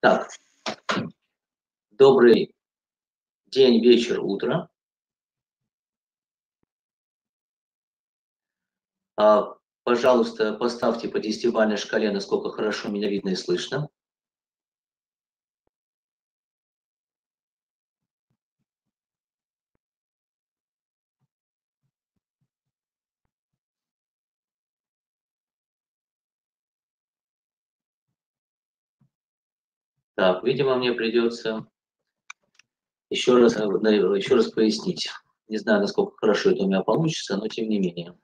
Так, добрый день, вечер, утро. А, пожалуйста, поставьте по десятибалльной шкале, насколько хорошо меня видно и слышно. Так, видимо, мне придется еще раз, э, еще раз пояснить. Не знаю, насколько хорошо это у меня получится, но тем не менее.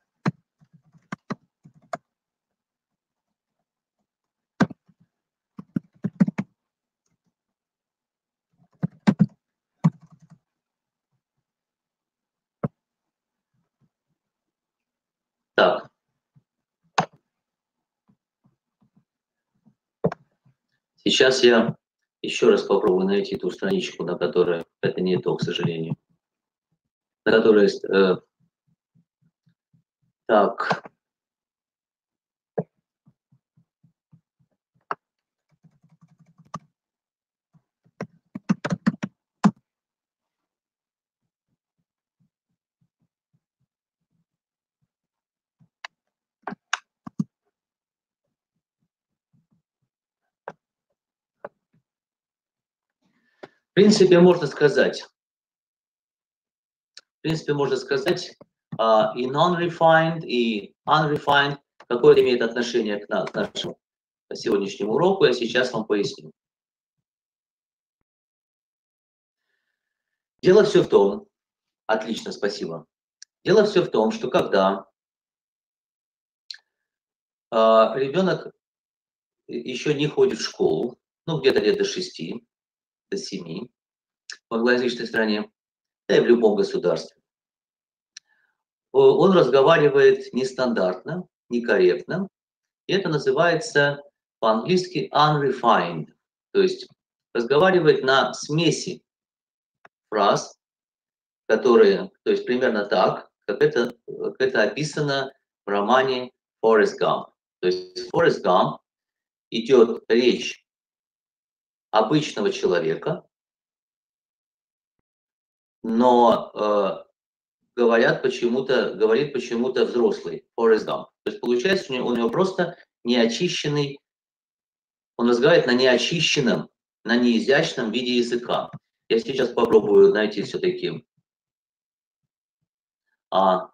Так. Сейчас я еще раз попробую найти ту страничку, на которой это не то, к сожалению. На которой. Э, так. В принципе, можно сказать, в принципе, можно сказать, uh, и non-refined, и unrefined, какое имеет отношение к, к нашему сегодняшнему уроку, я сейчас вам поясню. Дело все в том, отлично, спасибо. Дело все в том, что когда э, ребенок еще не ходит в школу, ну где-то лет до шести, до 7 в англоязычной стране, да и в любом государстве. Он разговаривает нестандартно, некорректно, и это называется по-английски unrefined, то есть разговаривает на смеси фраз, которые, то есть примерно так, как это, как это описано в романе Форест Гамп. То есть Форест Гамп идет речь обычного человека, но э, говорят почему-то, говорит почему-то взрослый, Форест Гамп. То есть получается, у него, у него просто неочищенный, он разговаривает на неочищенном, на неизящном виде языка. Я сейчас попробую найти все-таки а,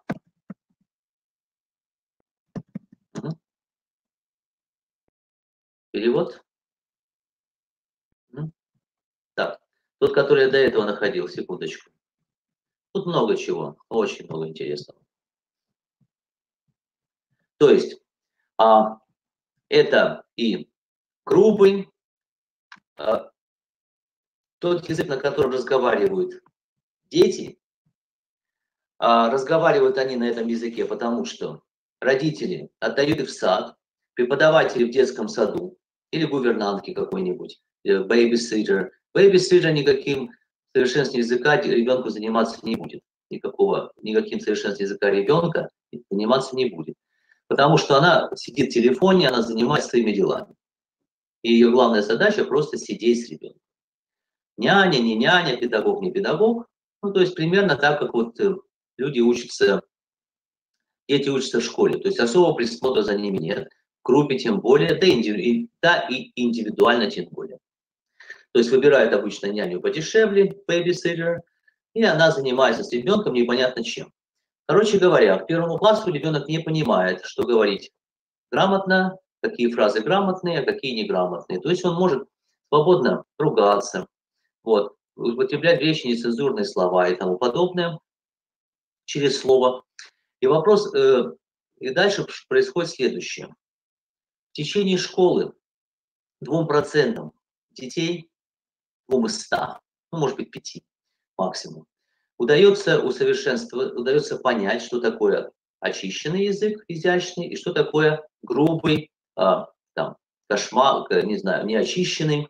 перевод. Так, тот, который я до этого находил, секундочку. Тут много чего, очень много интересного. То есть, а, это и грубый, а, тот язык, на котором разговаривают дети, а, разговаривают они на этом языке, потому что родители отдают их в сад, преподаватели в детском саду или гувернантки какой-нибудь, бебиситтер, э, Бебиситтер никаким совершенством языка ребенку заниматься не будет. Никакого, никаким совершенством языка ребенка заниматься не будет. Потому что она сидит в телефоне, она занимается своими делами. И ее главная задача просто сидеть с ребенком. Няня, не няня, педагог, не педагог. Ну, то есть примерно так, как вот э, люди учатся, дети учатся в школе. То есть особого присмотра за ними нет. В группе тем более, да, индиви- да и индивидуально тем более. То есть выбирают обычно няню подешевле, babysitter, и она занимается с ребенком непонятно чем. Короче говоря, к первому классу ребенок не понимает, что говорить грамотно, какие фразы грамотные, а какие неграмотные. То есть он может свободно ругаться, вот, употреблять вещи нецензурные слова и тому подобное через слово. И вопрос, э, и дальше происходит следующее. В течение школы двум процентам детей двум из ста, ну, может быть, пяти максимум, удается усовершенствовать, удается понять, что такое очищенный язык, изящный, и что такое грубый, а, там, кошмар, не знаю, неочищенный,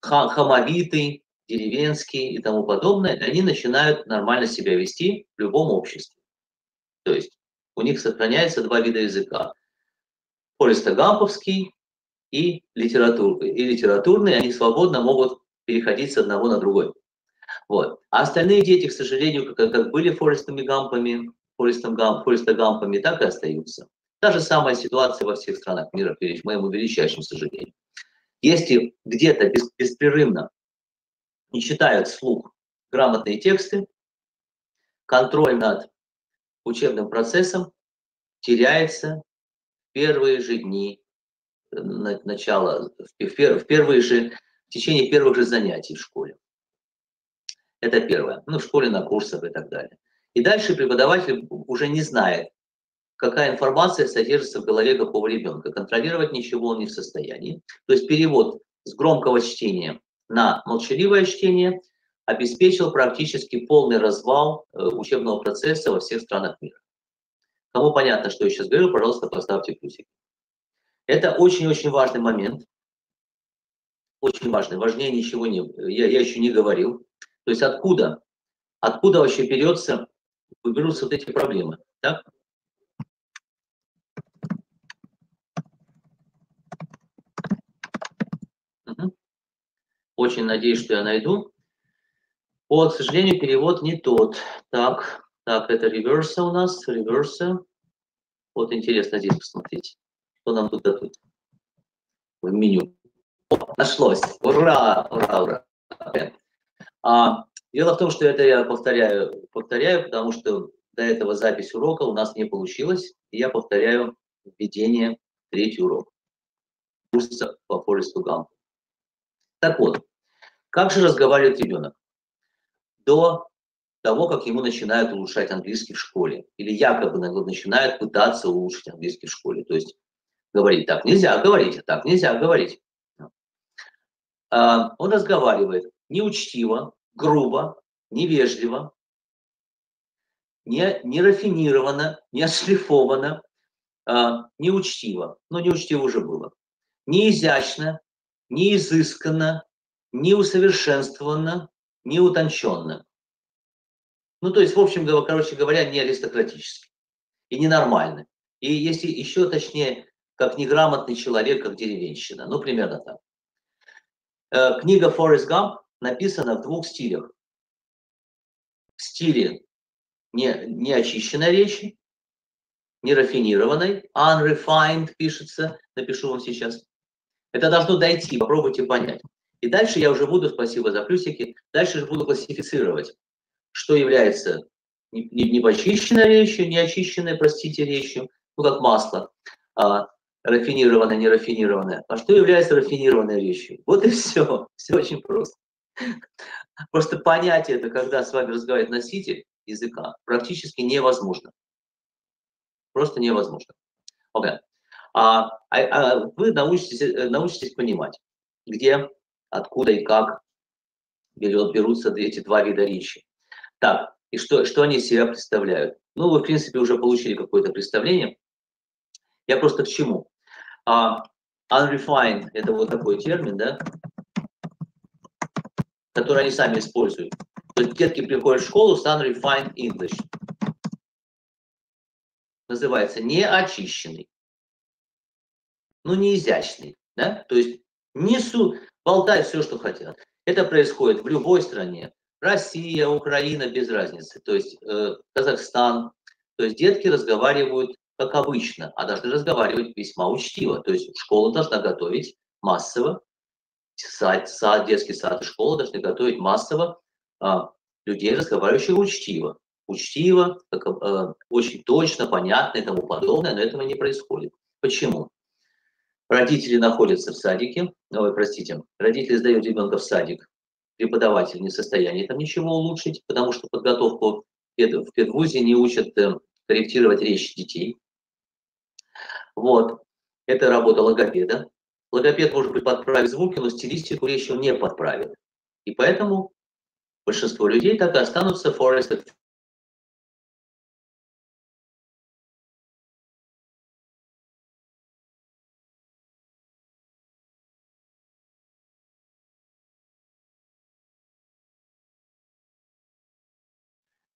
хамовитый, деревенский и тому подобное, они начинают нормально себя вести в любом обществе. То есть у них сохраняется два вида языка. Фореста-гамповский и, литератур, и литературные, они свободно могут переходить с одного на другой. Вот. А остальные дети, к сожалению, как, как были Форестами Гампами, Форестом Гамп, Фореста Гампами, так и остаются. Та же самая ситуация во всех странах мира, к моему величайшему сожалению. Если где-то беспрерывно не читают вслух грамотные тексты, контроль над учебным процессом теряется в первые же дни э, начала, в первые же, в течение первых же занятий в школе. Это первое. Ну, в школе, на курсах и так далее. И дальше преподаватель уже не знает, какая информация содержится в голове какого ребенка. Контролировать ничего он не в состоянии. То есть перевод с громкого чтения на молчаливое чтение обеспечил практически полный развал э, учебного процесса во всех странах мира. Кому понятно, что я сейчас говорю, пожалуйста, поставьте плюсик. Это очень-очень важный момент. Очень важный. Важнее ничего не... Я, я еще не говорил. То есть откуда, откуда вообще берется, берутся вот эти проблемы? Угу. Очень надеюсь, что я найду. Вот, к сожалению, перевод не тот. Так, так, это реверса у нас, реверса. Вот интересно здесь посмотреть, что нам тут дадут в меню. Нашлось. Ура, ура, ура. А, дело в том, что это я повторяю, повторяю, потому что до этого запись урока у нас не получилось, и я повторяю введение третий урок курса по Форесту Гампу. Так вот, как же разговаривает ребенок? До того, как ему начинают улучшать английский в школе, или якобы начинают пытаться улучшить английский в школе. То есть говорить так нельзя говорить, а так нельзя говорить. А, он разговаривает неучтиво, грубо, невежливо, не, не рафинированно, не отшлифованно, а, неучтиво. Ну, неучтиво уже было. Не изящно, не изысканно, не усовершенствованно, не утонченно. Ну, то есть, в общем, короче говоря, не аристократически и ненормально. И если еще точнее, как неграмотный человек, как деревенщина. Ну, примерно так. Э, книга Форест Гамп написана в двух стилях. В стиле не, не очищенной речи, не рафинированной, unrefined пишется, напишу вам сейчас. Это должно дойти, попробуйте понять. И дальше я уже буду, спасибо за плюсики, дальше же буду классифицировать, что является не, не, не почищенной речью, не очищенной, простите, речью, ну как масло, а, рафинированное, не рафинированное, а что является рафинированной речью. Вот и все. Все очень просто. Просто понять это, когда с вами разговаривает носитель языка, практически невозможно. Просто невозможно. Okay. А, а, а вы научитесь, э, научитесь понимать, где, откуда и как берет, берутся эти два вида речи. Так, и что, что они из себя представляют? Ну, вы, в принципе, уже получили какое-то представление. Я просто к чему? Uh, unrefined – это вот такой термин, да, который они сами используют. То есть детки приходят в школу с unrefined English. Называется неочищенный. Ну, не изящный, да? То есть несу, болтают все, что хотят. Это происходит в любой стране. Россия, Украина, без разницы. То есть э, Казахстан. То есть детки разговаривают как обычно, а должны разговаривать весьма учтиво. То есть школа должна готовить массово, сад, сад, детский сад и школа должны готовить массово а, людей, разговаривающих учтиво. Учтиво, как, а, очень точно, понятно и тому подобное, но этого не происходит. Почему? Родители находятся в садике, ой, простите, родители сдают ребенка в садик, преподаватель не в состоянии там ничего улучшить, потому что подготовку в педвузе не учат э, корректировать речь детей. Вот. Это работа логопеда. Логопед, может быть, подправить звуки, но стилистику речи он не подправит. И поэтому большинство людей так и останутся forested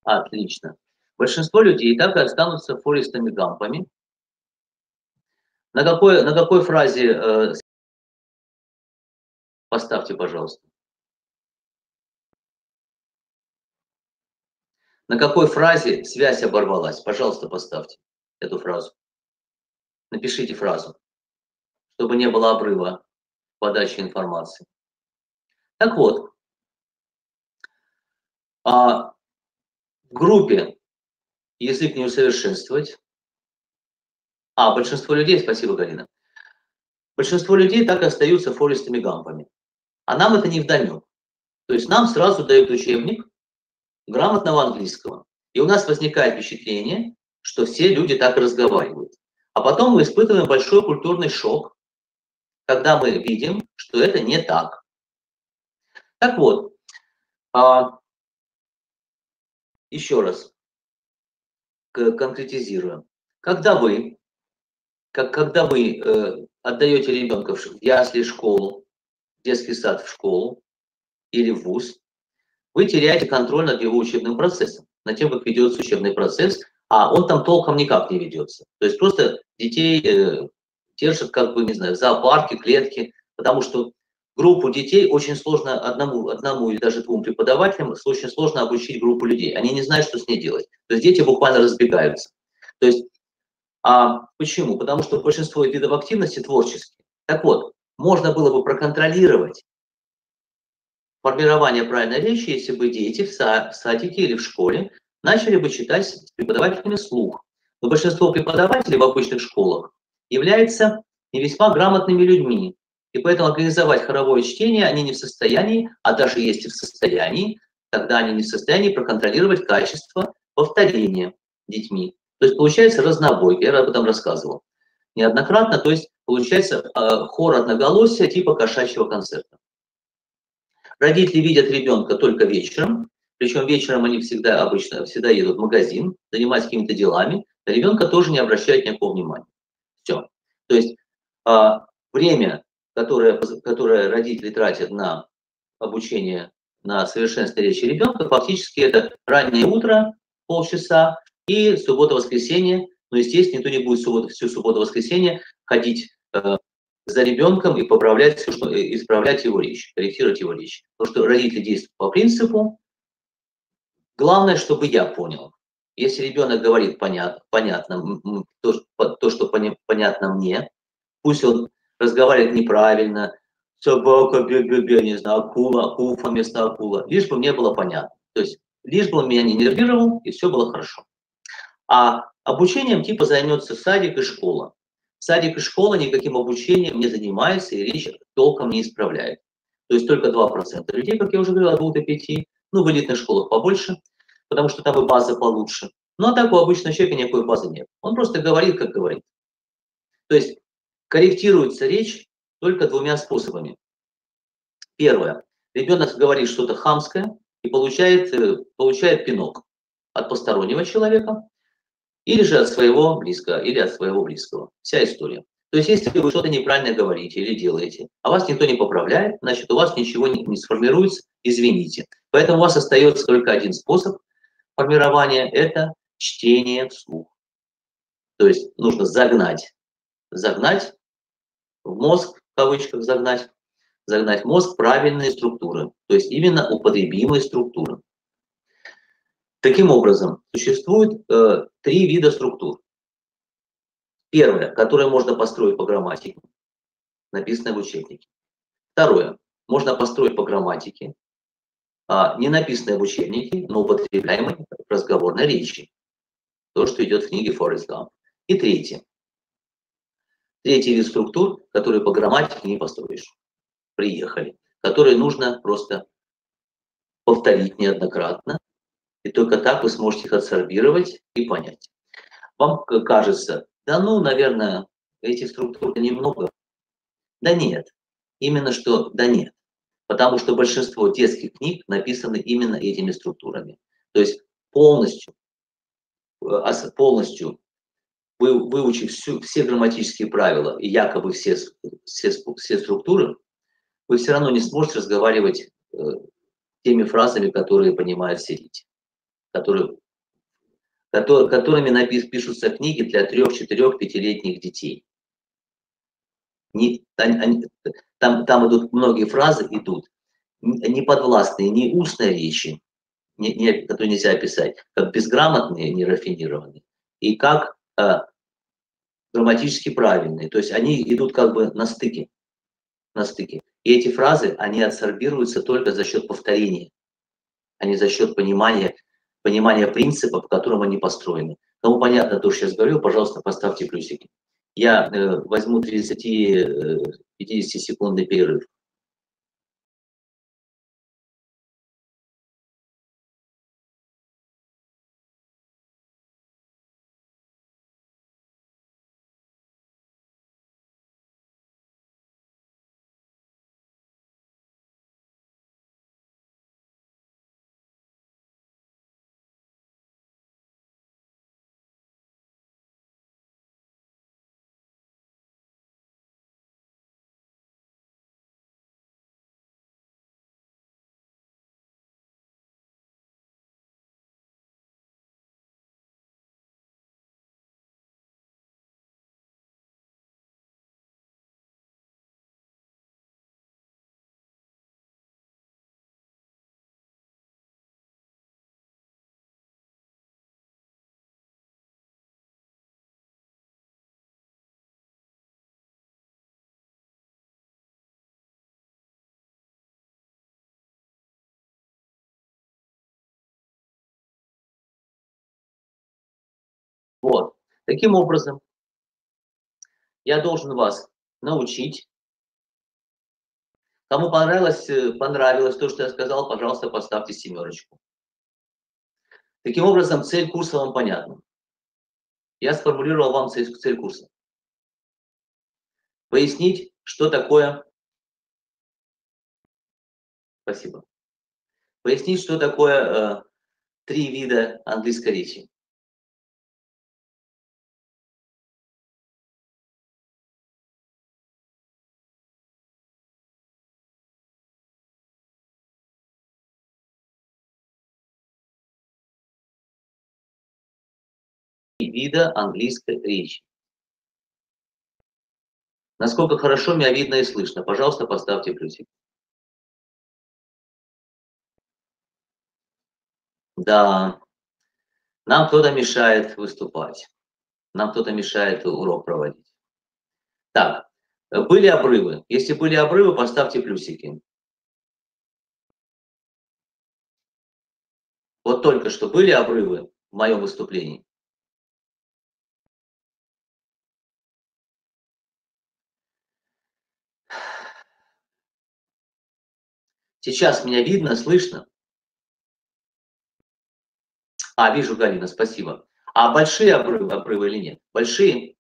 Отлично. Большинство людей так и останутся форестами гампами. На какой, на какой фразе э, Поставьте, пожалуйста. На какой фразе связь оборвалась? Пожалуйста, поставьте эту фразу. Напишите фразу, чтобы не было обрыва подачи информации. Так вот, а в группе язык не усовершенствовать. А, большинство людей, спасибо, Галина. Большинство людей так и остаются форестами гампами. А нам это не вдомек. То есть нам сразу дают учебник, грамотного английского. И у нас возникает впечатление, что все люди так и разговаривают. А потом мы испытываем большой культурный шок, когда мы видим, что это не так. Так вот, а, еще раз конкретизируем. Когда вы, как, когда вы э, отдаете ребенка в ясли, школу, детский сад в школу или в ВУЗ, вы теряете контроль над его учебным процессом, над тем, как ведется учебный процесс, а он там толком никак не ведется. То есть просто детей э, держат, как бы, не знаю, в зоопарке, клетки, потому что группу детей очень сложно одному, одному или даже двум преподавателям, очень сложно обучить группу людей. Они не знают, что с ней делать. То есть дети буквально разбегаются. То есть, а почему? Потому что большинство видов активности творческие. Так вот, можно было бы проконтролировать формирование правильной речи, если бы дети в, са- в садике или в школе начали бы читать с преподавателями слух. Но большинство преподавателей в обычных школах являются не весьма грамотными людьми. И поэтому организовать хоровое чтение они не в состоянии, а даже если в состоянии, тогда они не в состоянии проконтролировать качество повторения детьми. То есть получается разнобой, я об этом рассказывал неоднократно, то есть получается э, хор одноголосия типа кошачьего концерта. Родители видят ребенка только вечером, причем вечером они всегда обычно всегда едут в магазин, занимаются какими-то делами, на ребенка тоже не обращают никакого внимания. Все. То есть а, время, которое, которое родители тратят на обучение, на совершенствование речи ребенка, фактически это раннее утро, полчаса, и суббота-воскресенье. Но, естественно, никто не будет субботу, всю субботу-воскресенье ходить э, за ребенком и поправлять, все, что, исправлять его речь, корректировать его речь. Потому что родители действуют по принципу, главное, чтобы я понял. Если ребенок говорит понятно, понятно то, то, что понятно мне, пусть он разговаривает неправильно, собака, бе-бе-бе, не знаю, акула, акуфа вместо акула, лишь бы мне было понятно. То есть лишь бы он меня не нервировал, и все было хорошо. А обучением типа займется садик и школа. Садик и школа никаким обучением не занимается и речь толком не исправляет. То есть только 2% людей, как я уже говорил, от 2 до 5, ну, в элитных школах побольше, потому что там и база получше. Ну, а так у обычного человека никакой базы нет. Он просто говорит, как говорит. То есть корректируется речь только двумя способами. Первое. Ребенок говорит что-то хамское и получает, э, получает пинок от постороннего человека или же от своего близкого, или от своего близкого. Вся история. То есть, если вы что-то неправильно говорите или делаете, а вас никто не поправляет, значит, у вас ничего не, не сформируется, извините. Поэтому у вас остается только один способ формирования – это чтение вслух. То есть нужно загнать, загнать в мозг, в кавычках загнать, загнать в мозг правильные структуры, то есть именно употребимые структуры. Таким образом, существует э, три вида структур. Первое, которое можно построить по грамматике, написанное в учебнике. Второе, можно построить по грамматике, а, не написанное в учебнике, но употребляемое в разговорной речи. То, что идет в книге Форест Гамп. И третье. Третий вид структур, которые по грамматике не построишь. Приехали. Которые нужно просто повторить неоднократно, и только так вы сможете их адсорбировать и понять. Вам кажется, да ну, наверное, эти структуры немного. Да нет. Именно что да нет. Потому что большинство детских книг написаны именно этими структурами. То есть полностью, э, полностью вы, выучив всю, все грамматические правила и якобы все, все, все структуры, вы все равно не сможете разговаривать э, теми фразами, которые понимают все дети которые, которыми напис, пишутся книги для трех, четырех, пятилетних детей. не, они, там, там идут многие фразы, идут не подвластные ни устной речи, не, не, которые нельзя описать, как безграмотные, нерафинированные, и как э, грамматически правильные. То есть они идут как бы на стыке. На стыке. И эти фразы, они адсорбируются только за счет повторения, а не за счет понимания, понимания принципа, по которым они построены. Кому понятно то, что я говорю, пожалуйста, поставьте плюсики. Я э, возьму 30-50 э, перерыв. Таким образом, я должен вас научить. Кому понравилось, э, понравилось то, что я сказал, пожалуйста, поставьте семерочку. Таким образом, цель курса вам понятна. Я сформулировал вам цель, цель курса. Пояснить, что такое... Спасибо. Пояснить, что такое э, три вида английской речи. Вида английской речи. Насколько хорошо меня видно и слышно, пожалуйста, поставьте плюсик. Да, нам кто-то мешает выступать. Нам кто-то мешает урок проводить. Так, были обрывы. Если были обрывы, поставьте плюсики. Вот только что были обрывы в моем выступлении. Сейчас меня видно, слышно? А, вижу, Галина, спасибо. А большие обрывы, обрывы или нет? Большие?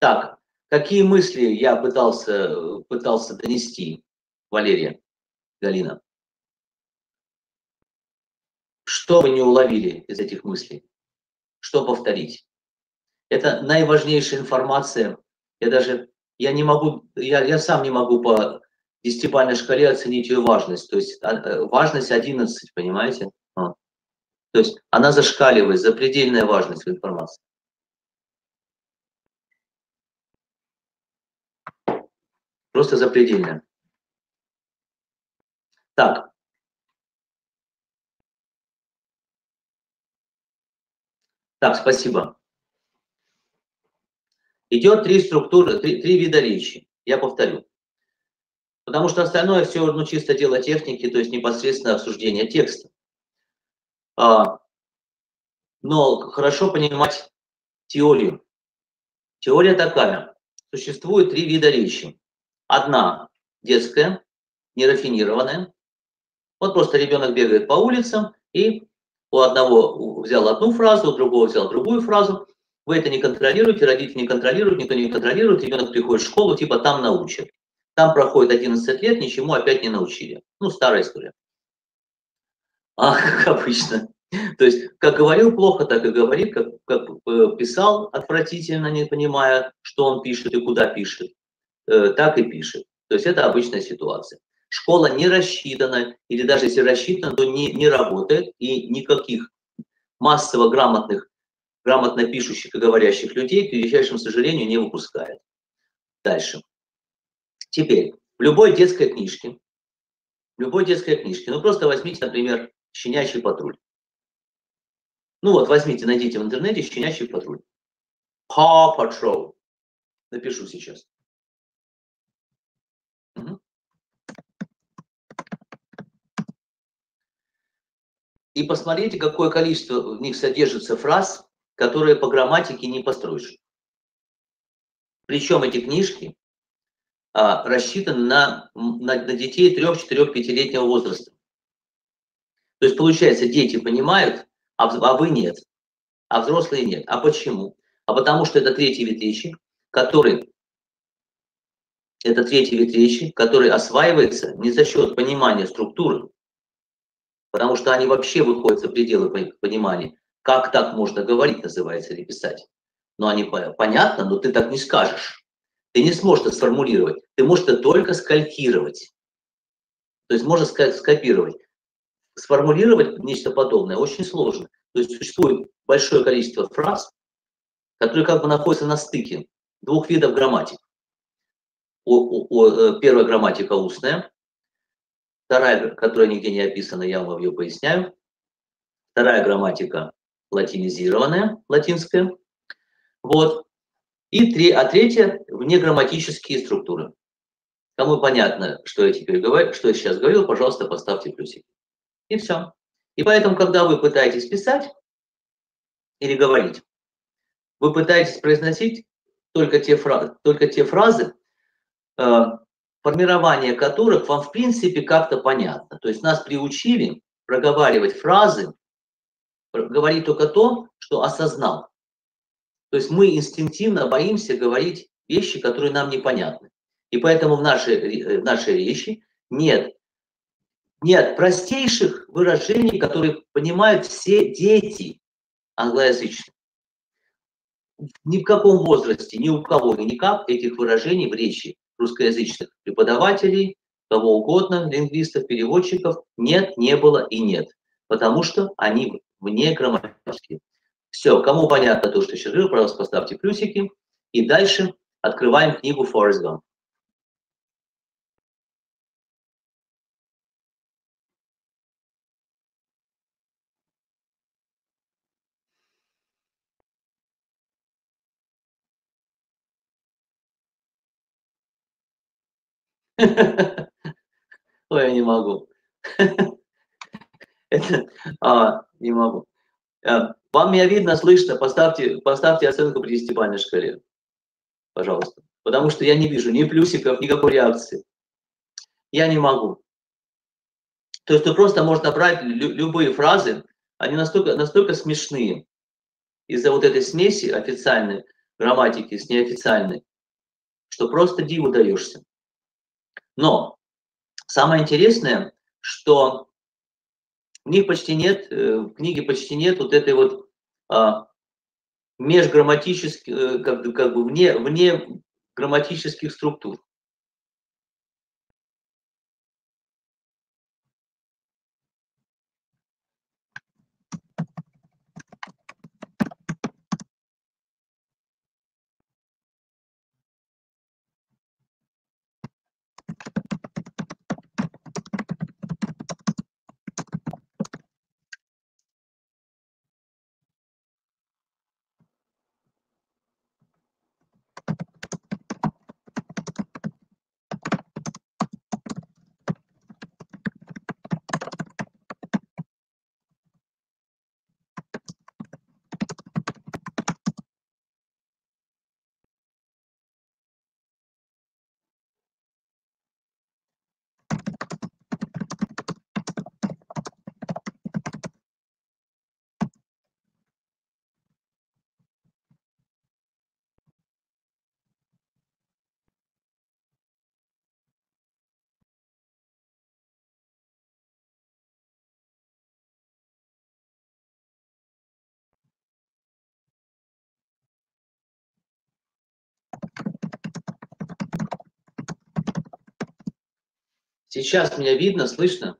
Так, какие мысли я пытался, пытался донести, Валерия, Галина? Что вы не уловили из этих мыслей? Что повторить? Это наиважнейшая информация. Я даже, я не могу, я, я сам не могу по десятибалльной шкале оценить ее важность. То есть а, э, важность 11, понимаете? Вот. То есть она зашкаливает, запредельная важность информации. Просто запредельная. Так. Так, спасибо. Идет три структуры, три, три вида речи. Я повторю. Потому что остальное все ну, чисто дело техники, то есть непосредственно обсуждение текста. А, но хорошо понимать теорию. Теория такая. Существует три вида речи. Одна детская, нерафинированная. Вот просто ребенок бегает по улицам и у одного взял одну фразу, у другого взял другую фразу, вы это не контролируете, родители не контролируют, никто не контролирует, ребенок приходит в школу, типа там научат. Там проходит 11 лет, ничему опять не научили. Ну, старая история. А, как обычно. То есть, как говорил плохо, так и говорит, как, как э, писал отвратительно, не понимая, что он пишет и куда пишет, э, так и пишет. То есть это обычная ситуация. Школа не рассчитана, или даже если рассчитана, то не, не работает, и никаких массово грамотных, грамотно пишущих и говорящих людей, к величайшему сожалению, не выпускает. Дальше. Теперь, в любой детской книжке, в любой детской книжке, ну просто возьмите, например, «Щенячий патруль». Ну вот, возьмите, найдите в интернете «Щенячий патруль». Paw Patrol. Напишу сейчас. И посмотрите, какое количество в них содержится фраз, которые по грамматике не построишь. Причем эти книжки а, рассчитаны на, на, на детей 3-4-5-летнего возраста. То есть, получается, дети понимают, а, а вы нет, а взрослые нет. А почему? А потому что это третий вид речи, который это третий вид речи, который осваивается не за счет понимания структуры, потому что они вообще выходят за пределы понимания. Как так можно говорить, называется, или писать. Но они понятно, но ты так не скажешь. Ты не сможешь это сформулировать. Ты можешь это только скалькировать. То есть можно скопировать. Сформулировать нечто подобное очень сложно. То есть существует большое количество фраз, которые как бы находятся на стыке двух видов грамматик. О, о, о, э, первая грамматика устная, Вторая, которая нигде не описана, я вам ее поясняю. Вторая грамматика латинизированная, латинская. Вот. И три, а третья – внеграмматические структуры. Кому понятно, что я теперь говорю, что я сейчас говорил, пожалуйста, поставьте плюсик. И все. И поэтому, когда вы пытаетесь писать или говорить, вы пытаетесь произносить только те, фразы, только те фразы, э, формирование которых вам в принципе как-то понятно. То есть нас приучили проговаривать фразы, говорить только то, что осознал. То есть мы инстинктивно боимся говорить вещи, которые нам непонятны. И поэтому в нашей, в нашей речи нет, нет простейших выражений, которые понимают все дети англоязычные. Ни в каком возрасте, ни у кого и никак этих выражений в речи русскоязычных преподавателей, кого угодно, лингвистов, переводчиков, нет, не было и нет, потому что они вне грамматические. Все, кому понятно то, что сейчас говорю, пожалуйста, поставьте плюсики. И дальше открываем книгу Форест Гамп. Ой, я не могу. Это, а, не могу. А, вам меня видно, слышно, поставьте, поставьте оценку при десятибалльной шкале. Пожалуйста. Потому что я не вижу ни плюсиков, никакой реакции. Я не могу. То есть ты просто можно брать любые фразы, они настолько, настолько смешные из-за вот этой смеси официальной грамматики с неофициальной, что просто диву даешься. Но самое интересное, что в них почти нет, э, в книге почти нет вот этой вот а, межграмматических, э, как, как бы вне, вне грамматических структур. Сейчас меня видно, слышно?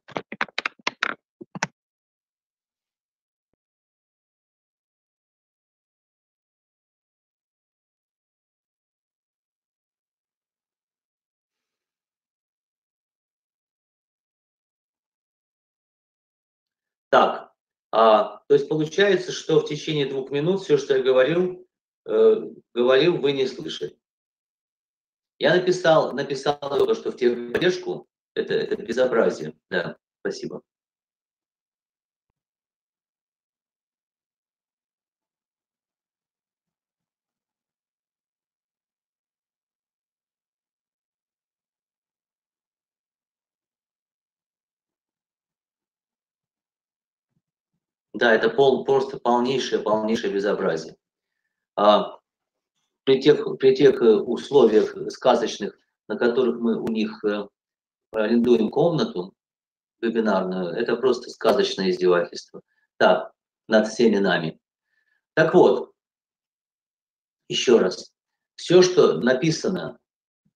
Так, а, то есть получается, что в течение двух минут все, что я говорил, э, говорил, вы не слышали. Я написал, написал, что в техподдержку это, это безобразие. Да, спасибо. Да, это пол, просто полнейшее, полнейшее безобразие. А, при, тех, при тех э, условиях сказочных, на которых мы у них э, арендуем комнату вебинарную, это просто сказочное издевательство. Так, над всеми нами. Так вот, еще раз. Все, что написано,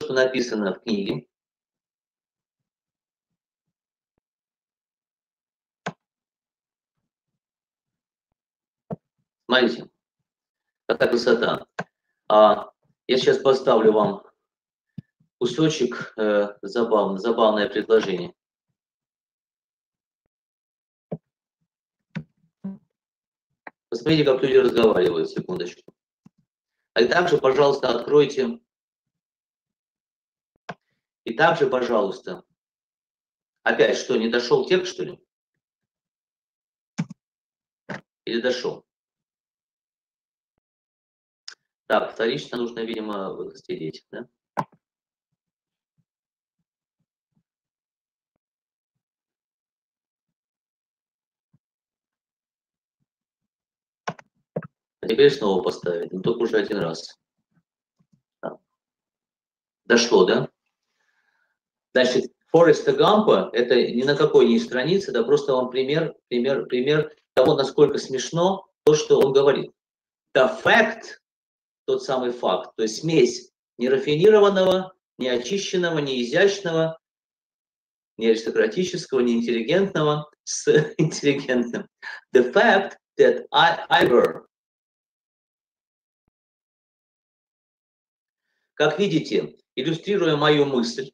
что написано в книге, Смотрите, какая красота. А, я сейчас поставлю вам кусочек, э, забавно, забавное предложение. Посмотрите, как люди разговаривают, секундочку. А также, пожалуйста, откройте. И также, пожалуйста, опять что, не дошел текст, что ли? Или дошел? Так, вторично нужно, видимо, стереть, да? А теперь снова поставить, но только уже один раз. Так. Дошло, да? Значит, Фореста Гампа, это ни на какой не странице, это просто вам пример, пример, пример того, насколько смешно то, что он говорит. The fact тот самый факт. То есть смесь нерафинированного, неочищенного, неизящного, не аристократического, не интеллигентного с интеллигентным. The fact that I, Ivor, как видите, иллюстрируя мою мысль,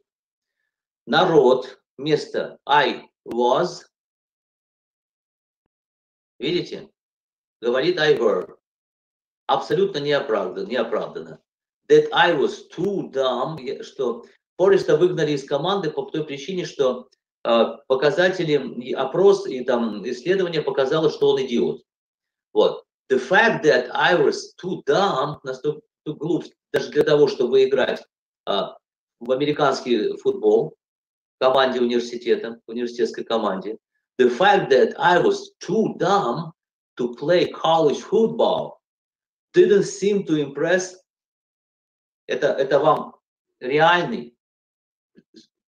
народ вместо I was, видите, говорит I were абсолютно неоправданно. неоправданно. That I was too dumb, что Фореста выгнали из команды по той причине, что э, показатели, опрос и там исследование показало, что он идиот. Вот. The fact that I was too dumb, настолько глуп, даже для того, чтобы играть э, в американский футбол, команде университета, университетской команде. The fact that I was too dumb to play college football didn't seem to impress. Это, это вам реальный,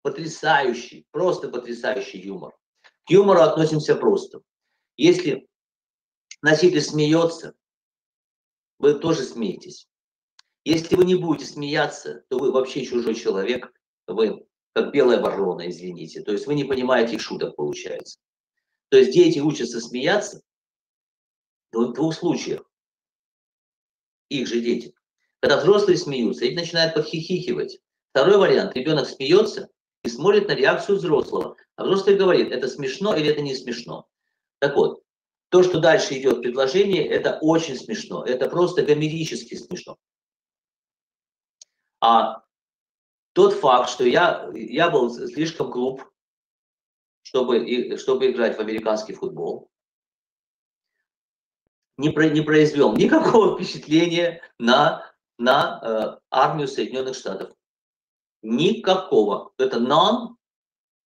потрясающий, просто потрясающий юмор. К юмору относимся просто. Если носитель смеется, вы тоже смеетесь. Если вы не будете смеяться, то вы вообще чужой человек, вы как белая ворона, извините. То есть вы не понимаете их шуток, получается. То есть дети учатся смеяться в двух случаях их же дети. Когда взрослые смеются, эти начинают подхихикивать. Второй вариант. Ребенок смеется и смотрит на реакцию взрослого. А взрослый говорит, это смешно или это не смешно. Так вот, то, что дальше идет в предложении, это очень смешно. Это просто гомерически смешно. А тот факт, что я, я был слишком глуп, чтобы, чтобы играть в американский футбол, не, про, не произвел никакого впечатления на, на э, армию Соединенных Штатов. Никакого. Это non,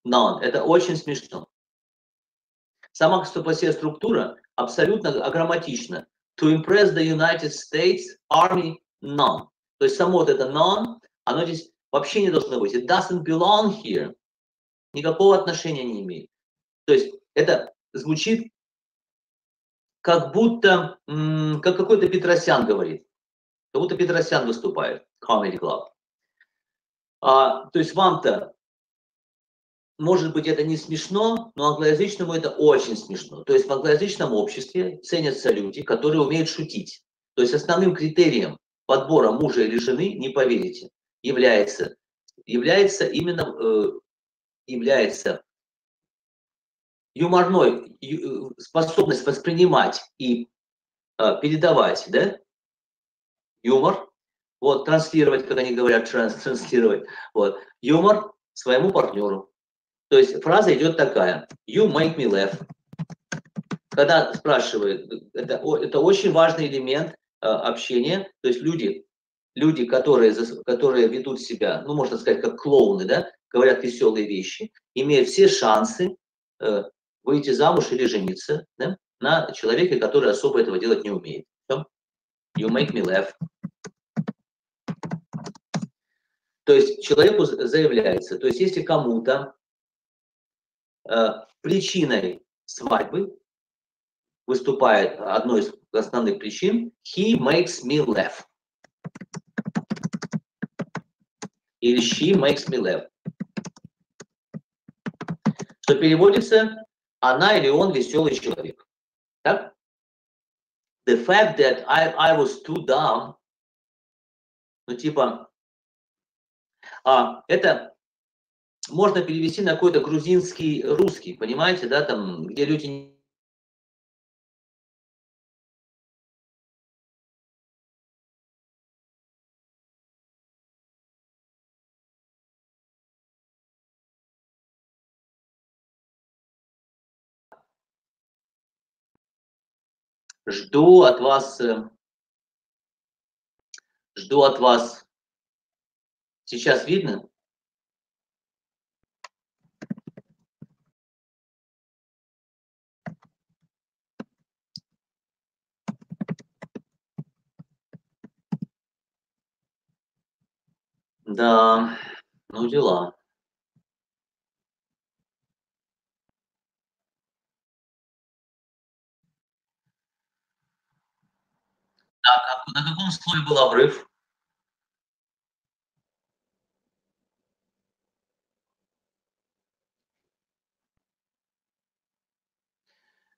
non. Это очень смешно. Сама по себе структура абсолютно аграмматична. To impress the United States Army, none. То есть само вот это non, оно здесь вообще не должно быть. It doesn't belong here. Никакого отношения не имеет. То есть это звучит как будто, как какой-то Петросян говорит, как будто Петросян выступает, Comedy Club. А, то есть вам-то, может быть, это не смешно, но англоязычному это очень смешно. То есть в англоязычном обществе ценятся люди, которые умеют шутить. То есть основным критерием подбора мужа или жены, не поверите, является, является именно э, является юморной способность воспринимать и э, передавать, да, юмор, вот, транслировать, как они говорят, транс, транслировать, вот, юмор своему партнеру. То есть фраза идет такая, you make me laugh. Когда спрашивают, это, это очень важный элемент э, общения, то есть люди, люди, которые, которые ведут себя, ну, можно сказать, как клоуны, да, говорят веселые вещи, имеют все шансы э, выйти замуж или жениться да, на человеке, который особо этого делать не умеет. You make me laugh. То есть человеку заявляется, то есть если кому-то э, причиной свадьбы выступает одной из основных причин, he makes me laugh. Или she makes me laugh. Что переводится, она или он веселый человек. Так? The fact that I, I was too dumb, ну типа, а, это можно перевести на какой-то грузинский русский, понимаете, да, там, где люди Жду от вас, э, жду от вас. Сейчас видно? Да, ну дела. Так, а на каком слове был обрыв?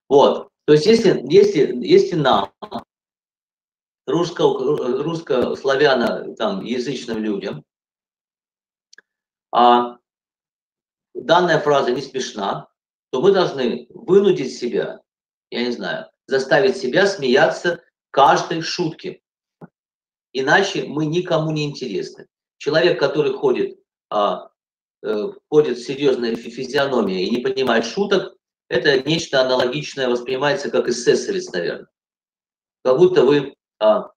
Вот, то есть если, если, если нам, русско, русско-славяно, там, язычным людям, а данная фраза не смешна, то мы должны вынудить себя, я не знаю, заставить себя смеяться каждой шутки. Иначе мы никому не интересны. Человек, который ходит, а, э, ходит с серьезной физиономией и не понимает шуток, это нечто аналогичное воспринимается как эсэсовец, наверное. Как будто вы а,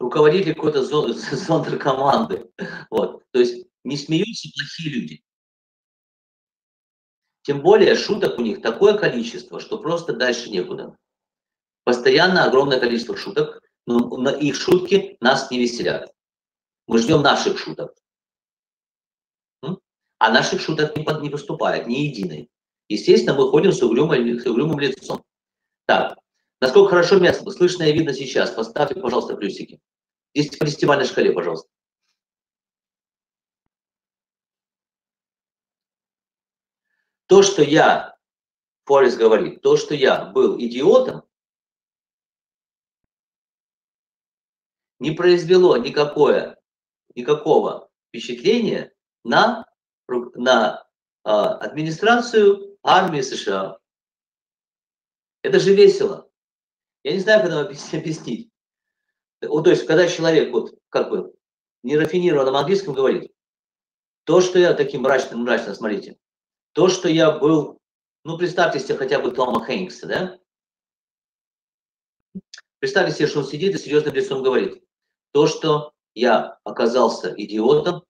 руководитель какой-то зондеркоманды. Вот. То есть не смеются плохие люди. Тем более шуток у них такое количество, что просто дальше некуда. Постоянно огромное количество шуток, но их шутки нас не веселят. Мы ждем наших шуток. А наших шуток не, под, не поступает, ни единой. Естественно, мы ходим с угрюмым, с угрюмым лицом. Так, насколько хорошо меня слышно и видно сейчас? Поставьте, пожалуйста, плюсики. Здесь по десятибалльной шкале, пожалуйста. То, что я, Форрест говорит, то, что я был идиотом, не произвело никакое, никакого впечатления на, на э, администрацию армии США. Это же весело. Я не знаю, как это объяснить. Вот, то есть, когда человек вот как бы нерафинированном английском говорит, то, что я таким мрачным, мрачно, смотрите, то, что я был, ну, представьте себе хотя бы Тома Хэнкса, да? Представьте себе, что он сидит и серьезным лицом говорит, то, что я оказался идиотом,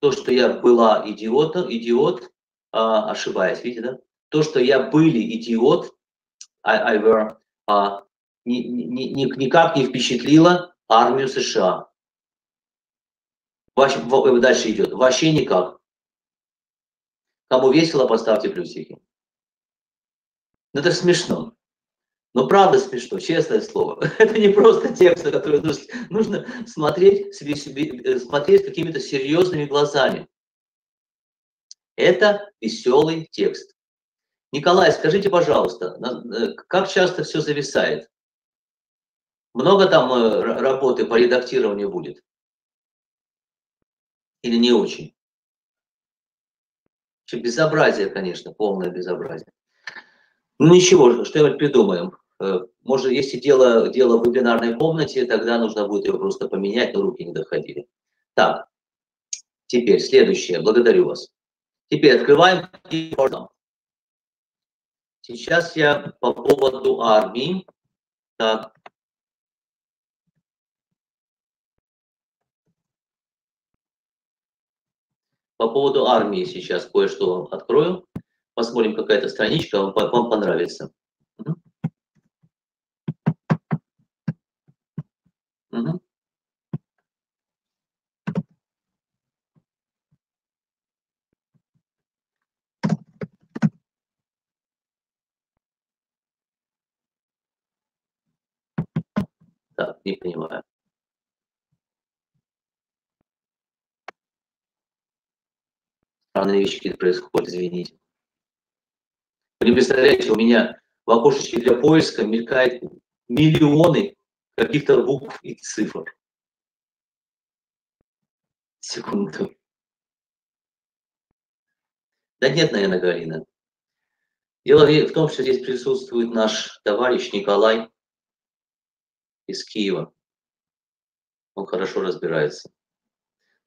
то, что я была идиотом, идиот, а, ошибаясь, видите, да? То, что я были идиот, I, I were, а, ни, ни, ни, никак не впечатлило армию США. Вообще, дальше идет. Вообще никак. Кому весело, поставьте плюсики. Ну, это смешно. Но правда смешно, честное слово. Это не просто текст, который нужно, нужно смотреть, э, смотреть какими-то серьезными глазами. Это веселый текст. Николай, скажите, пожалуйста, э, как часто все зависает? Много там э, работы по редактированию будет? Или не очень? Безобразие, конечно, полное безобразие. Ну ничего, что-нибудь придумаем. Э, может, если дело, дело в вебинарной комнате, тогда нужно будет ее просто поменять, но руки не доходили. Так, теперь следующее. Благодарю вас. Теперь открываем. Сейчас я по поводу армии. Так. По поводу армии сейчас кое-что открою. Посмотрим, какая-то страничка вам, вам понравится. Так, не понимаю. Странные вещи какие-то происходят, извините. Вы не представляете, у меня в окошечке для поиска мелькают миллионы каких-то букв и цифр. Секунду. Да нет, наверное, Галина. Дело в том, что здесь присутствует наш товарищ Николай из Киева. Он хорошо разбирается.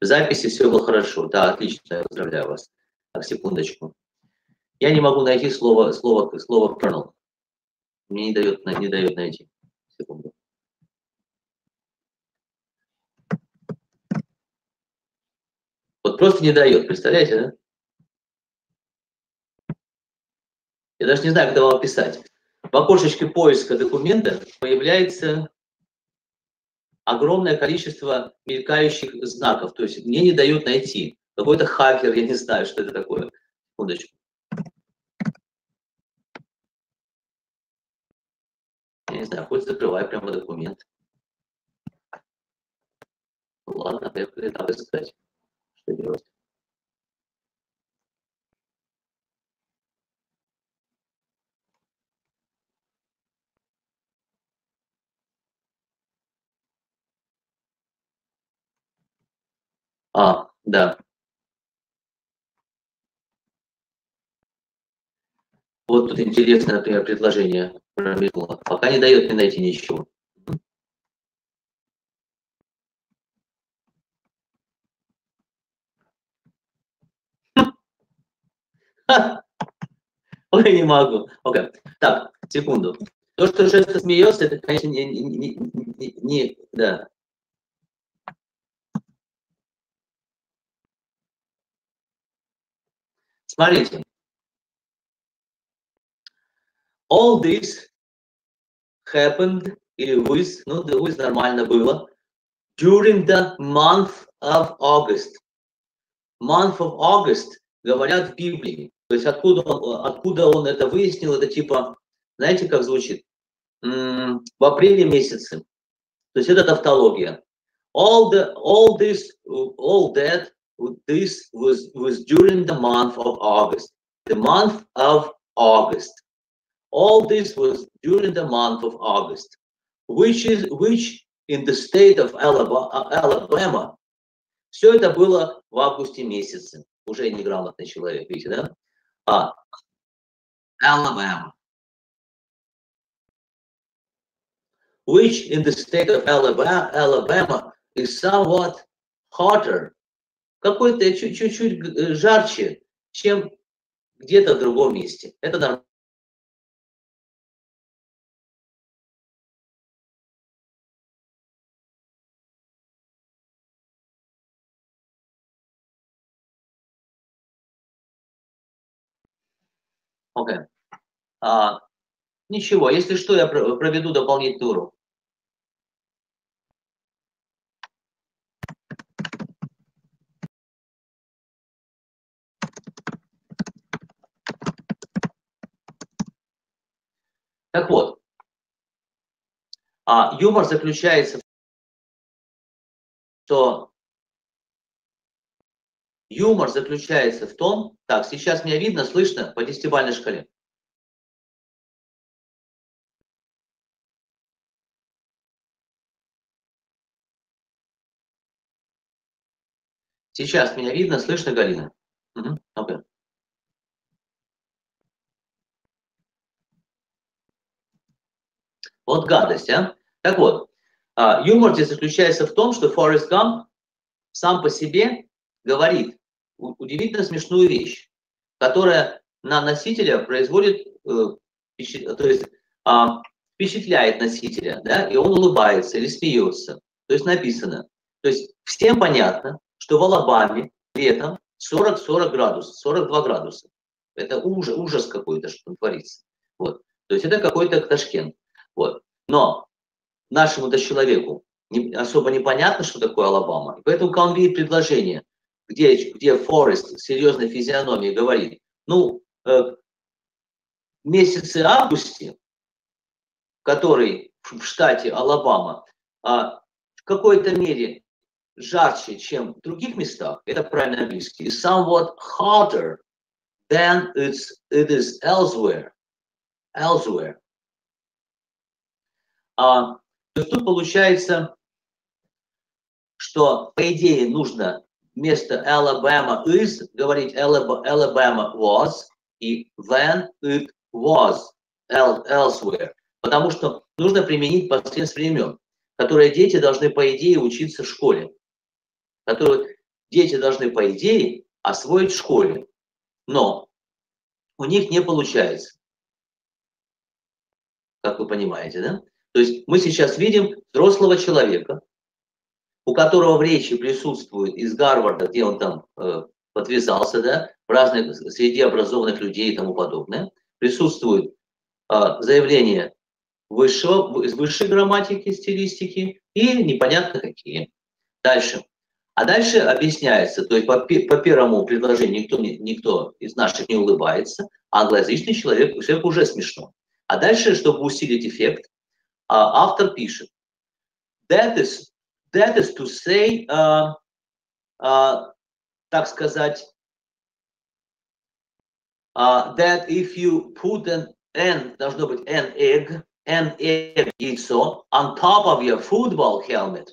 В записи все было хорошо. Да, отлично, я поздравляю вас. Так, секундочку. Я не могу найти слово, слово, слово kernel. Мне не дает, не дает найти. Секунду. Вот просто не дает, представляете, да? Я даже не знаю, когда вам писать. В окошечке поиска документа появляется огромное количество мелькающих знаков. То есть мне не дают найти. Какой-то хакер, я не знаю, что это такое. Секундочку. Я не знаю, хоть закрывай прямо документ. Ладно, я надо искать. Что делать? А, да. Вот тут интересное, предложение промелькнуло. Пока не дает мне найти ничего. Ой, не могу. Окей. Так, секунду. То, что жестко смеется, это, конечно, не, не, не, не, да. Смотрите. All this happened, или with, ну, да, with нормально было, during the month of August. Month of August, говорят в Библии. То есть откуда он, откуда он это выяснил, это типа, знаете, как звучит? в апреле месяце. То есть это тавтология. All, the, all this, all that this was, was during the month of August. The month of August. All this was during the month of August, which is which in the state of Alabama, Alabama все это было в августе месяце. Уже неграмотный человек, видите, да? А, Alabama. Which in the state of Alabama, Alabama is somewhat hotter какой-то чуть-чуть э, жарче, чем где-то в другом месте. Это нормально. Окей. А, ничего, если что, я проведу дополнительный урок. Так вот, а юмор заключается в что Юмор заключается в том, так, сейчас меня видно, слышно по десятибальной шкале. Сейчас меня видно, слышно, Галина? Угу, okay. Вот гадость, а? Так вот, а, юмор здесь заключается в том, что Форест Гамп сам по себе говорит, удивительно смешную вещь, которая на носителя производит, э, то есть а, впечатляет носителя, да, и он улыбается или смеется. То есть написано. То есть всем понятно, что в Алабаме летом 40-40 градусов, 42 градуса. Это ужас, ужас какой-то, что там творится. Вот. То есть это какой-то Ташкент. Вот. Но нашему-то человеку не, особо непонятно, что такое Алабама. И поэтому, когда он видит предложение, где, где Форест серьезной физиономией говорит, ну, э, месяце августе, который в штате Алабама, э, в какой-то мере жарче, чем в других местах, это правильно английский, somewhat hotter than it's, it is elsewhere. Elsewhere. А, то есть тут получается, что по идее нужно вместо Alabama is говорить Alabama was и when it was elsewhere. Потому что нужно применить последовательность времен, которые дети должны, по идее, учиться в школе. Которые дети должны, по идее, освоить в школе. Но у них не получается. Как вы понимаете, да? То есть мы сейчас видим взрослого человека, у которого в речи присутствует из Гарварда, где он там э, подвязался, да, в разных, среди образованных людей и тому подобное, присутствует э, заявление высшего, из высшей грамматики, стилистики и непонятно какие. Дальше. А дальше объясняется, то есть по, по первому предложению никто, никто из наших не улыбается, а англоязычный человек, человек уже смешно. А дальше, чтобы усилить эффект, а, автор пишет, that is, that is to say, uh, uh, так сказать, uh, that if you put an n, должно быть an egg, an egg, яйцо, on top of your football helmet,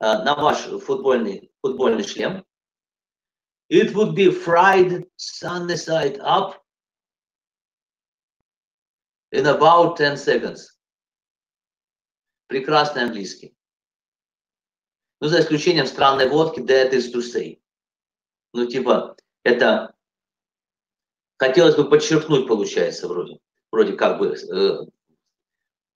uh, на ваш футбольный, футбольный шлем, it would be fried sunny side up in about 10 seconds. Прекрасный английский. Ну, за исключением странной водки, that is to say. Ну, типа, это хотелось бы подчеркнуть, получается, вроде. Вроде как бы э,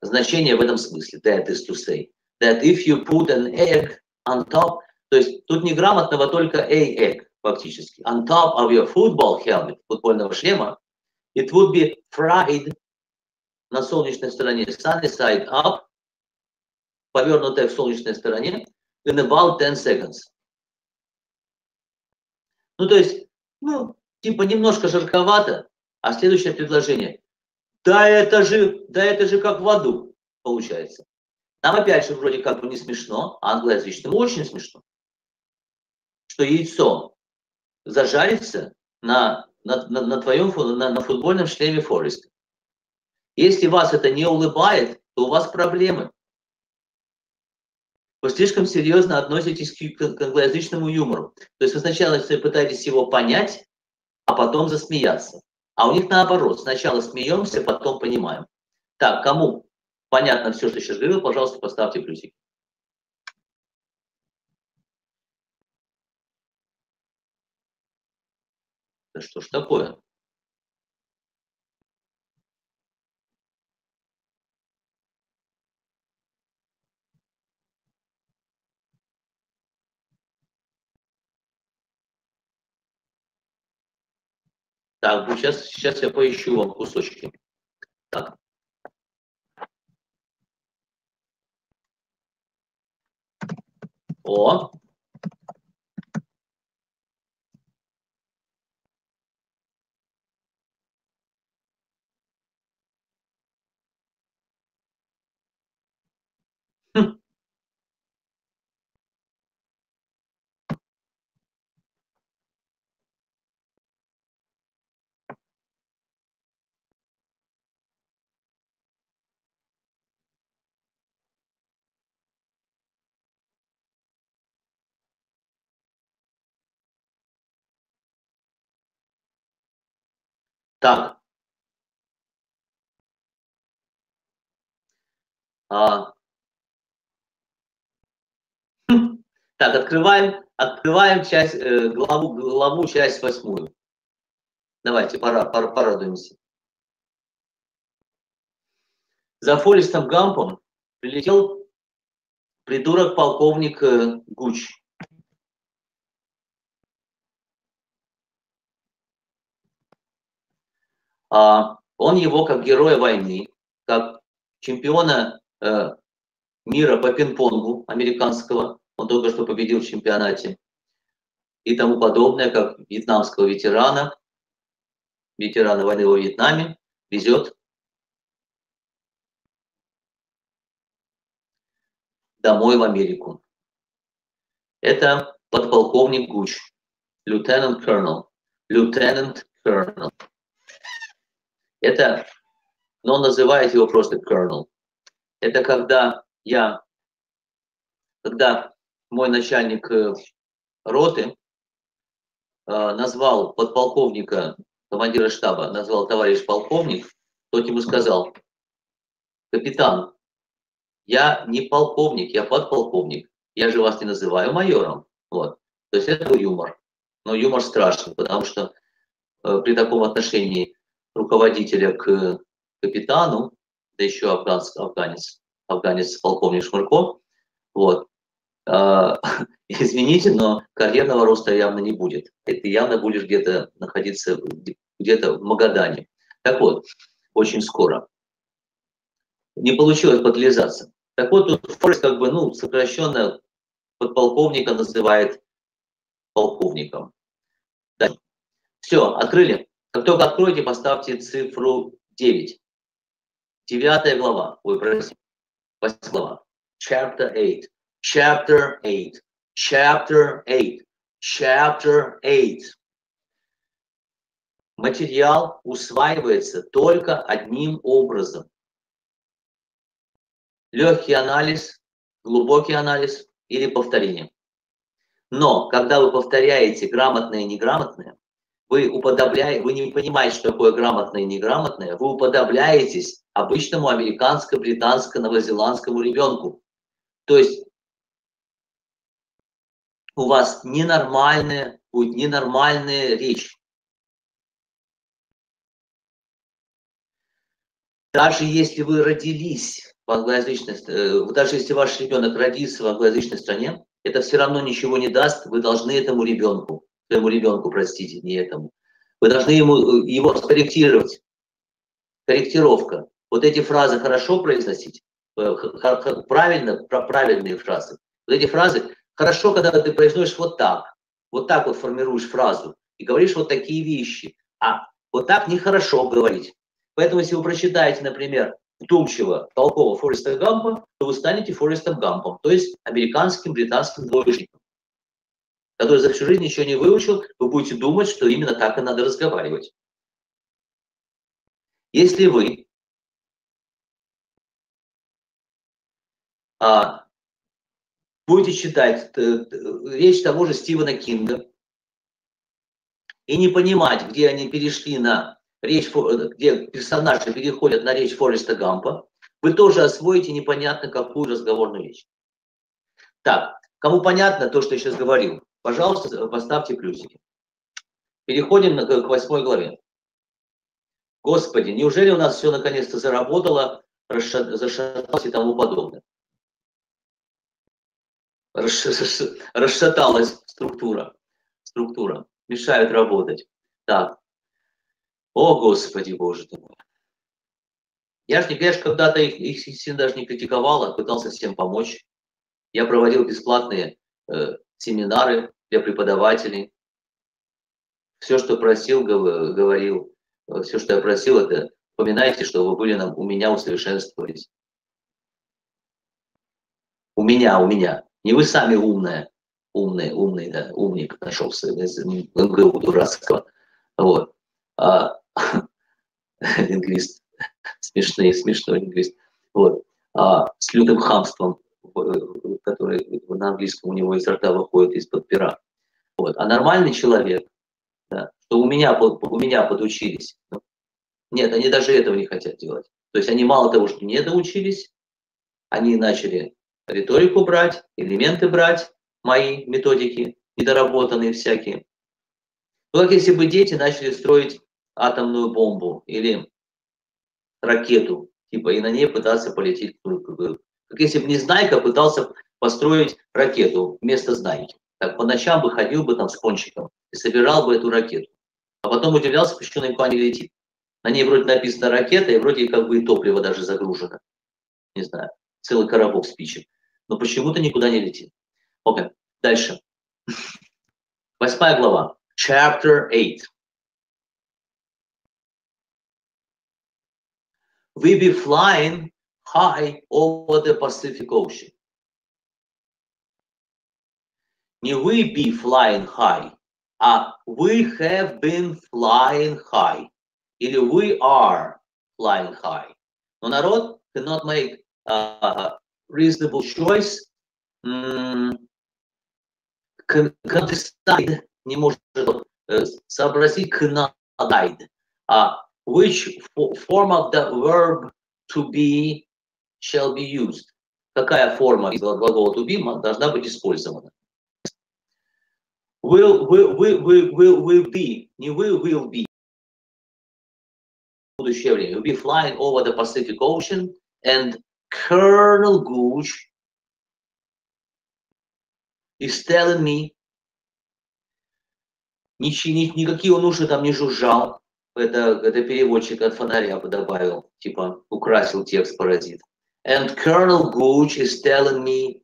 значение в этом смысле. That is to say. That if you put an egg on top, то есть тут не грамотного только a egg, фактически. On top of your football helmet, футбольного шлема, it would be fried на солнечной стороне, sunny side up, повернутая в солнечной стороне, in about 10 seconds. Ну, то есть, ну, типа немножко жарковато, а следующее предложение. Да это же, да это же как в аду, получается. Нам опять же вроде как бы не смешно, а англоязычному очень смешно. Что яйцо зажарится на, на, на, на твоем на, на футбольном шлеме Фореста. Если вас это не улыбает, то у вас проблемы. Вы слишком серьезно относитесь к, англоязычному юмору. То есть вы сначала пытаетесь его понять, а потом засмеяться. А у них наоборот. Сначала смеемся, потом понимаем. Так, кому понятно все, что сейчас говорил, пожалуйста, поставьте плюсик. Да что ж такое? Так, сейчас, сейчас я поищу вам кусочки. Так. О, Так. А, так, открываем, открываем часть, э, главу, главу, часть восьмую. Давайте, пора, пора, порадуемся. За Форестом Гампом прилетел придурок полковник э, Гуч. А, он его как героя войны, как чемпиона э, мира по пинг-понгу американского, он только что победил в чемпионате, и тому подобное, как вьетнамского ветерана, ветерана войны во Вьетнаме, везет. Домой в Америку. Это подполковник Гуч, lieutenant colonel. Это, но он называет его просто colonel. Это когда я, когда мой начальник э, роты э, назвал подполковника, командира штаба, назвал товарищ полковник, тот ему сказал, капитан, я не полковник, я подполковник, я же вас не называю майором. Вот. То есть это юмор. Но юмор страшный, потому что э, при таком отношении руководителя к капитану, да еще афганец, афганец, афганец полковник Шмырко, вот, э, извините, но карьерного роста явно не будет. Ты явно будешь где-то находиться, где-то в Магадане. Так вот, очень скоро. Не получилось подлизаться. Так вот, тут Форест как бы, ну, сокращенно подполковника называет полковником. Да. Все, открыли. Как только откроете, поставьте цифру 9. Девятая глава. Ой, простите. Восьмая глава. Chapter 8. Chapter 8. Chapter 8. Chapter 8. Материал усваивается только одним образом. Легкий анализ, глубокий анализ или повторение. Но когда вы повторяете грамотное и неграмотное, вы уподобляете, вы не понимаете, что такое грамотное и неграмотное, вы уподобляетесь обычному американско-британско-новозеландскому ребенку. То есть у вас ненормальная, будет ненормальная речь. Даже если вы родились в англоязычной, э, даже если ваш ребенок родился в англоязычной стране, это все равно ничего не даст, вы должны этому ребенку своему ребенку, простите, не этому. Вы должны ему, э, его скорректировать. Корректировка. Вот эти фразы хорошо произносить, э, правильно, правильные фразы. Вот эти фразы хорошо, когда ты произносишь вот так. Вот так вот формируешь фразу и говоришь вот такие вещи. А вот так нехорошо говорить. Поэтому, если вы прочитаете, например, вдумчиво, толково Фореста Гампа, то вы станете Форестом Гампом, то есть американским, британским двоечником который за всю жизнь ничего не выучил, вы будете думать, что именно так и надо разговаривать. Если вы а, будете читать э, речь того же Стивена Кинга и не понимать, где они перешли на речь, где персонажи переходят на речь Фореста Гампа, вы тоже освоите непонятно какую разговорную речь. Так, кому понятно то, что я сейчас говорил? Пожалуйста, поставьте плюсики. Переходим к восьмой главе. Господи, неужели у нас все наконец-то заработало, зашаталось и тому подобное? Расшаталась структура. Структура. Мешают работать. Так. О, Господи, Боже ты мой. Я же, я же когда-то их, их сильно даже не критиковал, а пытался всем помочь. Я проводил бесплатные э, семинары для преподавателей. Все, что просил, говорил, все, что я просил, это поминайте, что вы были нам, у меня усовершенствовались. У меня, у меня. Не вы сами умная, умный, умный, да, умник нашелся из МГУ дурацкого. Вот. А, лингвист, смешный, смешной лингвист. Вот. А, с лютым хамством который на английском у него из рта выходит из-под пера. Вот. А нормальный человек, да, что у меня, у меня подучились. Ну, нет, они даже этого не хотят делать. То есть они мало того, что не доучились, Они начали риторику брать, элементы брать, мои методики, недоработанные всякие. Ну, как если бы дети начали строить атомную бомбу или ракету, типа, и на ней пытаться полететь. Как если бы Незнайка пытался построить ракету вместо Знайки. Так по ночам бы ходил бы там с кончиком и собирал бы эту ракету. А потом удивлялся, почему на никуда не летит. На ней вроде написано ракета, и вроде как бы и топливо даже загружено. Не знаю, целый коробок спичек. Но почему-то никуда не летит. Окей, okay. дальше. Восьмая глава. Chapter 8. We be flying high over the Pacific Ocean. Не we be flying high, а we have been flying high. Или we are flying high. Но народ cannot make a reasonable choice, cannot decide, не может сообразить cannot decide. А which form of the verb to be shall be used. Какая форма из глагола to be должна быть использована? Will, will, will, will, will, be, не will, will be. Будущее время. Will be flying over the Pacific Ocean and Colonel Gooch is telling me, никакие он уши там не жужжал, это, это переводчик от фонаря добавил, типа украсил текст паразит. And Colonel Gooch is telling me,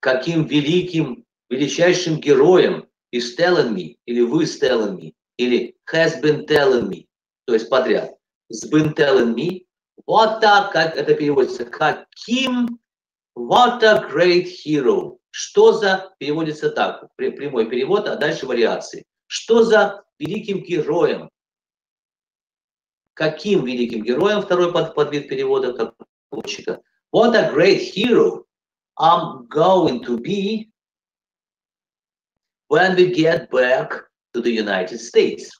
каким великим, величайшим героем is telling me, или вы telling me, или has been telling me, то есть подряд. Has been telling me, вот так, как это переводится, каким, what a great hero. Что за, переводится так, прямой перевод, а дальше вариации. Что за великим героем. Каким великим героем? Второй под, подвид перевода как переводчика. What a great hero I'm going to be when we get back to the United States.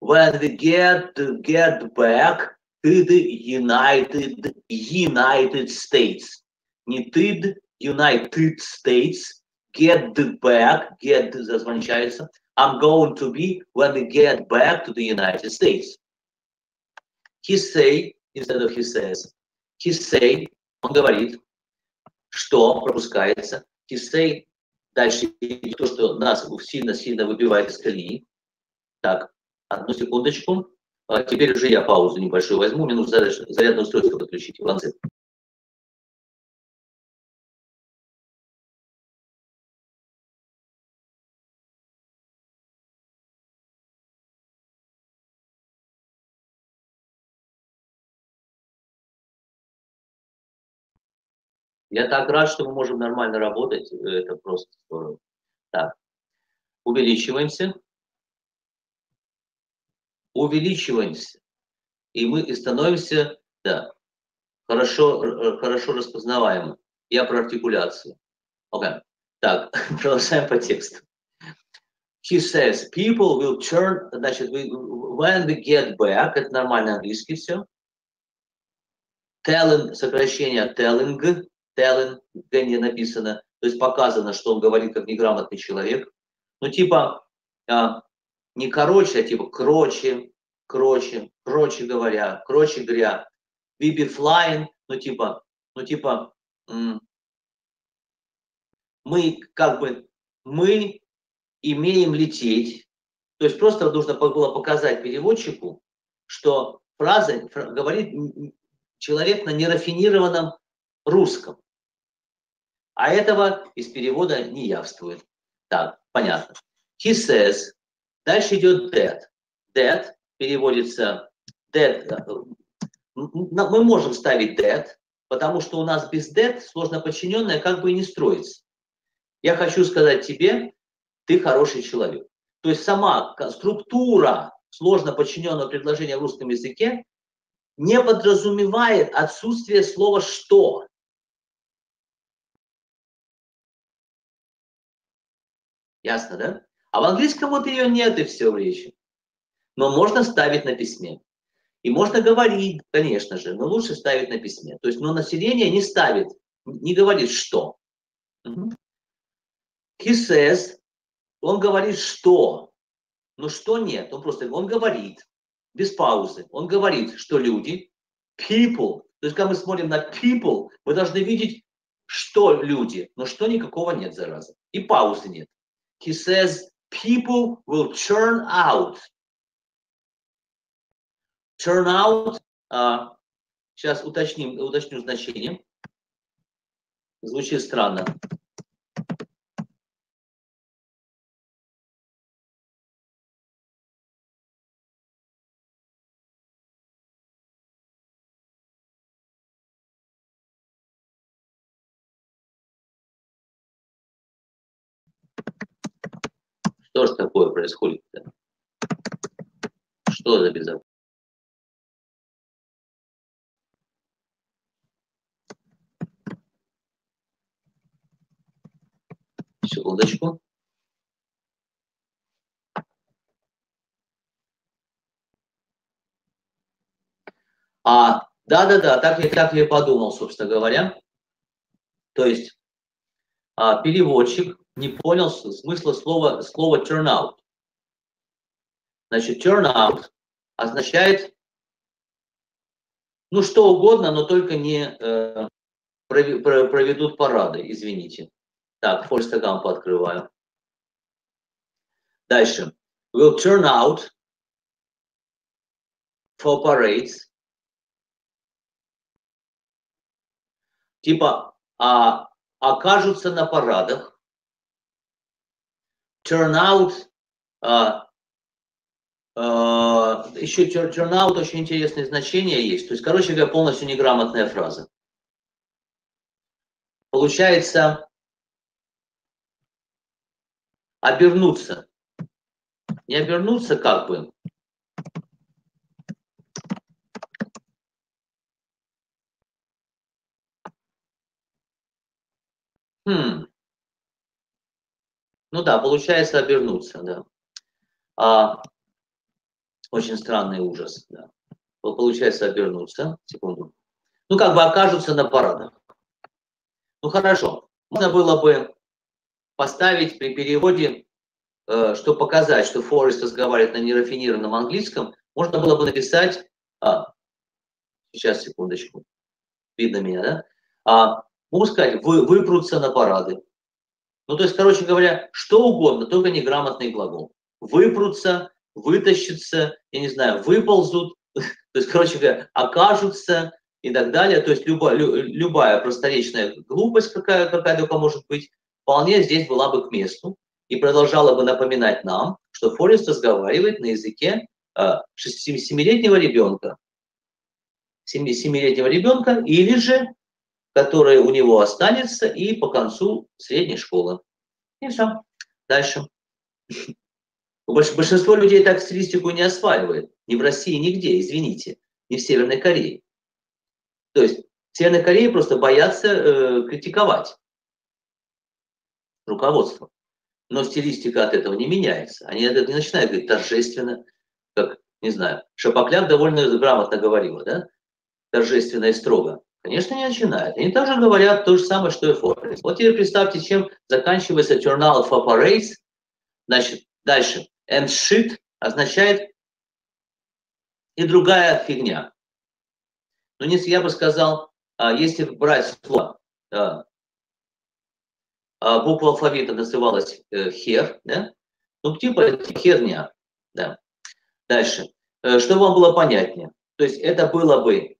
When we get to get back to the United United States. Не to United States. Get the back, get зазвончается. I'm going to be when we get back to the United States. He say, instead of he says, he say, он говорит, что пропускается. He say, дальше то, что нас сильно-сильно выбивает из колеи. Так, одну секундочку. А теперь уже я паузу небольшую возьму. Мне нужно зарядное устройство подключить. Ланцет. Я так рад, что мы можем нормально работать. Это просто здорово. Так, увеличиваемся. Увеличиваемся. И мы и становимся, да, хорошо, хорошо распознаваемы. Я про артикуляцию. Okay. Так, продолжаем по тексту. He says, people will turn, значит, when we get back, это нормально английский все. Telling, сокращение telling, telling, Генри написано, то есть показано, что он говорит как неграмотный человек. Ну, типа, а, не короче, а типа кроче, кроче, кроче говоря, кроче говоря. We be ну, типа, ну, типа, мы как бы, мы имеем лететь. То есть просто нужно было показать переводчику, что фраза говорит человек на нерафинированном русском. А этого из перевода не явствует. Так, понятно. He says, дальше идет that. That переводится that. Э, мы можем ставить that, потому что у нас без that сложно подчиненное как бы и не строится. Я хочу сказать тебе, ты хороший человек. То есть сама структура сложно подчиненного предложения в русском языке не подразумевает отсутствие слова «что». Ясно, да? А в английском вот ее нет и все в речи. Но можно ставить на письме. И можно говорить, конечно же, но лучше ставить на письме. То есть, но население не ставит, не говорит что. He says, он говорит что, но что нет, он просто, он говорит, без паузы, он говорит, что люди, people, то есть, когда мы смотрим на people, мы должны видеть, что люди, но что никакого нет, зараза. И паузы нет. He says, people will turn out. Turn out, uh, сейчас уточним, уточню значение. Звучит странно. Такое происходит-то? Что за безопасность? Секундочку. А, да-да-да, так я, так я и подумал, собственно говоря. То есть а, переводчик не понял смысла слова, слова turn out. Значит, turn out означает, ну, что угодно, но только не э, проведут парады, извините. Так, Форста Гампа. Дальше. Will turn out for parades. Типа, а, окажутся на парадах turnout, uh, uh, еще turnout очень интересное значение есть. То есть, короче говоря, полностью неграмотная фраза. Получается обернуться. Не обернуться как бы. Хм. Ну да, получается обернуться, да. А, очень странный ужас, да. Получается обернуться, секунду. Ну, как бы окажутся на парадах. Ну, хорошо. Можно было бы поставить при переводе, э, чтобы показать, что Форест разговаривает на нерафинированном английском, можно было бы написать, а, сейчас, секундочку, видно меня, да? А, могу сказать, вы, выпрутся на парады. Ну, то есть, короче говоря, что угодно, только неграмотный глагол. Выпрутся, вытащатся, я не знаю, выползут, то есть, короче говоря, окажутся и так далее. То есть любая, любая просторечная глупость, какая, какая только может быть, вполне здесь была бы к месту и продолжала бы напоминать нам, что Форест разговаривает на языке э, 7-летнего ребенка. 7-летнего ребенка или же которое у него останется и по концу средней школы. И все. Дальше. Большинство людей так стилистику не осваивает. Ни в России, нигде, извините. Ни в Северной Корее. То есть в Северной Корее просто боятся э, критиковать руководство. Но стилистика от этого не меняется. Они это не начинают говорить торжественно, как, не знаю, Шапокляк довольно грамотно говорила, да? Торжественно и строго. Конечно, не начинают. Они также говорят то же самое, что и Forest. Вот теперь представьте, чем заканчивается journal of operates. Значит, дальше. And shit означает и другая фигня. Ну, если я бы сказал, а, если брать слово, а, а, буква алфавита называлась э, хер, да? Ну, типа херня, да. Дальше. Э, чтобы вам было понятнее. То есть это было бы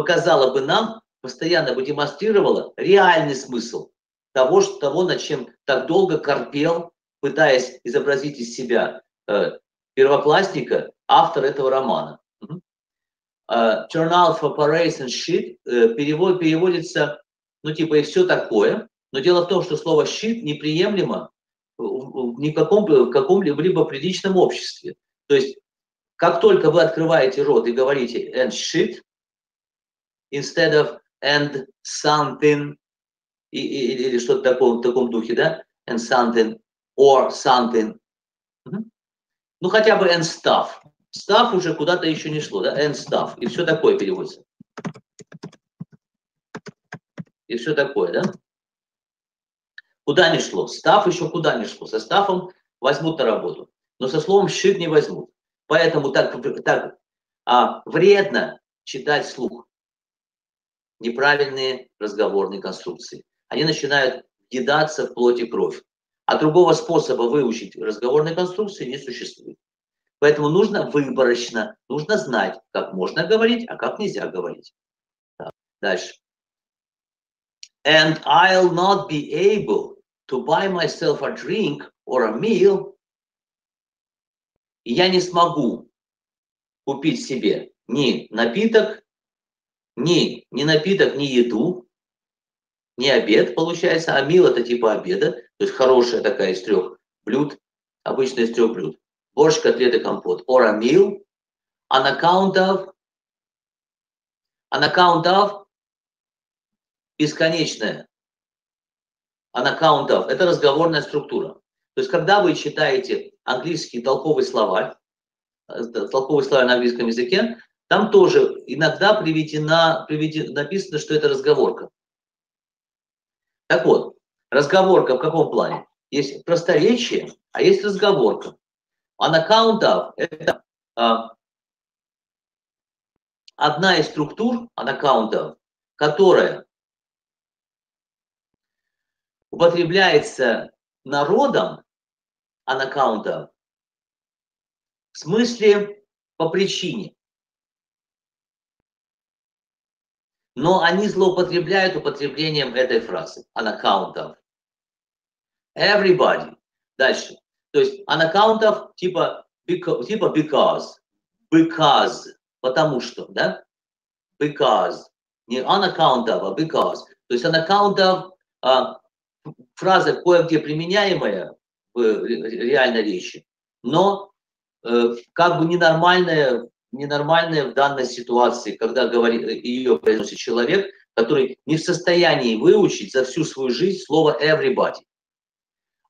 показала бы нам, постоянно бы демонстрировала реальный смысл того, что, того, над чем так долго корпел, пытаясь изобразить из себя э, первоклассника, автор этого романа. Uh, turn for parades and shit uh, перевод, переводится, ну, типа, и все такое. Но дело в том, что слово shit неприемлемо ни в каком, в каком-либо приличном обществе. То есть, как только вы открываете рот и говорите and shit, instead of and something, или, или что-то такое, в таком духе, да? And something, or something. Ну, хотя бы and stuff. Став уже куда-то еще не шло, да, and stuff, и все такое переводится. И все такое, да? Куда не шло? Став еще куда не шло. Со стафом возьмут на работу, но со словом щит не возьмут. Поэтому так, так а, вредно читать слух неправильные разговорные конструкции. Они начинают въедаться в плоть и кровь. А другого способа выучить разговорные конструкции не существует. Поэтому нужно выборочно, нужно знать, как можно говорить, а как нельзя говорить. Так, дальше. And I'll not be able to buy myself a drink or a meal. И я не смогу купить себе ни напиток, ни, ни напиток, ни еду, не обед получается, а мил это типа обеда, то есть хорошая такая из трех блюд, обычно из трех блюд. Борщ, котлеты, компот. Or a meal on account of, on account of бесконечная. On account of. Это разговорная структура. То есть, когда вы читаете английский толковый словарь, э, толковый словарь на английском языке, там тоже иногда приведена, приведена, написано, что это разговорка. Так вот, разговорка в каком плане? Есть просторечие, а есть разговорка. On account of – это а, одна из структур on account of, которая употребляется народом on account of, в смысле по причине. Но они злоупотребляют употреблением этой фразы on account of. Everybody. Дальше. То есть on account of типа, because, типа because, because, потому что, да? Because. Не on account of, а because. То есть on account of а, фраза кое-где применяемая в реальной речи, но э, как бы ненормальная ненормальное в данной ситуации, когда говорит, ее произносит человек, который не в состоянии выучить за всю свою жизнь слово everybody.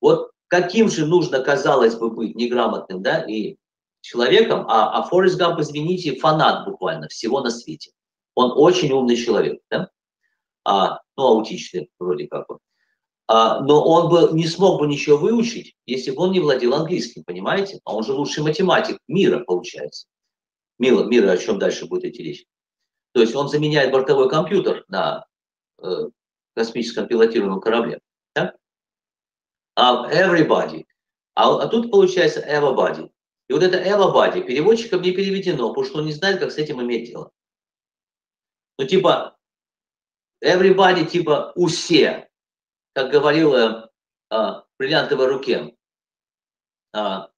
Вот каким же нужно, казалось бы, быть неграмотным, да, и человеком, а, а Форест Гамп, извините, фанат буквально всего на свете. Он очень умный человек, да? а, ну, аутичный вроде как он. А, но он бы не смог бы ничего выучить, если бы он не владел английским, понимаете? А он же лучший математик мира, получается. Мира, мира, о чем дальше будет идти речь. То есть он заменяет бортовой компьютер на э, космическом пилотируемом корабле. Да? А everybody. А, а тут получается everybody. И вот это everybody переводчиком не переведено, потому что он не знает, как с этим иметь дело. Ну, типа, everybody, типа, усе, как говорила а, бриллиантовой руке. А,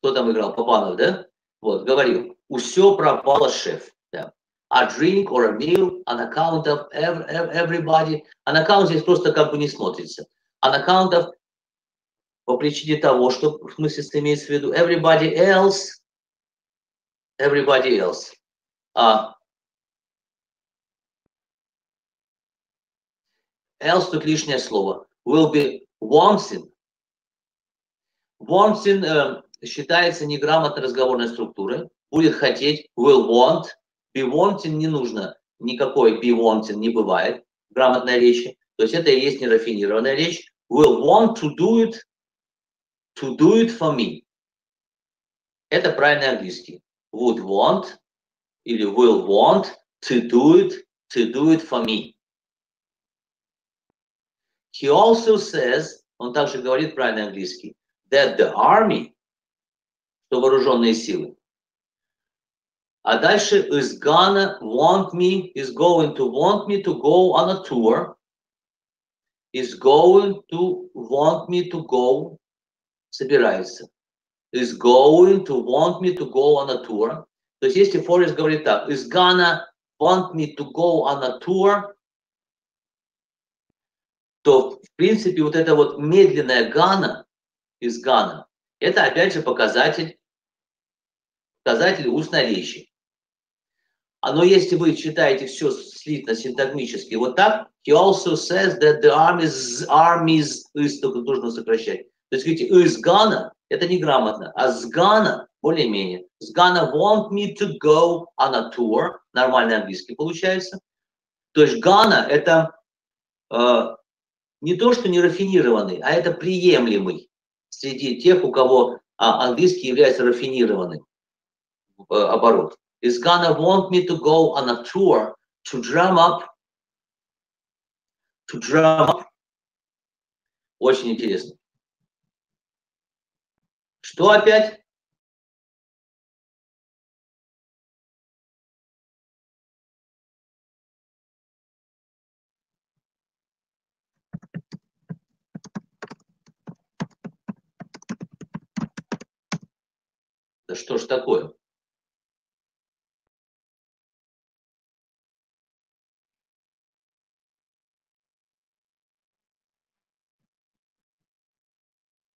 кто там играл? Попанов, да? Вот, говорил, все пропало, шеф. Да. A drink or a meal on account of everybody. On account здесь просто как бы не смотрится. On account of по причине того, что в смысле имеется в виду everybody else, everybody else. А, else тут лишнее слово. Will be wanting. Wanting э, считается неграмотной разговорной структурой, будет хотеть, will want, be wanting не нужно, никакой be wanting не бывает в грамотной речи, то есть это и есть нерафинированная речь, will want to do it, to do it for me. Это правильный английский. Would want или will want to do it, to do it for me. He also says, он также говорит правильный английский, that the army что вооруженные силы. А дальше is gonna want me, is going to want me to go on a tour, is going to want me to go, собирается, is going to want me to go on a tour. То есть если Форест говорит так, is gonna want me to go on a tour, то в принципе вот это вот медленная гана из гана, это опять же показатель показатели устной речи. А но если вы читаете все слитно, синтагмически, вот так, he also says that the armies, armies, is только нужно сокращать. То есть, видите, is gonna, Это неграмотно. А с gonna более-менее. С gonna want me to go on a tour. Нормальный английский получается. То есть gonna это э, не то, что не рафинированный, а это приемлемый среди тех, у кого а, английский является рафинированным оборот. Is gonna want me to go on a tour to drum up, to drum up. Очень интересно. Что опять? Да что ж такое?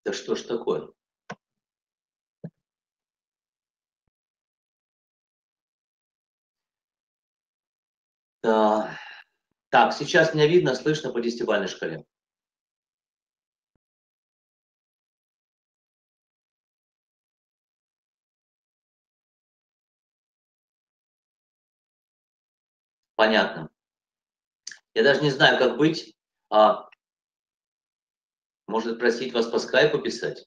Да что ж такое? Да. Так, сейчас меня видно, слышно по десятибалльной шкале. Понятно. Я даже не знаю, как быть. А, может просить вас по скайпу писать?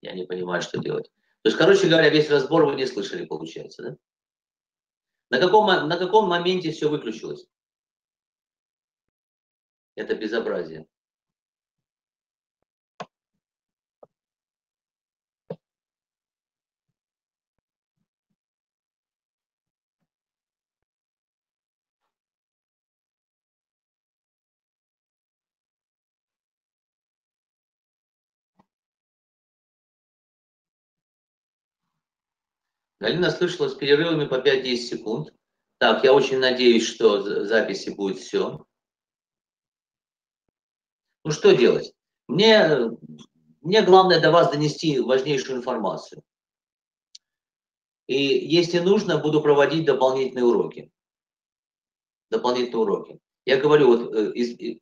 Я не понимаю, что делать. То есть, короче говоря, весь разбор вы не слышали, получается, да? На каком, на каком моменте все выключилось? Это безобразие. Галина слышала с перерывами по 5-10 секунд. Так, я очень надеюсь, что в записи будет все. Ну что делать? Мне, мне главное до вас донести важнейшую информацию. И если нужно, буду проводить дополнительные уроки. Дополнительные уроки. Я говорю, вот э, из,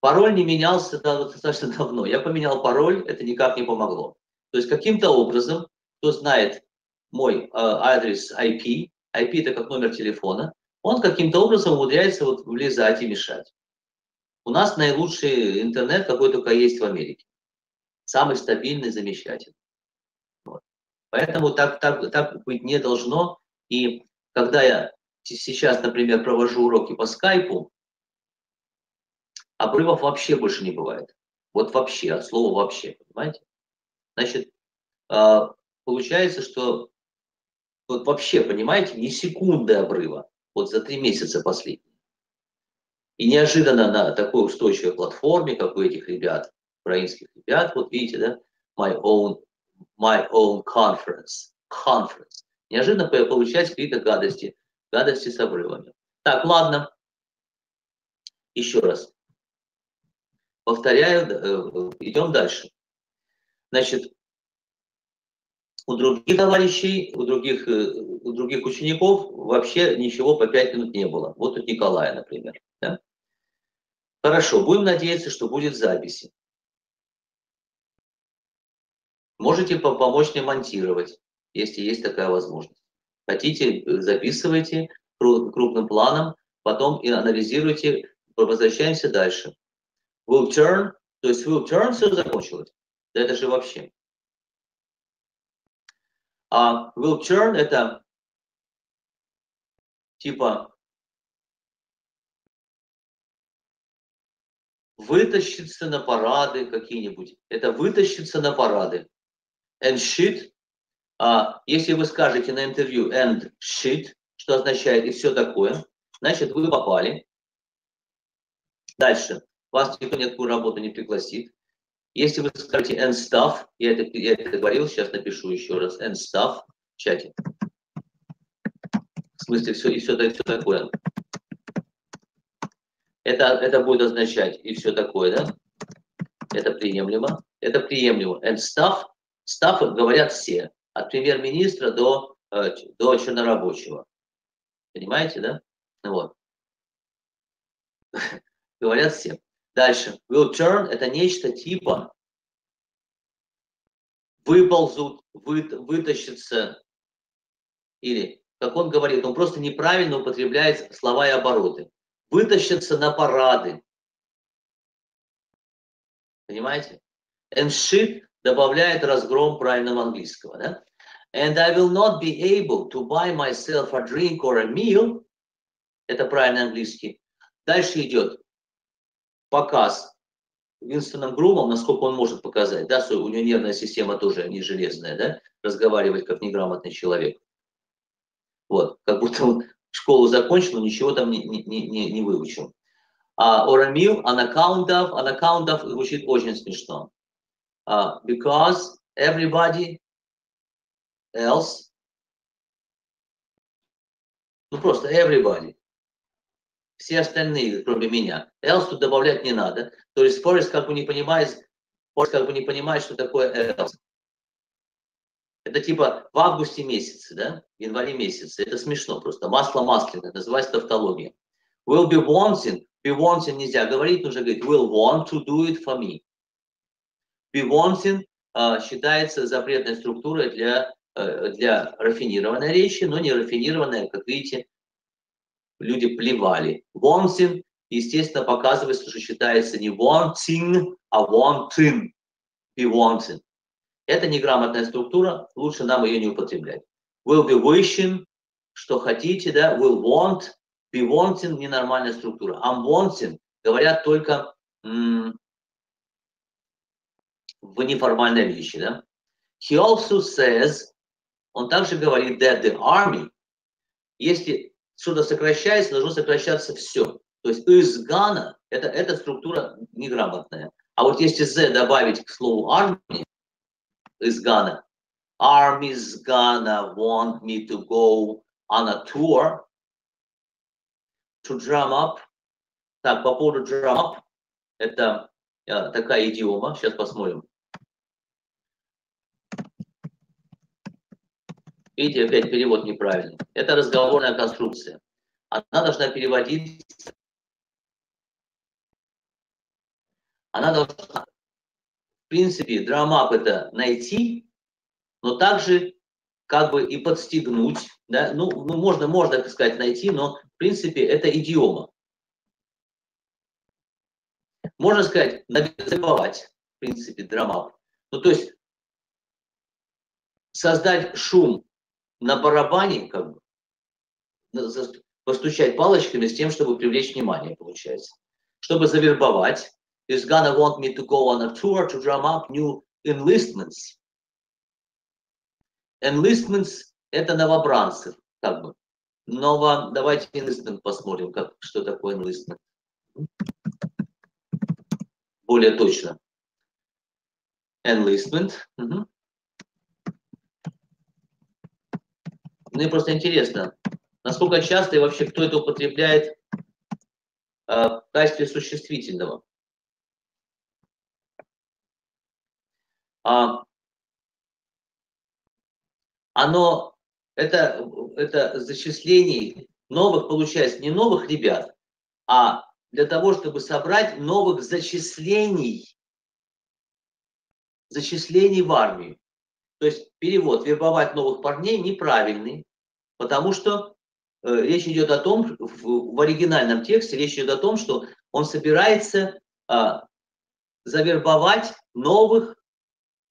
пароль не менялся достаточно давно. Я поменял пароль, это никак не помогло. То есть каким-то образом, кто знает мой э, адрес IP, IP это как номер телефона, он каким-то образом умудряется вот влезать и мешать. У нас наилучший интернет, какой только есть в Америке. Самый стабильный, замечательный. Вот. Поэтому так, так, так быть не должно. И когда я сейчас, например, провожу уроки по скайпу, обрывов вообще больше не бывает. Вот вообще, от слова вообще, понимаете? Значит, э, получается, что вот вообще, понимаете, ни секунды обрыва. Вот за три месяца последние. И неожиданно на такой устойчивой платформе, как у этих ребят, украинских ребят, вот видите, да, my own, my own conference, conference. Неожиданно получать какие-то гадости, гадости с обрывами. Так, ладно. Еще раз. Повторяю, э, идем дальше. Значит, у других товарищей, у других, э, у других учеников вообще ничего по 5 минут не было. Вот тут Николая, например. Да? Хорошо, будем надеяться, что будет записи. Можете помочь мне монтировать, если есть такая возможность. Хотите, э, записывайте крупным планом, потом и анализируйте, возвращаемся дальше. Will turn, то есть will turn все закончилось. Да это же вообще. А will turn это типа вытащиться на парады какие-нибудь. Это вытащиться на парады. And shit. А если вы скажете на интервью and shit, что означает и все такое, значит вы попали. Дальше. Вас никто ни работу не пригласит. Если вы скажете and stuff, я это, я это говорил, сейчас напишу еще раз, and stuff в чате. В смысле, все, и все, все такое. Это, это будет означать и все такое, да? Это приемлемо. Это приемлемо. And stuff, stuff говорят все. От премьер-министра до, э, до чернорабочего. Понимаете, да? Вот. говорят все. Дальше. Will turn – это нечто типа выползут, вы, вытащатся. Или, как он говорит, он просто неправильно употребляет слова и обороты. Вытащатся на парады. Понимаете? And shit добавляет разгром правильного английского. Да? And I will not be able to buy myself a drink or a meal. Это правильный английский. Дальше идет показ Винстоном Грумом, насколько он может показать, да, у него нервная система тоже не железная, да, разговаривать как неграмотный человек. Вот, как будто он школу закончил, ничего там не, не, не, не выучил. А Орамил, account of звучит очень смешно. Uh, because everybody else, ну просто everybody, все остальные, кроме меня. Else тут добавлять не надо. То есть Forrest как бы не понимает, Forrest как бы не понимает, что такое else. Это типа в августе месяце, да, в январе месяце. Это смешно просто. Масло масляное, называется тавтология. Will be wanting, be wanting нельзя говорить, нужно говорить will want to do it for me. Be wanting uh, считается запретной структурой для, uh, для рафинированной речи, но не рафинированная, как видите, люди плевали. Wanting, естественно, показывает, что считается не wanting, а wanting. Be wanting. Это неграмотная структура, лучше нам ее не употреблять. Will be wishing, что хотите, да, will want, be wanting, ненормальная структура. I'm wanting, говорят только м- в неформальной вещи, да. He also says, он также говорит that the army, если что-то сокращается, должно сокращаться все. То есть из Гана это, это структура неграмотная. А вот если Z добавить к слову армии, из Гана, army's gonna want me to go on a tour to drum up. Так, по поводу drum up, это э, такая идиома, сейчас посмотрим. Видите, опять перевод неправильный. Это разговорная конструкция. Она должна переводиться. Она должна, в принципе, драмап это найти, но также как бы и подстегнуть. Да? Ну, ну, можно, можно, так сказать, найти, но, в принципе, это идиома. Можно сказать, забывать, в принципе, драмап. Ну, то есть создать шум на барабане, как бы, постучать палочками с тем, чтобы привлечь внимание, получается. Чтобы завербовать. Is gonna want me to go on a tour to drum up new enlistments. Enlistments – это новобранцы, как бы. Ново, давайте enlistment посмотрим, как, что такое enlistment. Более точно. Enlistment. Угу. Мне просто интересно, насколько часто и вообще кто это употребляет э, в качестве существительного. А, оно, это, это зачислений новых, получается, не новых ребят, а для того, чтобы собрать новых зачислений, зачислений в армию. То есть перевод «вербовать новых парней» неправильный, потому что э, речь идет о том, в, в оригинальном тексте речь идет о том, что он собирается э, завербовать новых,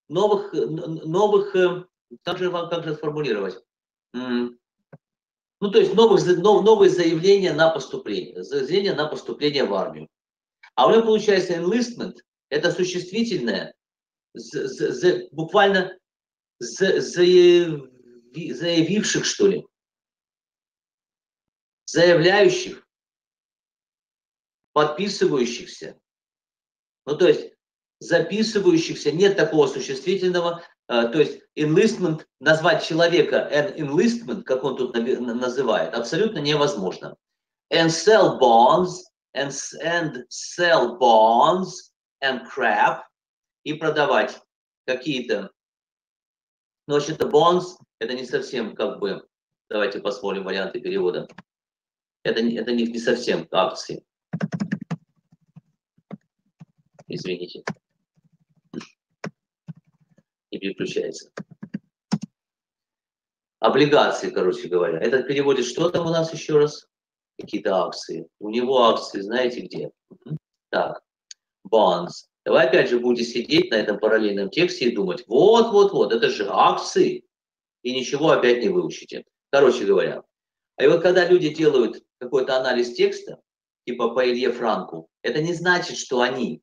новых, новых, э, как же вам как же сформулировать? Ну, то есть новых, нов, новые заявления на поступление, заявления на поступление в армию. А у него получается enlistment, это существительное, з, з, з, буквально заявивших, что ли, заявляющих, подписывающихся. Ну, то есть записывающихся, нет такого существительного, э, то есть enlistment, назвать человека an enlistment, как он тут называет, абсолютно невозможно. And sell bonds, and, and sell bonds and crap, и продавать какие-то но вообще-то bonds это не совсем как бы, давайте посмотрим варианты перевода. Это, это не, не совсем акции. Извините. Не переключается. Облигации, короче говоря. Этот переводит что там у нас еще раз? Какие-то акции. У него акции, знаете где? Так, bonds. Давай опять же будете сидеть на этом параллельном тексте и думать, вот-вот-вот, это же акции. И ничего опять не выучите. Короче говоря. А и вот когда люди делают какой-то анализ текста, типа по Илье Франку, это не значит, что они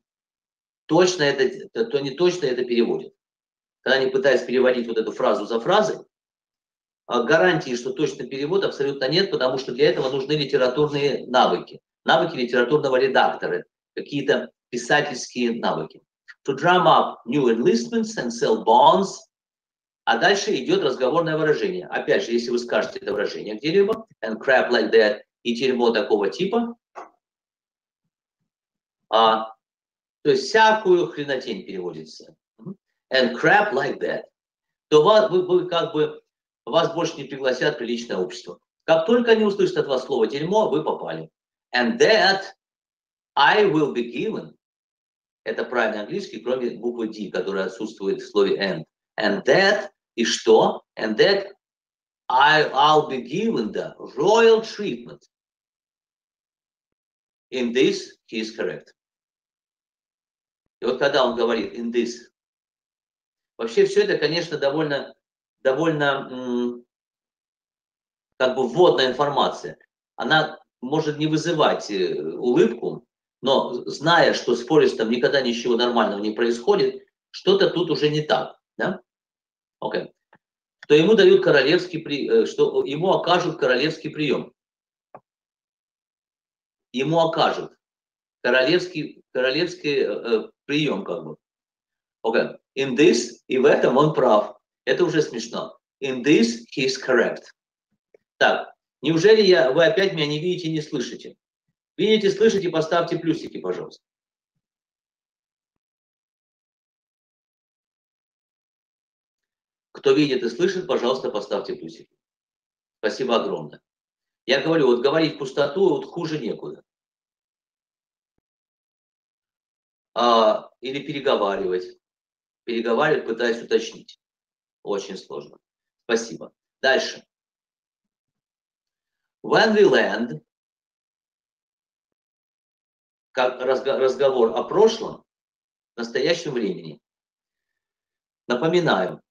точно это, то не точно это переводят. Когда они пытаются переводить вот эту фразу за фразой, а гарантии, что точно перевод абсолютно нет, потому что для этого нужны литературные навыки, навыки литературного редактора, какие-то писательские навыки. To drum up new enlistments and sell bonds. А дальше идет разговорное выражение. Опять же, если вы скажете это выражение где-либо, and crap like that, и тюрьмо такого типа, а, то есть всякую хренотень переводится. And crap like that. То вас, вы, вы как бы, вас больше не пригласят приличное общество. Как только они услышат от вас слово дерьмо, вы попали. And that I will be given. Это правильный английский, кроме буквы D, которая отсутствует в слове and. And that и что? And that I, I'll be given the royal treatment. In this he is correct. И вот когда он говорит in this, вообще все это, конечно, довольно, довольно как бы вводная информация. Она может не вызывать э, улыбку, но зная, что с Форестом никогда ничего нормального не происходит, что-то тут уже не так. Да? Okay. Что ему дают королевский при... Э, что ему окажут королевский прием. Ему окажут королевский, королевский э, э, прием как бы. Okay. In this, и в этом он прав. Это уже смешно. In this, he is correct. Так, неужели я, вы опять меня не видите не слышите? Видите, слышите, поставьте плюсики, пожалуйста. Кто видит и слышит, пожалуйста, поставьте плюсики. Спасибо огромное. Я говорю, вот говорить пустоту, вот хуже некуда. а, или переговаривать. Переговаривать, пытаясь уточнить. Очень сложно. Спасибо. Дальше. When we land, как разговор о прошлом, настоящем времени. Напоминаю,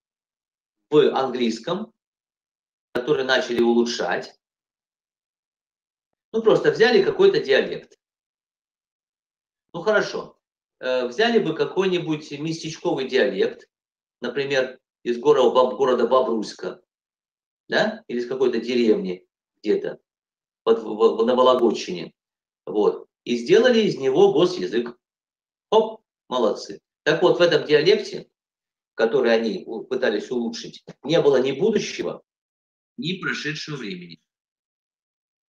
в английском, который начали улучшать, ну просто взяли какой-то диалект. Ну хорошо, Э, взяли бы какой-нибудь местечковый диалект, например, из города, города Бобруйска, да, или из какой-то деревни где-то на Вологодчине, вот, и сделали из него госязык. Хоп, молодцы. Так вот, в этом диалекте, который они пытались улучшить, не было ни будущего, ни прошедшего времени.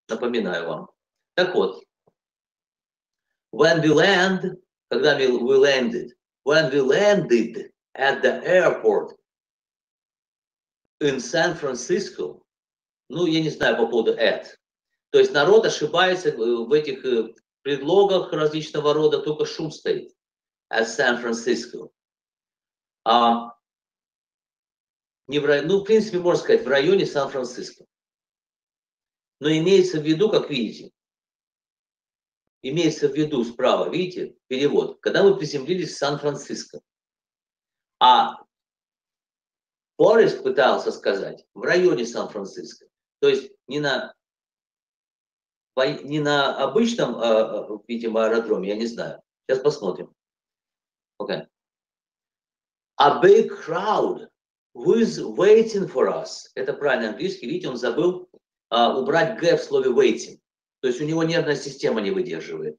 Напоминаю вам. Так вот, when we land когда we landed, when we landed at the airport in San Francisco, ну, я не знаю по поводу at, то есть народ ошибается в этих э, предлогах различного рода, только шум стоит. San Francisco. А, не в, ну, в принципе, можно сказать, в районе Сан-Франциско. Но имеется в виду, как видите, имеется в виду справа, видите, перевод, когда мы приземлились в Сан-Франциско. А Форест пытался сказать в районе Сан-Франциско. То есть не на, не на обычном, а, а, видимо, аэродроме, я не знаю. Сейчас посмотрим. Okay. A big crowd who's waiting for us. Это правильный английский. Видите, он забыл uh, убрать G в слове waiting. То есть у него нервная система не выдерживает.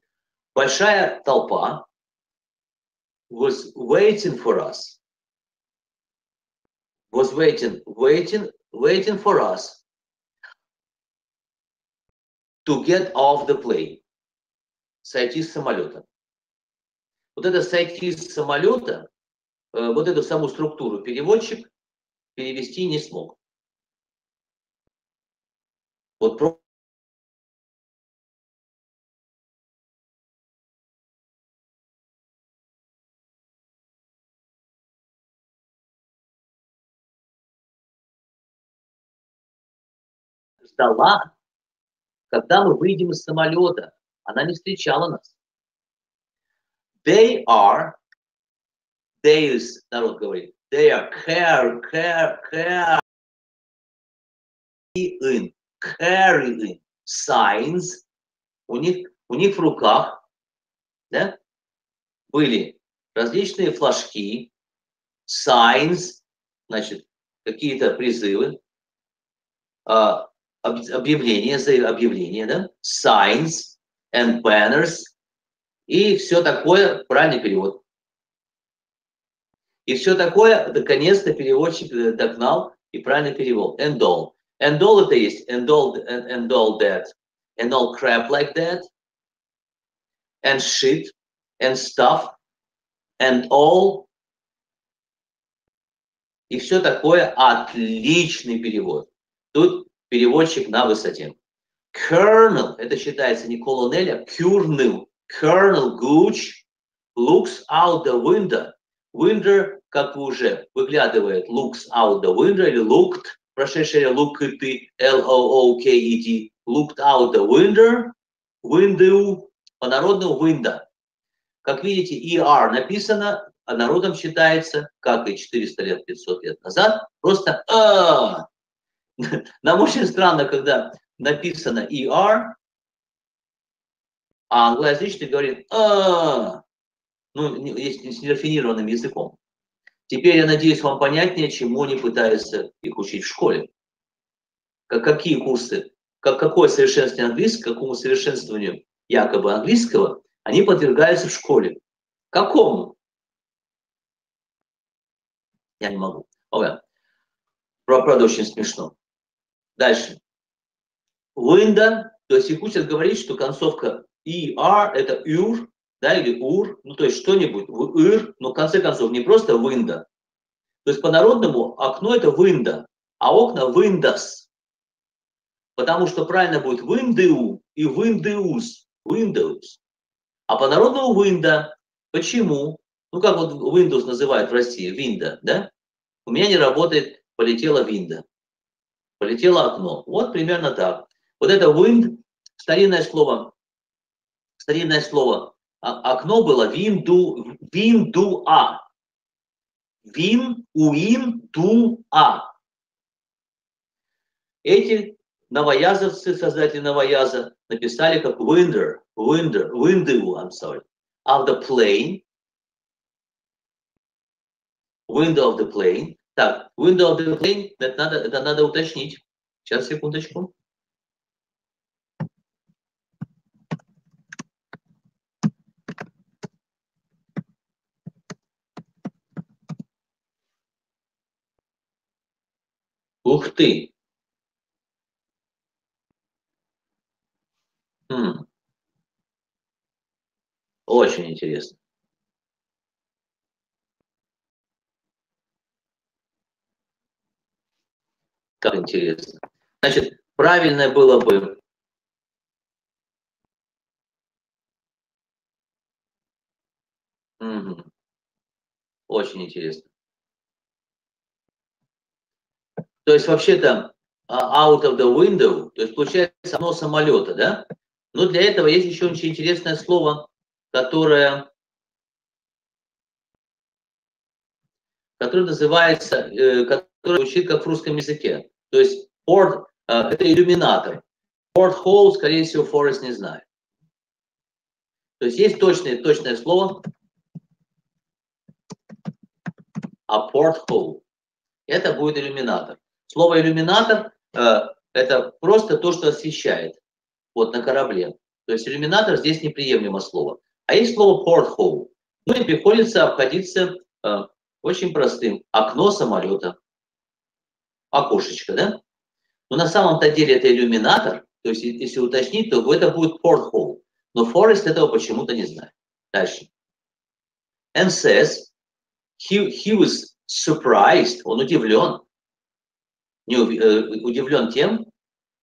Большая толпа was waiting for us. Was waiting, waiting, waiting for us to get off the plane. Сойти с самолета. Вот это сойти с самолета, э, вот эту саму структуру переводчик перевести не смог. Вот про сдала когда мы выйдем из самолета. Она не встречала нас. They are, they is, народ говорит, they are care, care, care, in, carrying signs, у них, у них в руках да, были различные флажки, signs, значит, какие-то призывы, а, объявления, объявления, да, signs and banners, и все такое, правильный перевод. И все такое, наконец-то переводчик догнал и правильно перевел. And all. And all это есть. And all, and, and all that. And all crap like that. And shit. And stuff. And all. И все такое отличный перевод. Тут переводчик на высоте. Colonel, это считается не а kernel. Colonel Gooch looks out the window. Window, как уже выглядывает, looks out the window или looked, прошедшее looked, L-O-O-K-E-D, looked out the window, window, по-народному window. Как видите, ER написано, а народом считается, как и 400 лет, 500 лет назад, просто а. Нам очень странно, когда написано ER, а англоязычный говорит а, ну, с нерафинированным языком. Теперь, я надеюсь, вам понятнее, чему они пытаются их учить в школе. Как, какие курсы, как, какое совершенствование английского, какому совершенствованию якобы английского они подвергаются в школе. Какому? Я не могу. Okay. Правда, очень смешно. Дальше. Window, то есть учат говорить, что концовка ER – это UR, да, или УР, ну то есть что-нибудь, ИР, но в конце концов не просто window. То есть по-народному окно – это window, а окна – windows. Потому что правильно будет window и windows, windows. А по-народному window. Почему? Ну, как вот Windows называют в России, window, да? У меня не работает, полетела window полетело окно. Вот примерно так. Вот это wind, старинное слово, старинное слово, а, окно было винду, виндуа. Вин, уин, ду, а. Эти новоязовцы, создатели новояза, написали как winder, winder, window, I'm sorry, of the plane, window of the plane, так, window of the это надо, это надо уточнить. Сейчас, секундочку. Ух ты! Хм. Очень интересно. Как интересно. Значит, правильное было бы. Очень интересно. То есть вообще-то а, out of the window, то есть получается окно самолета, да? Но для этого есть еще очень интересное слово, которое, которое называется, э, которое звучит как в русском языке. То есть port э, – это иллюминатор. Port hole, скорее всего, Форест не знает. То есть есть точное, точное слово, а port hole – это будет иллюминатор. Слово иллюминатор э, – это просто то, что освещает вот на корабле. То есть иллюминатор здесь неприемлемо слово. А есть слово port hole. Ну и приходится обходиться э, очень простым. Окно самолета окошечко, да? Но на самом-то деле это иллюминатор, то есть если уточнить, то это будет porthole. Но Форест этого почему-то не знает. Дальше. And says, he, he was surprised, он удивлен. Не, э, удивлен тем,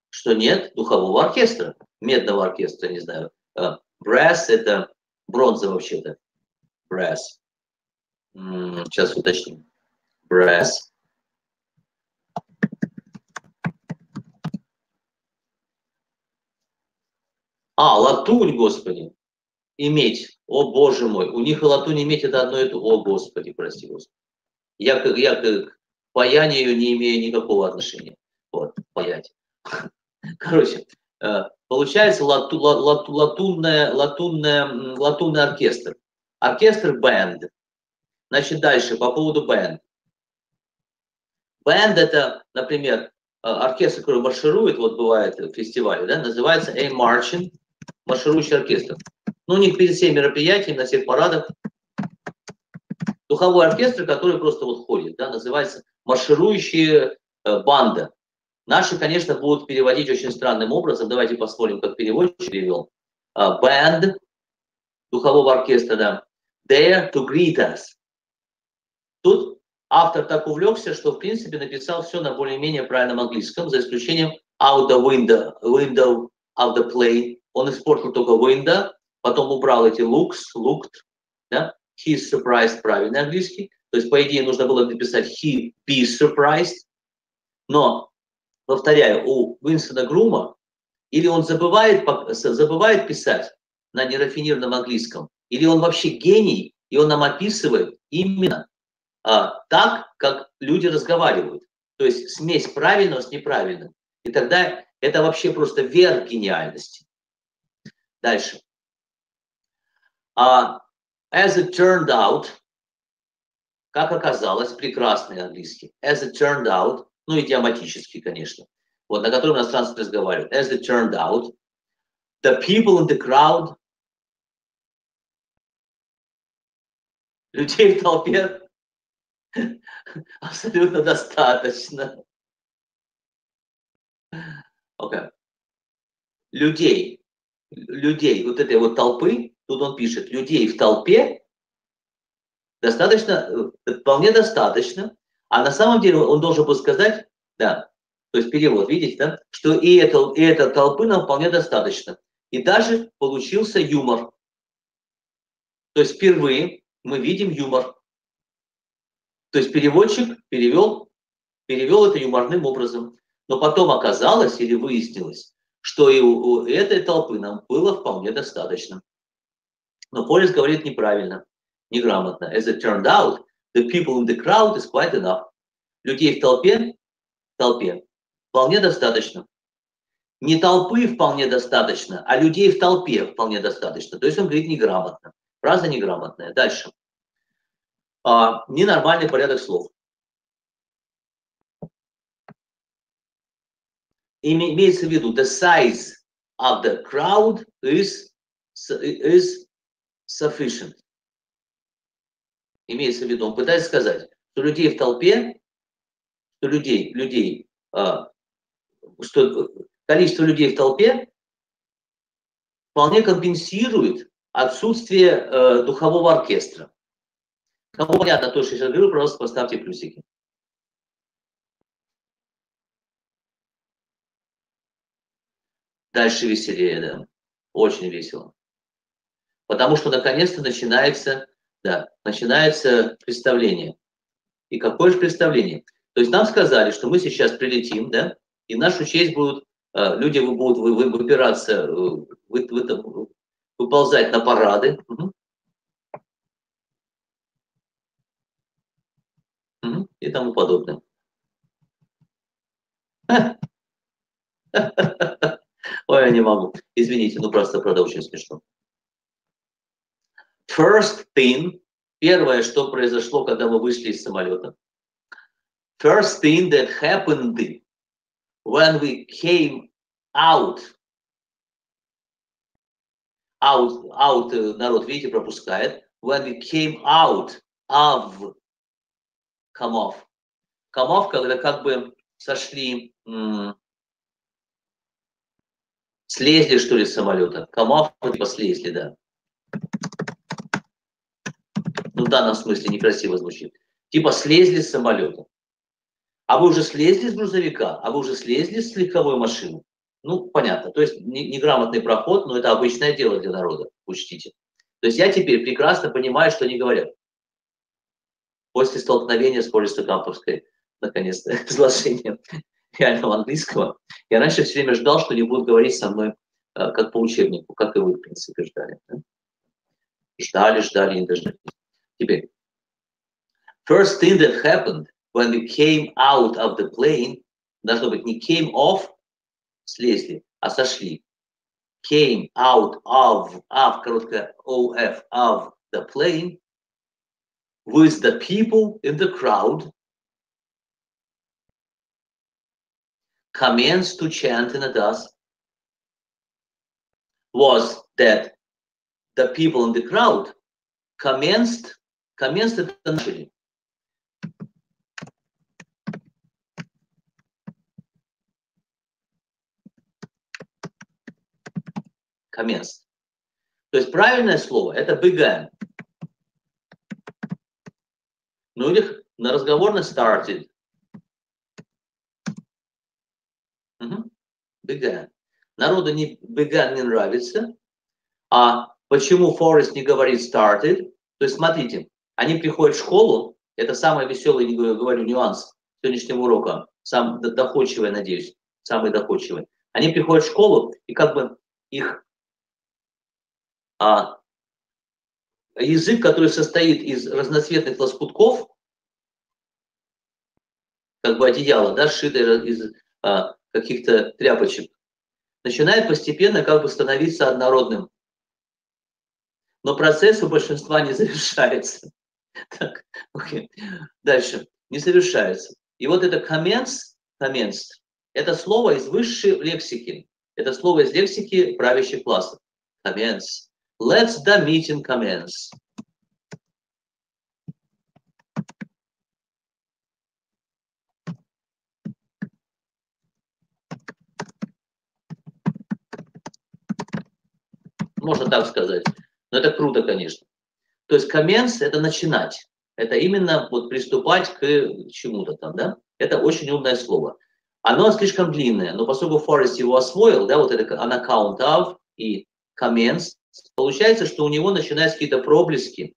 что нет духового оркестра, медного оркестра, не знаю. Э, brass – это бронза вообще-то. Brass. Сейчас уточним. Brass. А, латунь, господи, иметь, о боже мой, у них и латунь иметь это одно и то, о господи, прости господи. Я, я к паянию не имею никакого отношения. Вот, паять. Короче, э, получается лату, лату, латунная, латунная, латунный оркестр. Оркестр бенд. Значит, дальше по поводу бенд. Бенд это, например, э, оркестр, который марширует, вот бывает в фестивале, да, называется A Marching, марширующий оркестр. Ну, у них перед всеми мероприятиями, на всех парадах духовой оркестр, который просто вот ходит, да, называется марширующая э, банда. Наши, конечно, будут переводить очень странным образом. Давайте посмотрим, как переводчик перевел. Uh, band духового оркестра, да. There to greet us. Тут автор так увлекся, что, в принципе, написал все на более-менее правильном английском, за исключением out the window, window of the plane. Он испортил только window, потом убрал эти looks, looked, да, he's surprised, правильный английский. То есть, по идее, нужно было написать he be surprised. Но, повторяю, у Уинстона Грума или он забывает, забывает писать на нерафинированном английском, или он вообще гений, и он нам описывает именно а, так, как люди разговаривают. То есть смесь правильного с неправильным. И тогда это вообще просто верх гениальности. Дальше. Uh, as it turned out, как оказалось, прекрасный английский. As it turned out, ну, идиоматический, конечно, вот, на котором иностранцы разговаривают. As it turned out, the people in the crowd, людей в толпе абсолютно достаточно. Okay. Людей, людей, вот этой вот толпы, тут он пишет, людей в толпе достаточно, э, вполне достаточно, а на самом деле он должен был сказать, да, то есть перевод, видите, да, что и, это, и этой толпы нам вполне достаточно. И даже получился юмор. То есть впервые мы видим юмор. То есть переводчик перевел, перевел это юморным образом. Но потом оказалось или выяснилось, что и у этой толпы нам было вполне достаточно. Но Полис говорит неправильно, неграмотно. As it turned out, the people in the crowd is quite enough. Людей в толпе, толпе вполне достаточно. Не толпы вполне достаточно, а людей в толпе вполне достаточно. То есть он говорит неграмотно. Фраза неграмотная. Дальше. А, ненормальный порядок слов. Имеется в виду, the size of the crowd is, is sufficient. Имеется в виду, он пытается сказать, что людей в толпе, что людей, людей, а, что количество людей в толпе вполне компенсирует отсутствие э, духового оркестра. Кому понятно то, что я сейчас говорю, просто поставьте плюсики. Дальше веселее, да. Очень весело. Потому что наконец-то начинается, да, начинается представление. И какое же представление? То есть нам сказали, что мы сейчас прилетим, да, и нашу честь будут, э, люди будут выбираться, э, вы, вы, выползать на парады. И тому подобное. Ой, я не могу. Извините, ну просто, правда, очень смешно. First thing, первое, что произошло, когда мы вышли из самолета. First thing that happened when we came out. Out, out э, народ, видите, пропускает. When we came out of, come off. Come off, когда как бы сошли, слезли, что ли, с самолета. Off, типа слезли, да ну, в данном смысле некрасиво звучит, типа слезли с самолета. А вы уже слезли с грузовика, а вы уже слезли с легковой машины. Ну, понятно. То есть неграмотный проход, но это обычное дело для народа, учтите. То есть я теперь прекрасно понимаю, что они говорят. После столкновения с Полисто-Камповской, наконец-то, изложением реального английского, я раньше все время ждал, что они будут говорить со мной э, как по учебнику, как и вы, в принципе, ждали. Да? Ждали, ждали, не дождались. Теперь. First thing that happened when we came out of the plane, должно быть не came off, слезли, а сошли. Came out of, of, короткое of, of the plane, with the people in the crowd, commenced to chant in a dust, was that the people in the crowd commenced, commenced это начали. Commenced. То есть правильное слово это began. Ну них на разговорный started. Угу. Began. Народу не, began не нравится. А почему Форест не говорит started? То есть смотрите, они приходят в школу, это самый веселый, не говорю нюанс сегодняшнего урока, сам доходчивый, надеюсь, самый доходчивый. Они приходят в школу, и как бы их а, язык, который состоит из разноцветных лоскутков, как бы одеяло, да, сшитое из а, каких-то тряпочек, начинает постепенно как бы становиться однородным. Но процесс у большинства не завершается. Так, okay. Дальше. Не завершается. И вот это commence, commenced, это слово из высшей лексики. Это слово из лексики правящих классов. Commence. Let's the meeting commence. Можно так сказать. Но это круто, конечно. То есть commence – это начинать. Это именно вот приступать к чему-то там, да? Это очень умное слово. Оно слишком длинное, но поскольку Forrest его освоил, да, вот это on account of и commence, Получается, что у него начинаются какие-то проблески,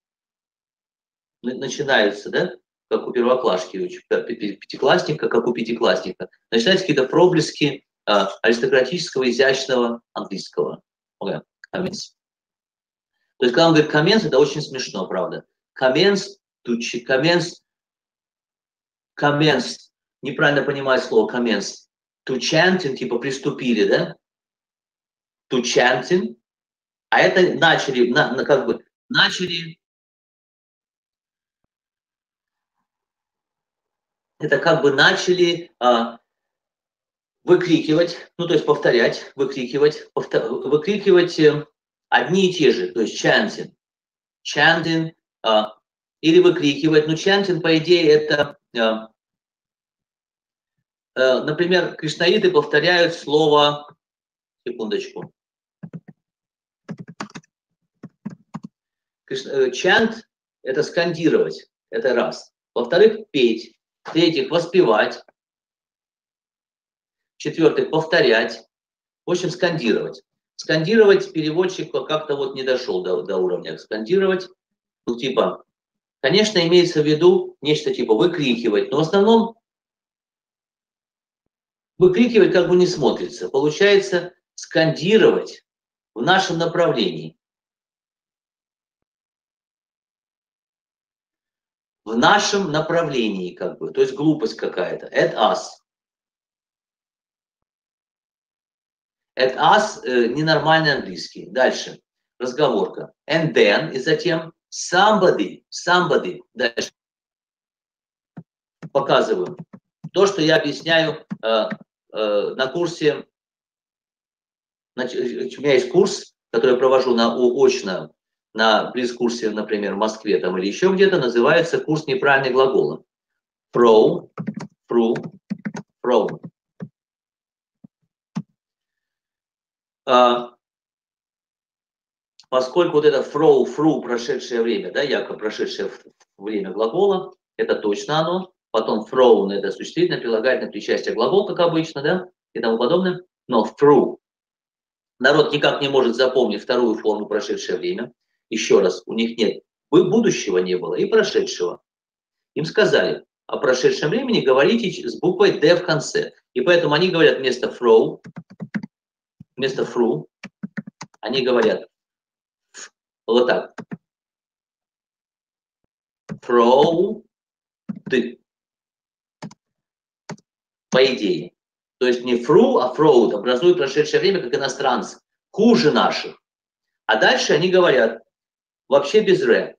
начинаются, да, как у первоклашки, пятиклассника, как у пятиклассника, начинаются какие-то проблески э, аристократического, изящного английского. Okay. Commence. То есть, когда он говорит commence, это очень смешно, правда. Commence, to commence, commence, неправильно понимать слово. To chanting, типа приступили, да? Chanting, а это начали, на, на, как бы, начали, это как бы начали а, выкрикивать, ну то есть повторять, выкрикивать, повтор, выкрикивать э, одни и те же, то есть chanting, chanting, а, или выкрикивать, ну chanting по идее это, а, а, например, кришнаиты повторяют слово, секундочку, Э, чант – это скандировать, это раз. Во-вторых, петь. В-третьих, воспевать. В-четвертых, повторять. В общем, скандировать. Скандировать переводчик как-то вот не дошел до, до уровня. Скандировать, ну типа, конечно, имеется в виду нечто типа выкрикивать, но в основном выкрикивать как бы не смотрится. Получается скандировать в нашем направлении. в нашем направлении, как бы, то есть глупость какая-то. At us. At us э, ненормальный английский. Дальше. Разговорка. And then, и затем somebody, somebody. Дальше. Показываю. То, что я объясняю э, э, на курсе, значит, у меня есть курс, который я провожу на очно на близкурсе, например, в Москве там, или еще где-то, называется курс неправильных глаголов. Pro, fru, from. Поскольку вот это fro, fru, прошедшее время, да, якобы прошедшее время глагола, это точно оно. Потом frown – это существительное, прилагательное причастие глагол, как обычно, да, и тому подобное. Но fru народ никак не может запомнить вторую форму прошедшее время. Еще раз, у них нет будущего не было и прошедшего. Им сказали, о прошедшем времени говорите с буквой D в конце. И поэтому они говорят вместо fro, вместо fru, они говорят вот так. Fraud. По идее. То есть не фру, а фроуд образует прошедшее время как иностранцы. Хуже наших. А дальше они говорят, вообще без ре.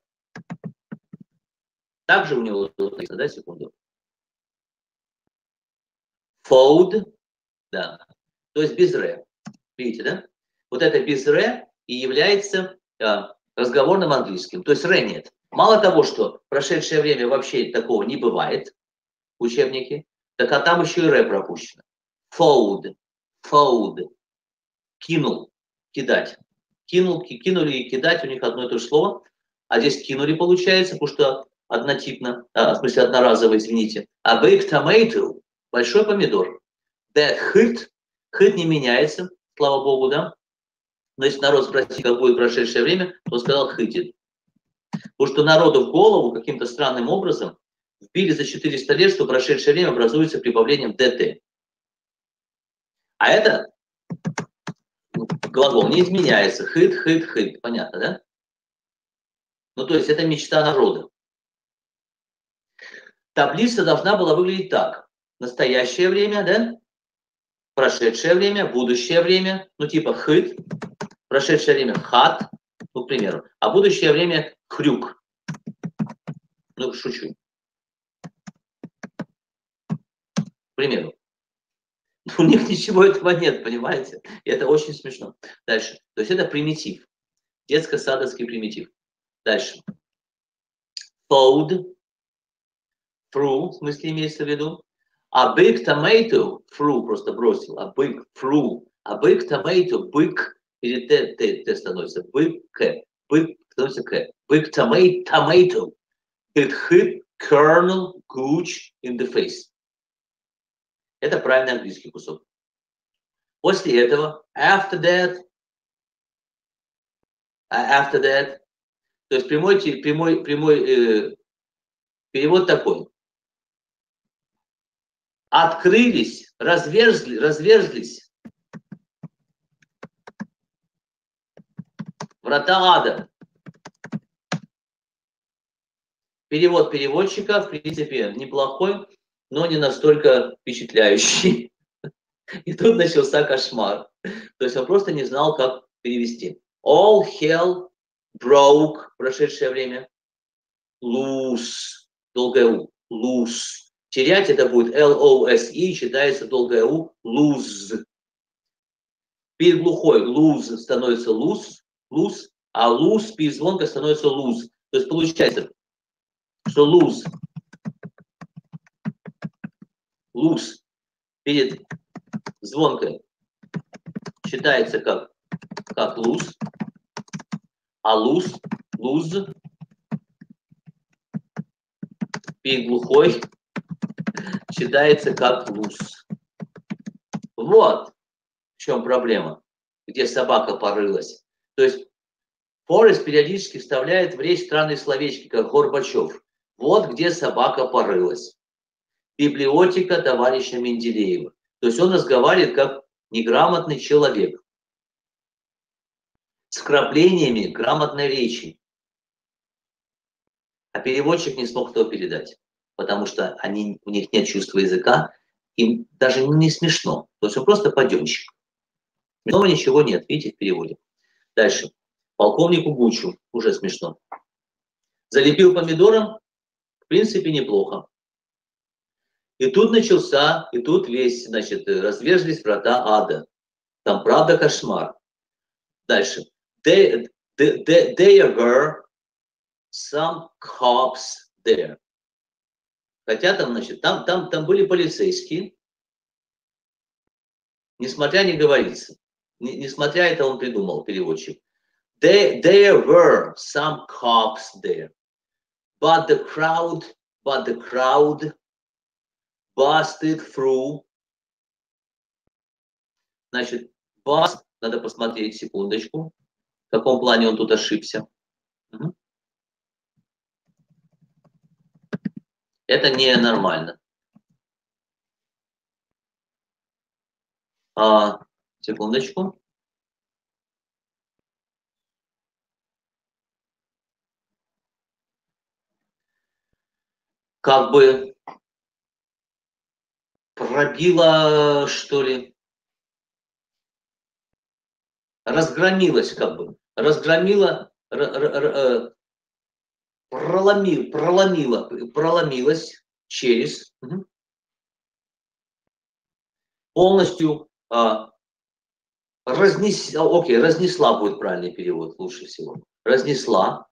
Также у него написано, да, секунду. Fold, да. То есть без ре. Видите, да? Вот это без ре и является а, разговорным английским. То есть ре нет. Мало того, что в прошедшее время вообще такого не бывает в учебнике, так а там еще и ре пропущено. Fold, fold, кинул, кидать. Кинул, кинули и кидать у них одно и то же слово. А здесь кинули получается, потому что однотипно, а, в смысле одноразово, извините. А baked tomato, большой помидор. That hit, hit не меняется, слава богу, да? Но если народ спросит, как будет прошедшее время, то сказал хытит. Потому что народу в голову каким-то странным образом вбили за 400 лет, что прошедшее время образуется прибавлением dt. А это глагол не изменяется. Хыт, хыт, хыт. Понятно, да? Ну, то есть это мечта народа. Таблица должна была выглядеть так. Настоящее время, да? Прошедшее время, будущее время. Ну, типа хыт. Прошедшее время хат, ну, к примеру. А будущее время хрюк. Ну, шучу. К примеру. У них ничего этого нет, понимаете? И это очень смешно. Дальше. То есть это примитив. Детско-садовский примитив. Дальше. Fold. Through, в смысле имеется в виду. А big tomato, through просто бросил, а big through. А big tomato, big, или т, т, т становится, big, к, big становится к. Big tomato, tomato. It hit kernel gooch in the face. Это правильный английский кусок. После этого, after that, after that, то есть прямой, прямой, прямой э, перевод такой. Открылись, разверзли, разверзлись врата ада. Перевод переводчика, в принципе, неплохой но не настолько впечатляющий. И тут начался кошмар. То есть он просто не знал, как перевести. All hell broke, прошедшее время. Lose, долгое У, lose. Терять это будет L-O-S-E, читается долгое У, lose. Перед глухой lose становится lose, lose, а lose перед звонкой становится lose. То есть получается, что lose луз перед звонкой считается как, как луз, а луз, луз перед глухой считается как луз. Вот в чем проблема, где собака порылась. То есть Форест периодически вставляет в речь странные словечки, как Горбачев. Вот где собака порылась библиотека товарища Менделеева. То есть он разговаривает как неграмотный человек с вкраплениями грамотной речи. А переводчик не смог этого передать, потому что они, у них нет чувства языка, им даже не смешно. То есть он просто паденщик. Смешного ничего нет, видите, в переводе. Дальше. Полковнику Гучу уже смешно. Залепил помидором, в принципе, неплохо. И тут начался, и тут весь, значит, разверзлись врата ада. Там правда кошмар. Дальше. There, there, there were some cops there. Хотя там, значит, там, там, там были полицейские. Несмотря не говорится. Несмотря это он придумал, переводчик. There, there were some cops there. But the crowd, but the crowd busted through. Значит, bust, надо посмотреть секундочку, в каком плане он тут ошибся. Угу. Это ненормально. А, секундочку. Как бы пробила, что ли, разгромилась как бы, разгромила, проломил, проломила, проломилась через, полностью а, разнес, окей, разнесла будет правильный перевод лучше всего. Разнесла,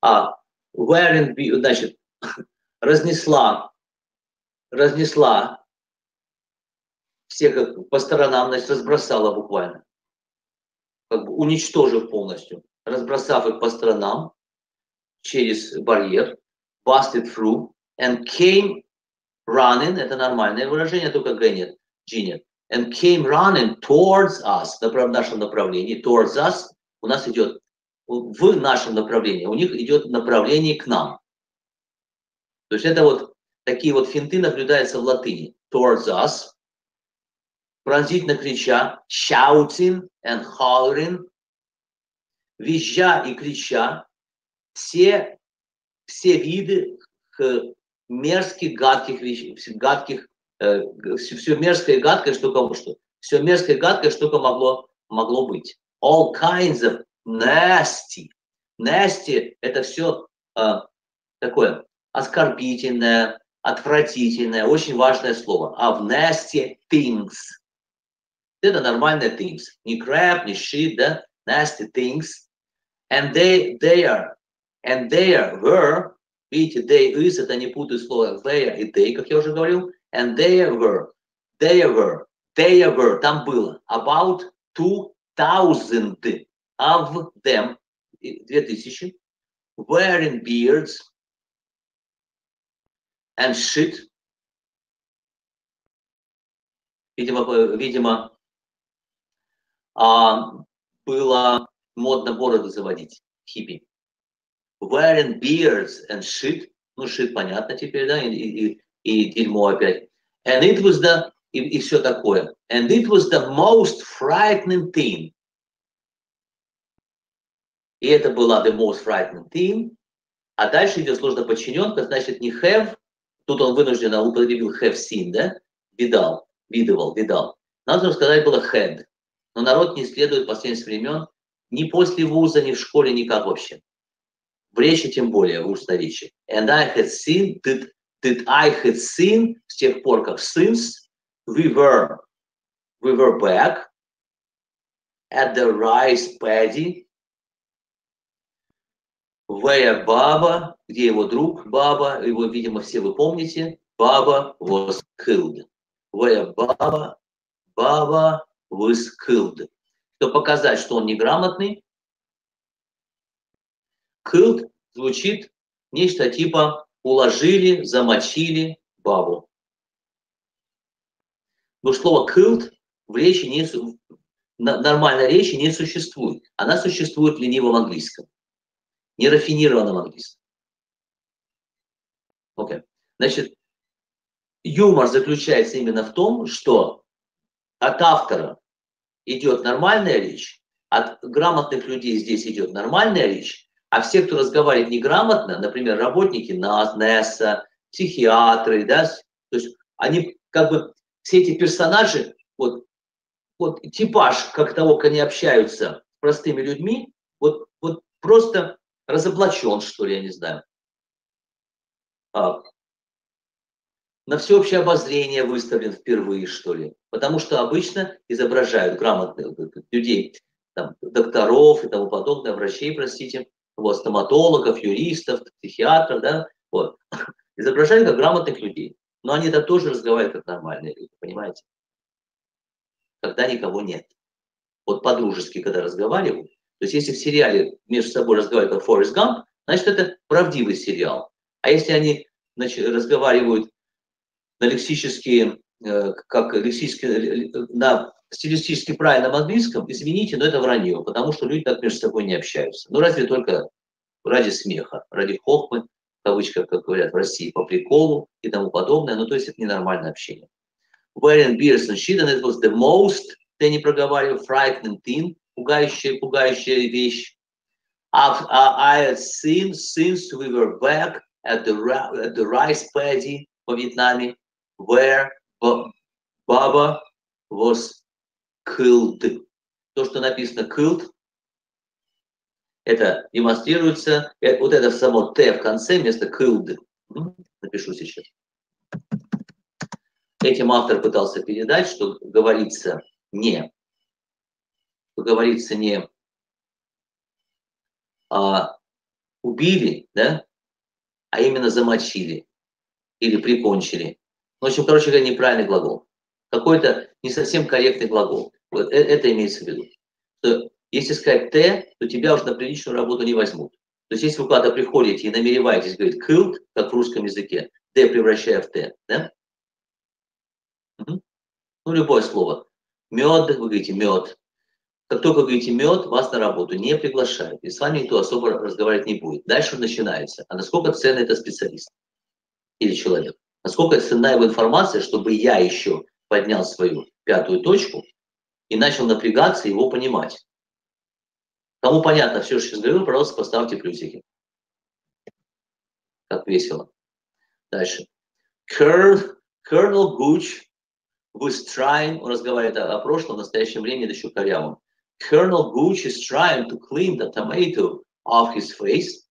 а where in, значит, разнесла, разнесла всех по сторонам, значит, разбросала буквально, как бы уничтожив полностью, разбросав их по сторонам через барьер, busted through, and came running, это нормальное выражение, только G нет, and came running towards us, в нашем направлении, towards us, у нас идет в нашем направлении, у них идет направление к нам. То есть это вот такие вот финты наблюдаются в латыни. Towards us, пронзительно крича, shouting and hollering, визжа и крича, все, все виды мерзких, гадких вещей, гадких, э, все мерзкое и гадкое, что кому что. Все мерзкое и гадкое, что могло, могло быть. All kinds of nasty. Nasty – это все э, такое оскорбительное, отвратительное, очень важное слово. А в nasty things – это нормальные things. Не crap, не shit, да? Nasty things. And they, they are, and there were Видите, they is, это не путаю слово there и they, как я уже говорил. And there were, there were, there were, там было about two thousand of them, две тысячи, wearing beards and shit. Видимо, видимо, а, было модно бороды заводить, хиппи wearing beards and shit. Ну, shit понятно теперь, да, и, и, и дерьмо опять. And it was the, и, и все такое. And it was the most frightening thing. И это была the most frightening thing. А дальше идет сложно подчиненка, значит не have, тут он вынужденно употребил have seen, да, видал, видывал, видал. Надо сказать было had. Но народ не следует последних времен ни после вуза, ни в школе, никак вообще в речи тем более, в устной речи. And I had seen, did, did I had seen, с тех пор, как since we were, we were back at the rice paddy, where Baba, где его друг Баба, его, видимо, все вы помните, Баба was killed. Where Baba, Баба was killed. Чтобы показать, что он неграмотный, Кылт звучит нечто типа уложили, замочили бабу. Но слово кылт в речи не, нормальной речи не существует. Она существует в ленивом английском, нерафинированном английском. Okay. Значит, юмор заключается именно в том, что от автора идет нормальная речь, от грамотных людей здесь идет нормальная речь, а все, кто разговаривает неграмотно, например, работники НАС, НЭСа, психиатры, да, то есть они как бы, все эти персонажи, вот, вот типаж, как того, как они общаются с простыми людьми, вот, вот просто разоблачен, что ли, я не знаю. А, на всеобщее обозрение выставлен впервые, что ли. Потому что обычно изображают грамотных людей, там, докторов и тому подобное, врачей, простите, вот, стоматологов, юристов, психиатров, да, вот, изображают как грамотных людей. Но они это тоже разговаривают как нормальные люди, понимаете? Когда никого нет. Вот по-дружески, когда разговаривают, то есть если в сериале между собой разговаривают как Форест Гамп, значит, это правдивый сериал. А если они значит, разговаривают на лексические, э, как лексические, на стилистически правильном английском, извините, но это вранье, потому что люди так между собой не общаются. Ну, разве только ради смеха, ради хохмы, в кавычках, как говорят в России, по приколу и тому подобное. Ну, то есть это ненормальное общение. And shit, and it was the most, ты не проговаривал, frightening thing, пугающая, пугающая вещь. I had seen since we were back at the, at the rice paddy по Вьетнаме, where Baba was killed. То, что написано killed, это демонстрируется, э, вот это само Т в конце вместо killed. Напишу сейчас. Этим автор пытался передать, что говорится не, что говорится не а, убили, да, а именно замочили или прикончили. Ну, в общем, короче говоря, неправильный глагол. Какой-то не совсем корректный глагол. Вот э, это имеется в виду. Что если сказать «т», то тебя уже на приличную работу не возьмут. То есть если вы куда-то приходите и намереваетесь говорить «killed», как в русском языке, «т» превращая в «т», да? Ну, любое слово. Мед, вы говорите мед. Как только вы говорите мед, вас на работу не приглашают. И с вами никто особо разговаривать не будет. Дальше начинается. А насколько ценный это специалист или человек? Насколько ценна его информация, чтобы я еще поднял свою пятую точку и начал напрягаться его понимать. Кому понятно все, что сейчас говорю, пожалуйста, поставьте плюсики. Как весело. Дальше. Colonel, Gooch was trying, он разговаривает о прошлом, в настоящем времени, да еще корявом. Colonel Gooch is trying to clean the tomato off his face.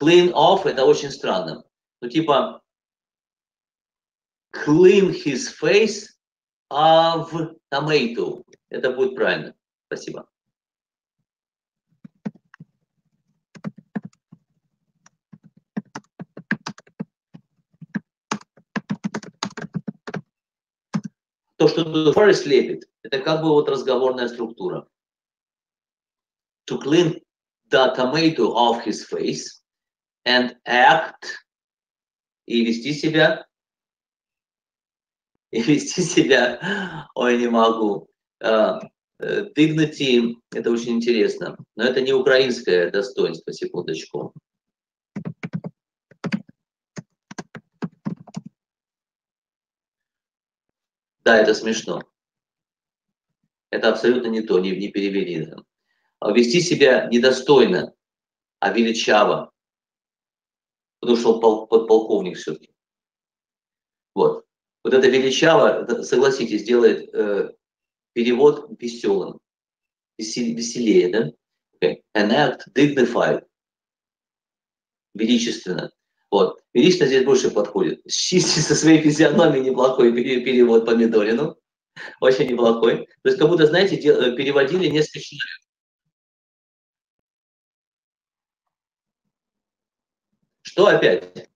Clean off – это очень странно. Ну, типа, clean his face of tomato. Это будет правильно. Спасибо. То, что Форрест лепит, это как бы вот разговорная структура. To clean the tomato off his face and act и вести себя и вести себя, ой, не могу. Uh, dignity, это очень интересно, но это не украинское достоинство, секундочку. Да, это смешно. Это абсолютно не то, не, не перевели. А вести себя недостойно, а величаво. Потому что он пол, подполковник все-таки. Вот. Вот это величаво, согласитесь, делает э, перевод веселым, весел, веселее, да? Okay. An act dignified, величественно. Вот. Велично здесь больше подходит. Чисти со своей физиономией неплохой перевод по Мидорину. Очень неплохой. То есть как будто, знаете, э, переводили несколько человек. Что опять?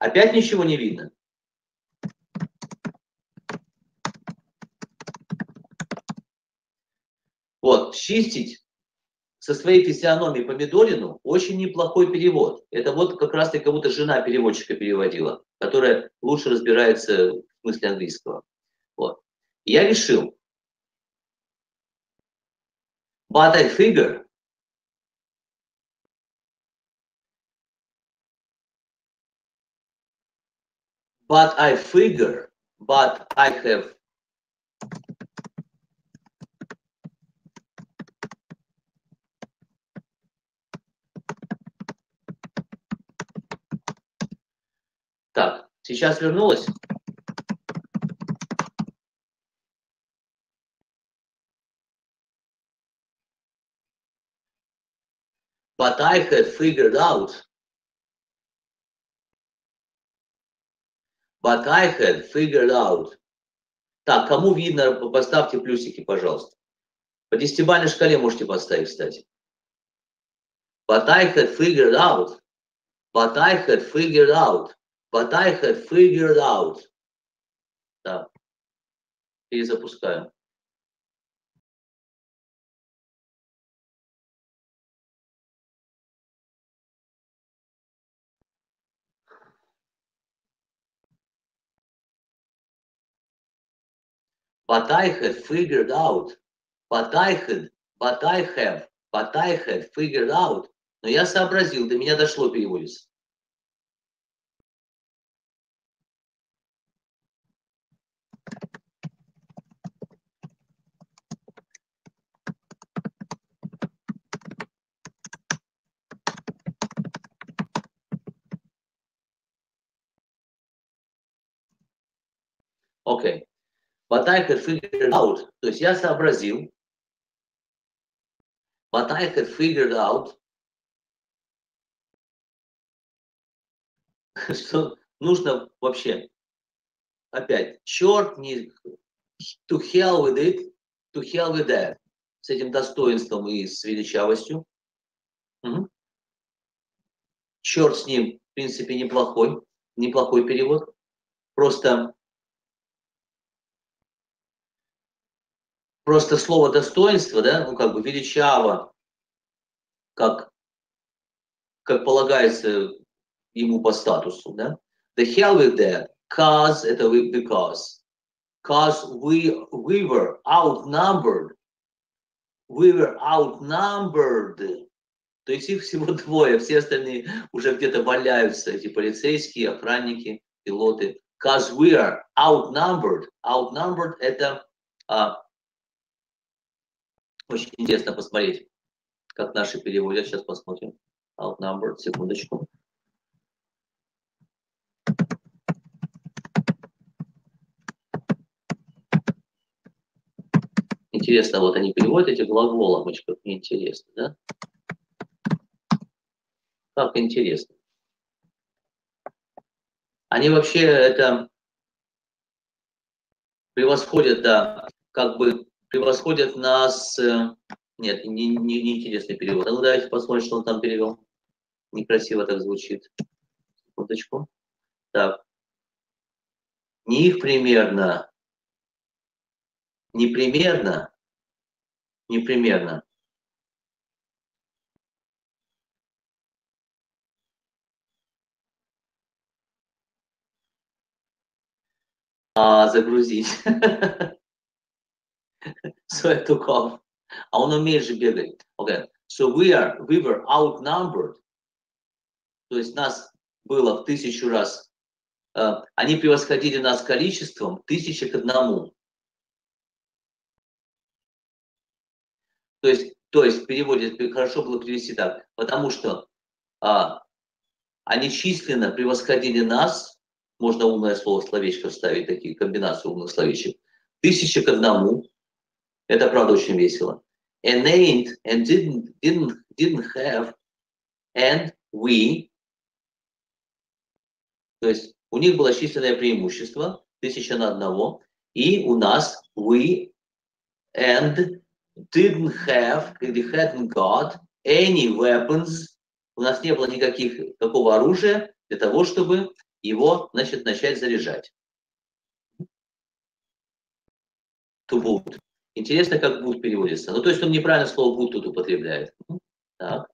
Опять ничего не видно. Вот, чистить со своей физиономией Помидорину очень неплохой перевод. Это вот как раз таки как будто жена переводчика переводила, которая лучше разбирается в смысле английского. Вот. Я решил. But I figure But I figure, but I have Так, сейчас вернулась. But I had figured out. But I had figured out. Так, кому видно, поставьте плюсики, пожалуйста. По десятибалльной шкале можете поставить, кстати. But I had figured out. But I had figured out. But I have figured out. Да. Перезапускаю. But I had figured out. But I had. But I have. But I had figured out. Но я сообразил, до меня дошло переводится. Окей. Okay. But I had figured out, то есть я сообразил, but I had figured out, что нужно вообще, опять, черт не, to hell with it, to hell with that, с этим достоинством и с величавостью. Угу. Черт с ним, в принципе, неплохой, неплохой перевод. Просто просто слово достоинство, да, ну как бы величаво, как, как полагается ему по статусу, да. The hell with that, cause это because, cause we, we were outnumbered, we were outnumbered, то есть их всего двое, все остальные уже где-то валяются, эти полицейские, охранники, пилоты. Cause we are outnumbered. Outnumbered это а, очень интересно посмотреть, как наши переводят. Сейчас посмотрим. Outnumbered, секундочку. Интересно, вот они переводят эти глаголы, как интересно, да? Как интересно. Они вообще это превосходят, да, как бы превосходят нас... Э, нет, не, не, не интересный перевод. Ну давайте посмотрим, что он там перевел. Некрасиво так звучит. Секундочку. Так. Не их примерно. Не примерно. Не примерно. А, загрузить. so I took off. А он умеет же бегать. Okay. So we are, we were outnumbered. То есть нас было в тысячу раз. Uh, они превосходили нас количеством тысячи к одному. То есть, то есть в хорошо было перевести так, потому что а, они численно превосходили нас, можно умное слово, словечко вставить, такие комбинации умных словечек, тысяча к одному, это правда очень весело. And ain't, and didn't, didn't, didn't have, and we. То есть у них было численное преимущество, тысяча на одного, и у нас we and didn't have, или hadn't got any weapons, у нас не было никаких, какого оружия для того, чтобы его, значит, начать заряжать. To boot. Интересно, как будет переводится. Ну, то есть он неправильно слово будет тут употребляет. Так.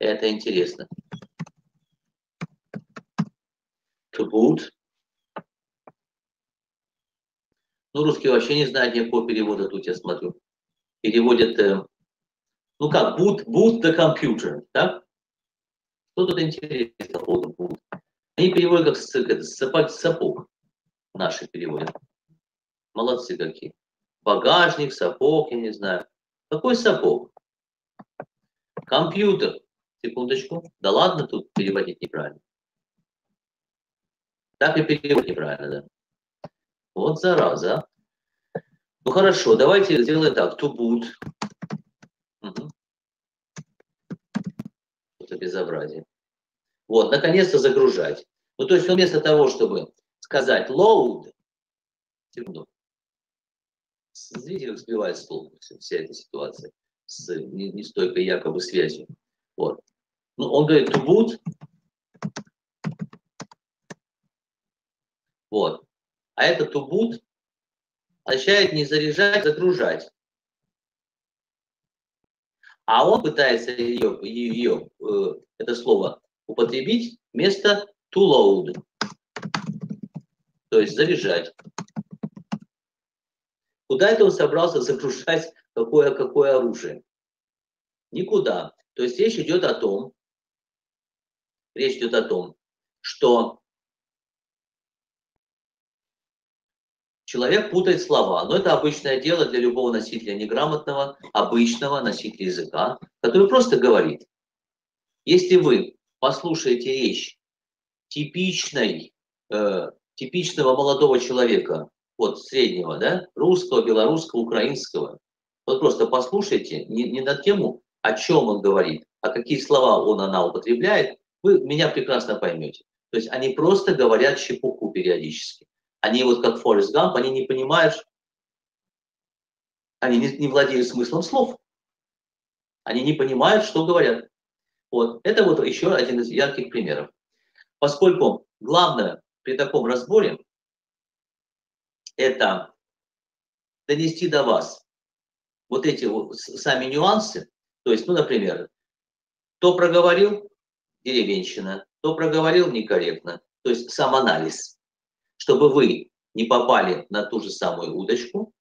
Это интересно. To boot. Ну, русский вообще не знает никакого перевода тут, я смотрю. Переводят, э, ну как, boot, boot the computer, так? Что тут интересно? Boot. Они переводят как сапог, сапог. Наши переводят. Молодцы какие багажник, сапог, я не знаю. Какой сапог? Компьютер. Секундочку. Да ладно тут переводить неправильно. Так и переводить неправильно, да. Вот зараза. Ну хорошо, давайте сделаем так. To boot. Угу. Это безобразие. Вот, наконец-то загружать. Ну, то есть вместо того, чтобы сказать load, секунду, Как сбивает с толку вся эта ситуация с нестойкой якобы связью. Вот. Ну, он говорит to boot. Вот. А это to boot означает не заряжать, загружать. А он пытается ее, ее э, это слово употребить вместо to load. То есть заряжать. Куда это он собрался загружать какое, какое оружие? Никуда. То есть речь идет о том, речь идет о том, что человек путает слова. Но это обычное дело для любого носителя неграмотного, обычного носителя языка, который просто говорит. Если вы послушаете речь типичной, э, типичного молодого человека, вот среднего, да, русского, белорусского, украинского. Вот просто послушайте не, не на тему, о чем он говорит, а какие слова он, она употребляет, вы меня прекрасно поймете. То есть они просто говорят чепуху периодически. Они вот как Форест Гамп, они не понимают, они не, не владеют смыслом слов. Они не понимают, что говорят. Вот. Это вот еще один из ярких примеров. Поскольку главное при таком разборе это донести до вас вот эти вот сами нюансы. То есть, ну, например, кто проговорил деревенщина, кто проговорил некорректно. То есть сам анализ, чтобы вы не попали на ту же самую удочку,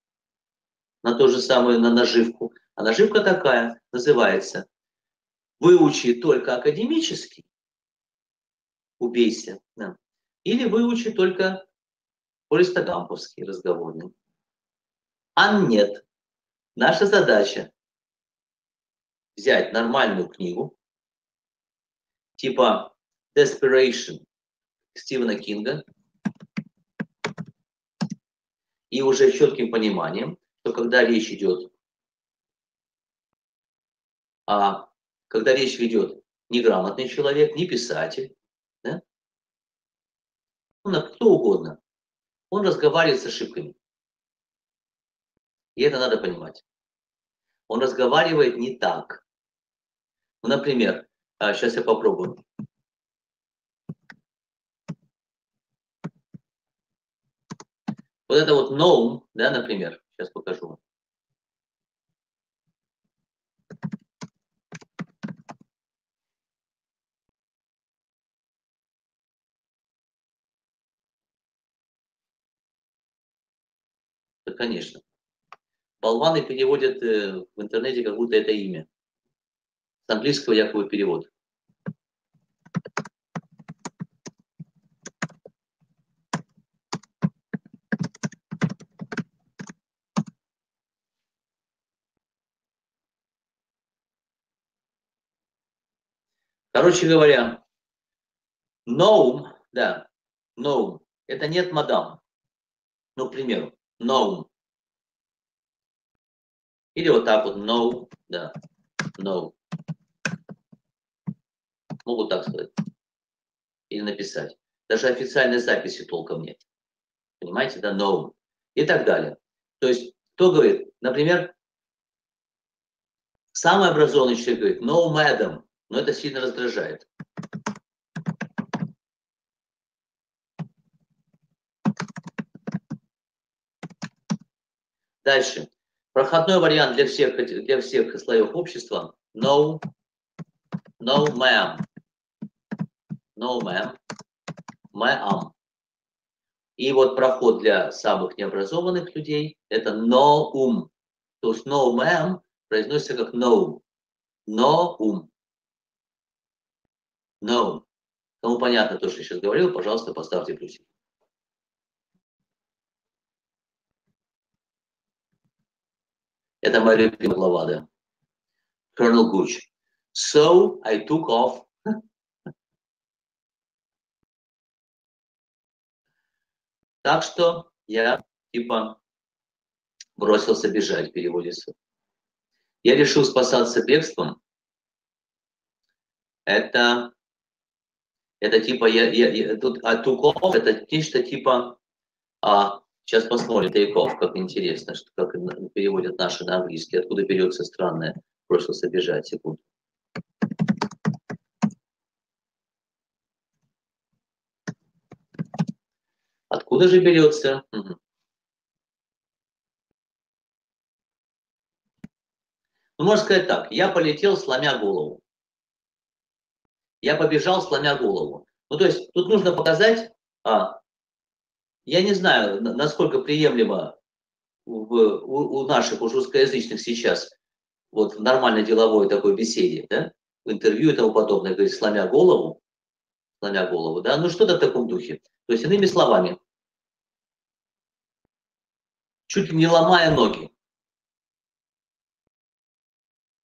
на ту же самую на наживку. А наживка такая называется «Выучи только академический, убейся». Да. Или выучи только Полистогамповский разговорный. А нет. Наша задача взять нормальную книгу, типа Desperation Стивена Кинга, и уже четким пониманием, что когда речь идет, а когда речь ведет неграмотный человек, не писатель, да? ну, кто угодно, он разговаривает с ошибками. И это надо понимать. Он разговаривает не так. Ну, например, сейчас а, я попробую. Вот это вот no, да, например, сейчас покажу. Конечно. Болваны переводят э, в интернете как будто это имя. С английского якобы перевод. Короче говоря, ноум, да, ноум, это нет мадам. Ну, к примеру, ноум. Или вот так вот, no, да, no. Могут так сказать. Или написать. Даже официальной записи толком нет. Понимаете, да, no. И так далее. То есть, кто говорит, например, самый образованный человек говорит, no, madam, но это сильно раздражает. Дальше. Проходной вариант для всех, для всех слоев общества. No, no ma'am. No ma'am. Ma'am. И вот проход для самых необразованных людей – это no um. То есть no ma'am произносится как no. No um. No. Кому понятно то, что я сейчас говорил, пожалуйста, поставьте плюсик. Это моя любимая глава, да. Colonel Gooch. So I took off. Так что я типа бросился бежать, переводится. Я решил спасаться бегством. Это это типа, я, я, я тут, а туков, это нечто типа, а, сейчас посмотрим, тейков, как интересно, что, как переводят наши на английский, откуда берется странное, бросился бежать, секунду. Откуда же берется? Ну, можно сказать так, я полетел, сломя голову. Я побежал, сломя голову. Ну, то есть тут нужно показать, а, я не знаю, насколько приемлемо в, у, у наших уж русскоязычных сейчас вот в нормальной деловой такой беседе, да, в интервью и тому подобное, говорит, сломя голову, сломя голову, да, ну что-то в таком духе. То есть, иными словами, чуть не ломая ноги,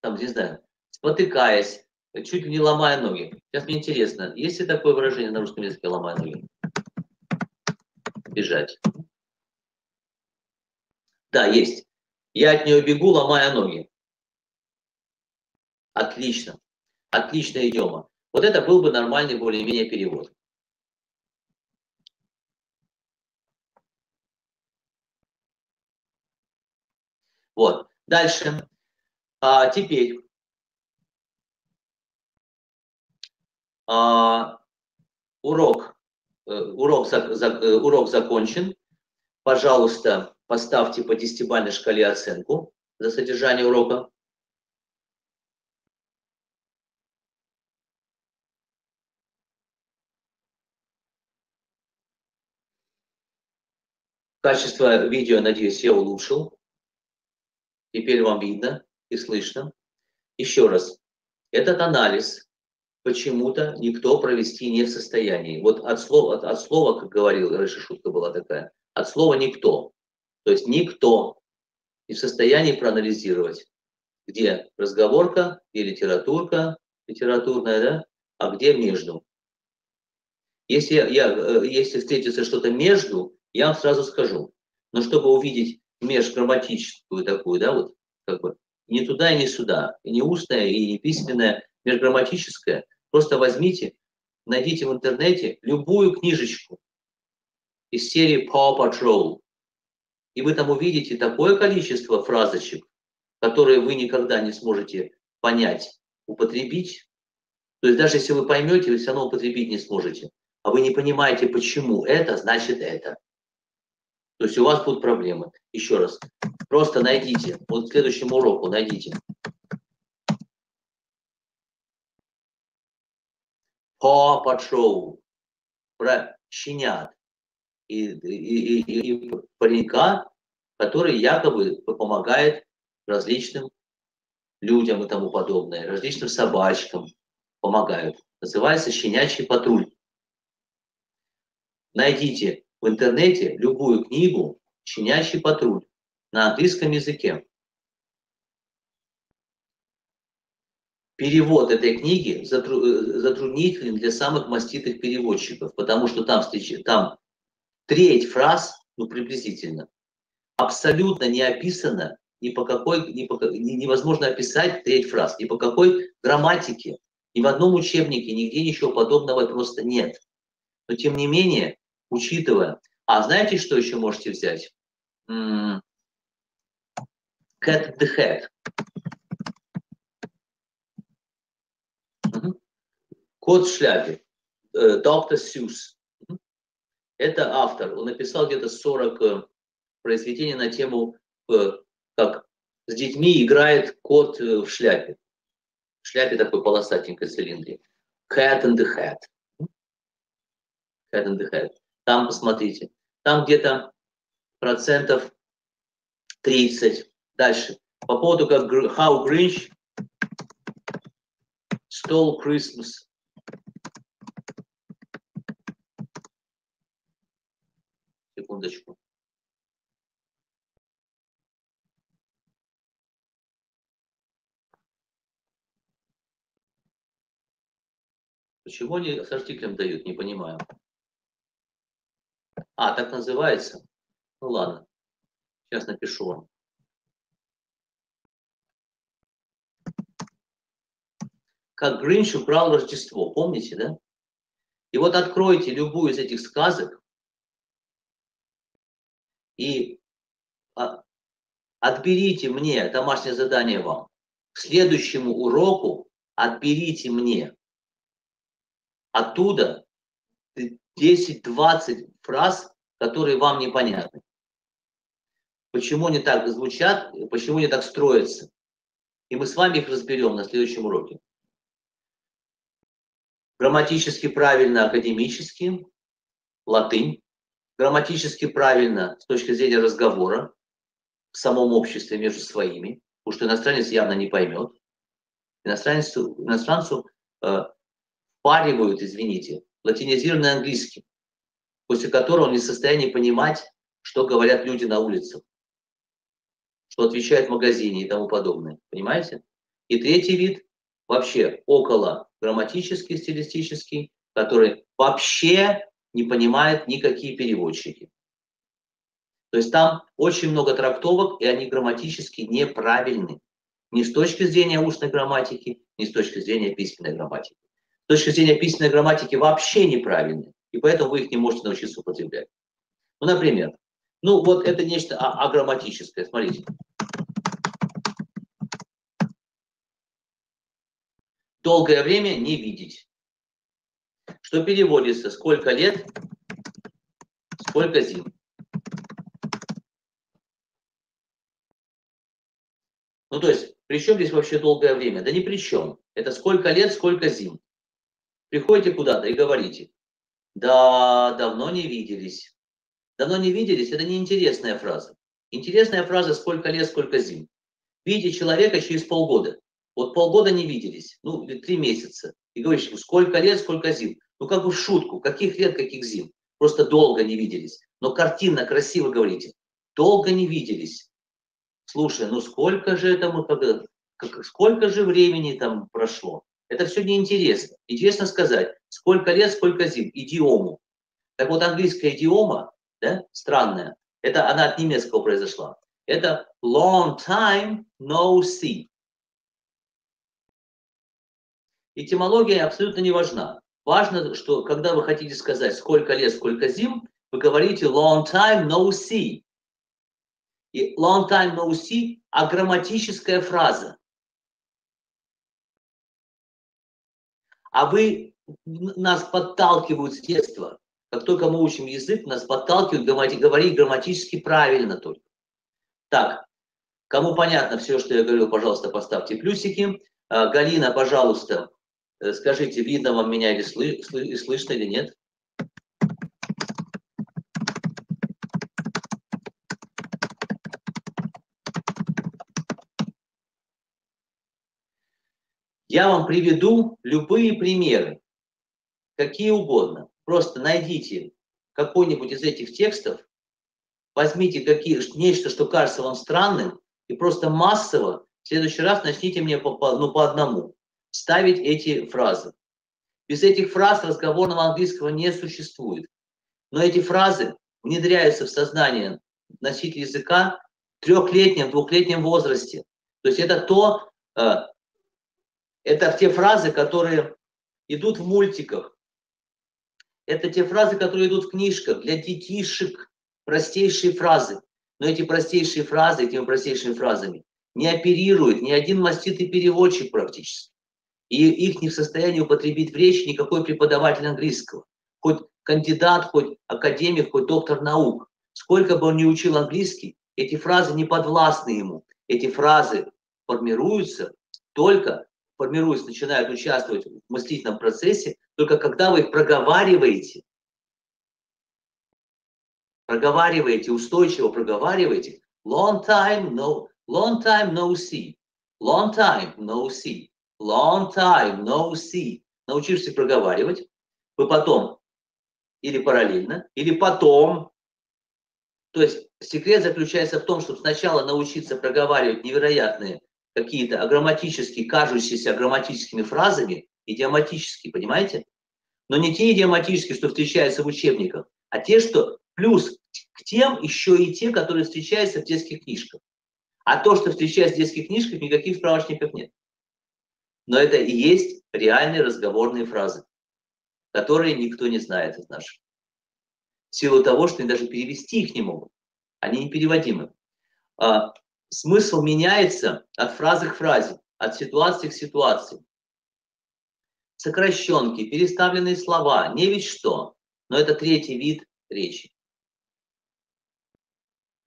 там, не знаю, спотыкаясь, чуть не ломая ноги. Сейчас мне интересно, есть ли такое выражение на русском языке «ломая ноги»? Бежать. Да, есть. Я от нее бегу, ломая ноги. Отлично. Отличная идиома. Вот это был бы нормальный более-менее перевод. Вот. Дальше. А, теперь. А, урок, урок, за, за, э, урок закончен. Пожалуйста, поставьте по десятибалльной шкале оценку за содержание урока. Качество видео, надеюсь, я улучшил. Теперь вам видно и слышно. Еще раз. Этот анализ почему-то никто провести не в состоянии. Вот от слова, от, от слова как говорил, раньше шутка была такая, от слова «никто». То есть никто не в состоянии проанализировать, где разговорка, где литературка, литературная, да, а где между. Если, я, э, если встретится что-то между, я вам сразу скажу. Но чтобы увидеть межграмматическую такую, да, вот, как бы, не туда и не сюда, и не устная, и не письменная, межграмматическая, просто возьмите, найдите в интернете любую книжечку из серии Paw Patrol, и вы там увидите такое количество фразочек, которые вы никогда не сможете понять, употребить. То есть даже если вы поймете, вы все равно употребить не сможете. А вы не понимаете, почему это, значит это. То есть у вас будут проблемы. Еще раз. Просто найдите, вот к следующему уроку найдите. Paw Patrol. Про щенят. И, и, и, и паренька, который якобы помогает различным людям и тому подобное, различным собачкам помогают. Называется «Щенячий патруль». Найдите в интернете любую книгу «Щенячий патруль» на английском языке. Перевод этой книги затруднителен для самых маститых переводчиков, потому что там, там треть фраз, ну приблизительно, абсолютно не описано ни по какой, ни по, невозможно описать треть фраз, ни по какой грамматике, ни в одном учебнике, нигде ничего подобного просто нет. Но тем не менее, учитывая. А знаете, что еще можете взять? Cat the Hat. Кот в шляпе. Доктор Сьюз. Это автор. Он написал где-то 40 э, произведений на тему, э, как с детьми играет кот э, в шляпе. В шляпе такой полосатенькой цилиндре. Cat in the Hat. Cat in the Hat. Там посмотрите. Там где-то процентов 30. Дальше. По поводу как How Grinch Stole Christmas. Секундочку. Почему они с артиклем дают, не понимаю. А, так называется? Ну ладно, сейчас напишу вам. Как Гринч украл Рождество, помните, да? И вот откройте любую из этих сказок и отберите мне, домашнее задание вам, к следующему уроку отберите мне оттуда 10-20 фраз, которые вам непонятны. Почему они так звучат, почему они так строятся. И мы с вами их разберем на следующем уроке. Грамматически правильно академически, латынь. Грамматически правильно с точки зрения разговора в самом обществе между своими, потому что иностранец явно не поймет. Иностранцу, иностранцу э, впаривают, извините, латинизированный английский, после которого он не в состоянии понимать, что говорят люди на улице, что отвечают в магазине и тому подобное. Понимаете? И третий вид вообще около грамматический, стилистический, который вообще не понимает никакие переводчики. То есть там очень много трактовок, и они грамматически неправильны. Ни с точки зрения устной грамматики, ни с точки зрения письменной грамматики. С точки зрения письменной грамматики вообще неправильны, и поэтому вы их не можете научиться употреблять. Ну, например, ну вот это нечто а аграмматическое, смотрите. Долгое время не видеть. Что переводится сколько лет, сколько зим. Ну, то есть, при чем здесь вообще долгое время? Да ни при чем. Это сколько лет, сколько зим. Приходите куда-то и говорите, да, давно не виделись. Давно не виделись, это не интересная фраза. Интересная фраза «сколько лет, сколько зим». Видите человека через полгода. Вот полгода не виделись, ну, три месяца. И говоришь, сколько лет, сколько зим. Ну, как бы в шутку, каких лет, каких зим. Просто долго не виделись. Но картинно, красиво говорите. Долго не виделись. Слушай, ну сколько же это мы, как, сколько же времени там прошло? Это все неинтересно. Интересно сказать, сколько лет, сколько зим, идиому. Так вот, английская идиома, да, странная, это она от немецкого произошла. Это long time no see. Этимология абсолютно не важна. Важно, что когда вы хотите сказать, сколько лет, сколько зим, вы говорите long time no see. И long time no see – аграмматическая фраза. А вы, нас подталкивают с детства. Как только мы учим язык, нас подталкивают говорить, говорить грамматически правильно только. Так, кому понятно все, что я говорил, пожалуйста, поставьте плюсики. А, Галина, пожалуйста, скажите, видно вам меня или слышно или нет? Я вам приведу любые примеры, какие угодно. Просто найдите какой-нибудь из этих текстов, возьмите какие, нечто, что кажется вам странным, и просто массово в следующий раз начните мне по, по, ну, по одному ставить эти фразы. Без этих фраз разговорного английского не существует. Но эти фразы внедряются в сознание носителя языка в трехлетнем, двухлетнем возрасте. То есть это то, э, это те фразы, которые идут в мультиках. Это те фразы, которые идут в книжках для детишек. Простейшие фразы. Но эти простейшие фразы, этими простейшими фразами не оперирует ни один маститый переводчик практически. И их не в состоянии употребить в речь никакой преподаватель английского. Хоть кандидат, хоть академик, хоть доктор наук. Сколько бы он ни учил английский, эти фразы не подвластны ему. Эти фразы формируются только формируются, начинают участвовать в мыслительном процессе, только когда вы их проговариваете, проговариваете, устойчиво проговариваете, long time no, long time no see, long time no see, long time no see, научишься проговаривать, вы потом или параллельно, или потом, то есть секрет заключается в том, чтобы сначала научиться проговаривать невероятные какие-то аграмматические, кажущиеся аграмматическими фразами, идиоматические, понимаете? Но не те идиоматические, что встречаются в учебниках, а те, что плюс к тем еще и те, которые встречаются в детских книжках. А то, что встречается в детских книжках, никаких справочников нет. Но это и есть реальные разговорные фразы, которые никто не знает из наших. В силу того, что они даже перевести их не могут. Они непереводимы. А, смысл меняется от фразы к фразе, от ситуации к ситуации. Сокращенки, переставленные слова, не ведь что, но это третий вид речи,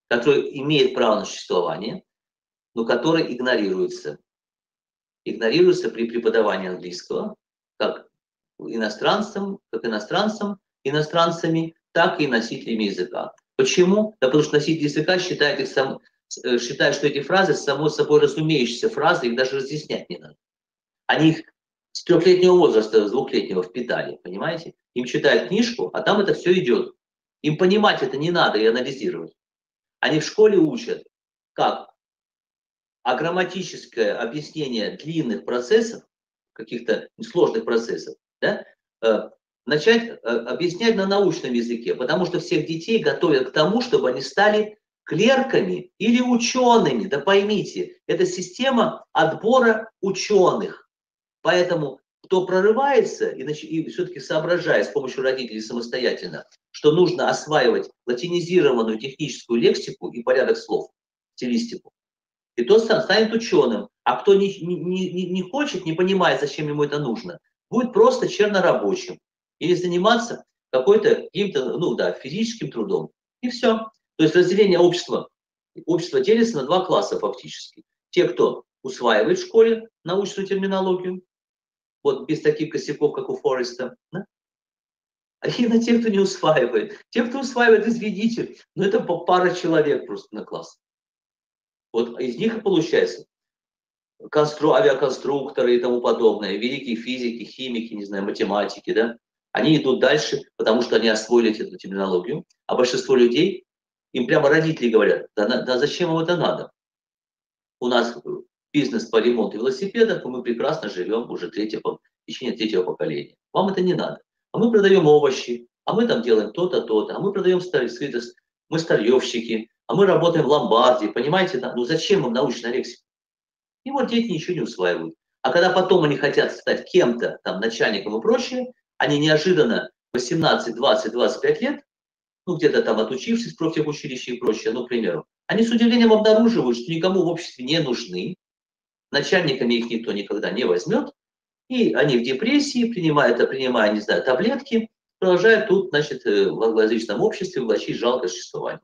который имеет право на существование, но который игнорируется. Игнорируется при преподавании английского, как иностранцам, как иностранцам, иностранцами, так и носителями языка. Почему? Да потому что носитель языка считает их сам, Э, считают, что эти фразы само собой разумеющиеся фразы, их даже разъяснять не надо. Они их с трехлетнего возраста, с двухлетнего впитали, понимаете? Им читают книжку, а там это все идет. Им понимать это не надо и анализировать. Они в школе учат, как аграмматическое объяснение длинных процессов, каких-то сложных процессов, да, э, начать э, объяснять на научном языке, потому что всех детей готовят к тому, чтобы они стали клерками или учеными. Да поймите, это система отбора ученых. Поэтому кто прорывается и, и все-таки соображает с помощью родителей самостоятельно, что нужно осваивать латинизированную техническую лексику и порядок слов, стилистику, и тот станет ученым. А кто не, не, не, не хочет, не понимает, зачем ему это нужно, будет просто чернорабочим или заниматься какой-то каким-то, ну да, физическим трудом. И все. То есть разделение общества, общество делится на два класса фактически. Те, кто усваивает в школе научную терминологию, вот без таких косяков, как у Фореста, да? а и на тех, кто не усваивает. Те, кто усваивает, извините, но это пара человек просто на класс. Вот из них и получается констру, авиаконструкторы и тому подобное, великие физики, химики, не знаю, математики, да, они идут дальше, потому что они освоили эту терминологию, а большинство людей им прямо родители говорят, да, да зачем вам это надо? У нас бизнес по ремонту велосипедов, и мы прекрасно живем уже третьего, в течение третьего поколения. Вам это не надо. А мы продаем овощи, а мы там делаем то-то, то-то, а мы продаем старьевщики, мы старьевщики, а мы работаем в ломбарде, понимаете? Ну зачем им научная лексика? И вот дети ничего не усваивают. А когда потом они хотят стать кем-то, там, начальником и прочее, они неожиданно 18, 20, 25 лет ну, где-то там отучившись в профтехучилище и прочее, ну, к примеру, они с удивлением обнаруживают, что никому в обществе не нужны, начальниками их никто никогда не возьмет, и они в депрессии, принимая, принимая, не знаю, таблетки, продолжают тут, значит, э, в англоязычном обществе влачить жалкое существование.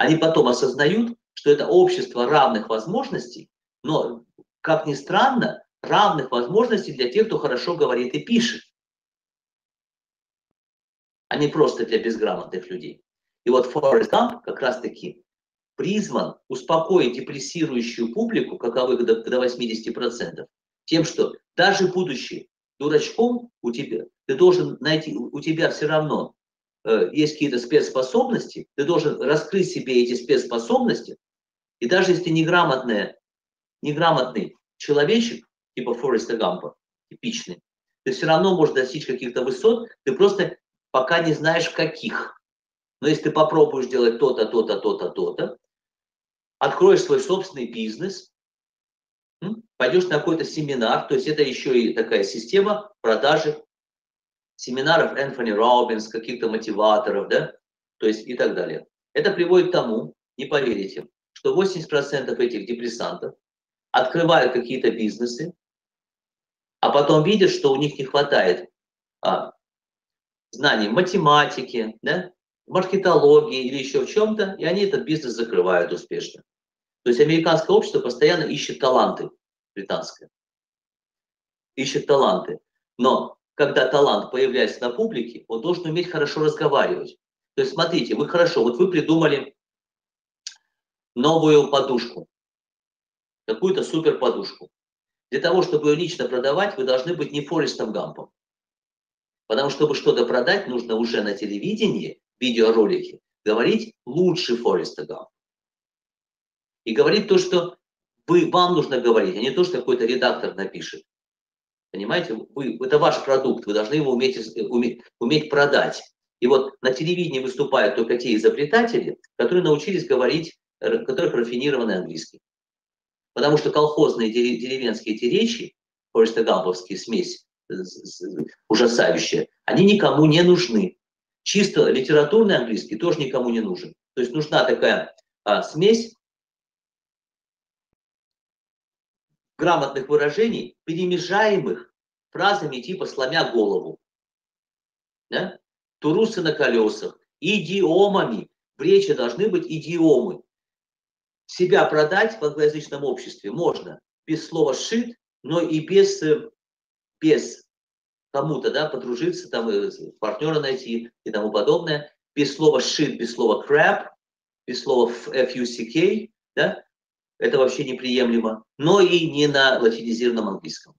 Они потом осознают, что это общество равных возможностей, но, как ни странно, равных возможностей для тех, кто хорошо говорит и пишет а не просто для безграмотных людей. И вот Форест Гамп как раз-таки призван успокоить депрессирующую публику, каковых до, до 80%, тем, что даже будучи дурачком у тебя, ты должен найти, у тебя все равно есть какие-то спецспособности, ты должен раскрыть себе эти спецспособности, и даже если ты неграмотная, неграмотный человечек, типа Фореста Гампа, типичный, ты все равно можешь достичь каких-то высот, ты просто пока не знаешь каких. Но если ты попробуешь делать то-то, то-то, то-то, то-то, откроешь свой собственный бизнес, пойдешь на какой-то семинар, то есть это еще и такая система продажи семинаров Энфони Робинс, каких-то мотиваторов, да, то есть и так далее. Это приводит к тому, не поверите, что 80% этих депрессантов открывают какие-то бизнесы, а потом видят, что у них не хватает а, знаний математики, да, маркетологии или еще в чем-то, и они этот бизнес закрывают успешно. То есть американское общество постоянно ищет таланты, британское. Ищет таланты. Но когда талант появляется на публике, он должен уметь хорошо разговаривать. То есть смотрите, вы хорошо, вот вы придумали новую подушку, какую-то супер подушку. Для того, чтобы ее лично продавать, вы должны быть не Форестом Гампом. Потому что, чтобы что-то продать, нужно уже на телевидении, видеоролике, говорить лучше Фореста Гампа. И говорить то, что вы, вам нужно говорить, а не то, что какой-то редактор напишет. Понимаете, вы, это ваш продукт, вы должны его уметь, уметь, уметь продать. И вот на телевидении выступают только те изобретатели, которые научились говорить, которых рафинированный английский. Потому что колхозные деревенские эти речи, Фореста Гамповские смесь, ужасающие, они никому не нужны. Чисто литературный английский тоже никому не нужен. То есть нужна такая а, смесь грамотных выражений, перемежаемых фразами типа «сломя голову». Да? Турусы на колесах, идиомами. В речи должны быть идиомы. Себя продать в англоязычном обществе можно без слова «шит», но и без э, без кому-то, да, подружиться, там, э, партнера найти и тому подобное, без слова shit, без слова crap, без слова fuck, да, это вообще неприемлемо, но и не на латинизированном английском.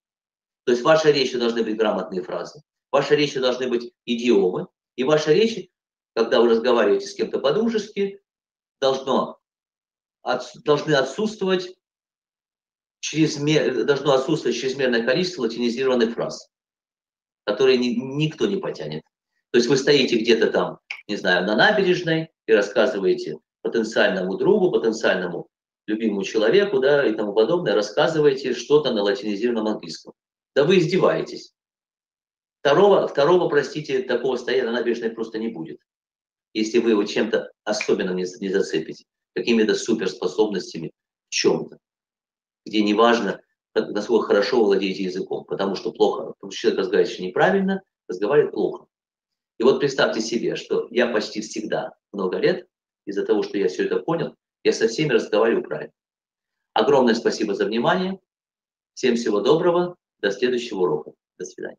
То есть ваша речь должны быть грамотные фразы, ваша речь должны быть идиомы, и ваша речь, когда вы разговариваете с кем-то по-дружески, должно, от, должны отсутствовать чрезмер, должно отсутствовать чрезмерное количество латинизированных фраз. которые ни, никто не потянет. То есть вы стоите где-то там, не знаю, на набережной и рассказываете потенциальному другу, потенциальному любимому человеку, да, и тому подобное, рассказываете что-то на латинизированном английском. Да вы издеваетесь. Второго, второго, простите, такого стояния на набережной просто не будет. Если вы его чем-то особенным не, не зацепите, какими-то суперспособностями в чем-то, где неважно, насколько хорошо владеете языком, потому что плохо, потому что человек разговаривает неправильно, разговаривает плохо. И вот представьте себе, что я почти всегда, много лет, из-за того, что я все это понял, я со всеми разговариваю правильно. Огромное спасибо за внимание. Всем всего доброго. До следующего урока. До свидания.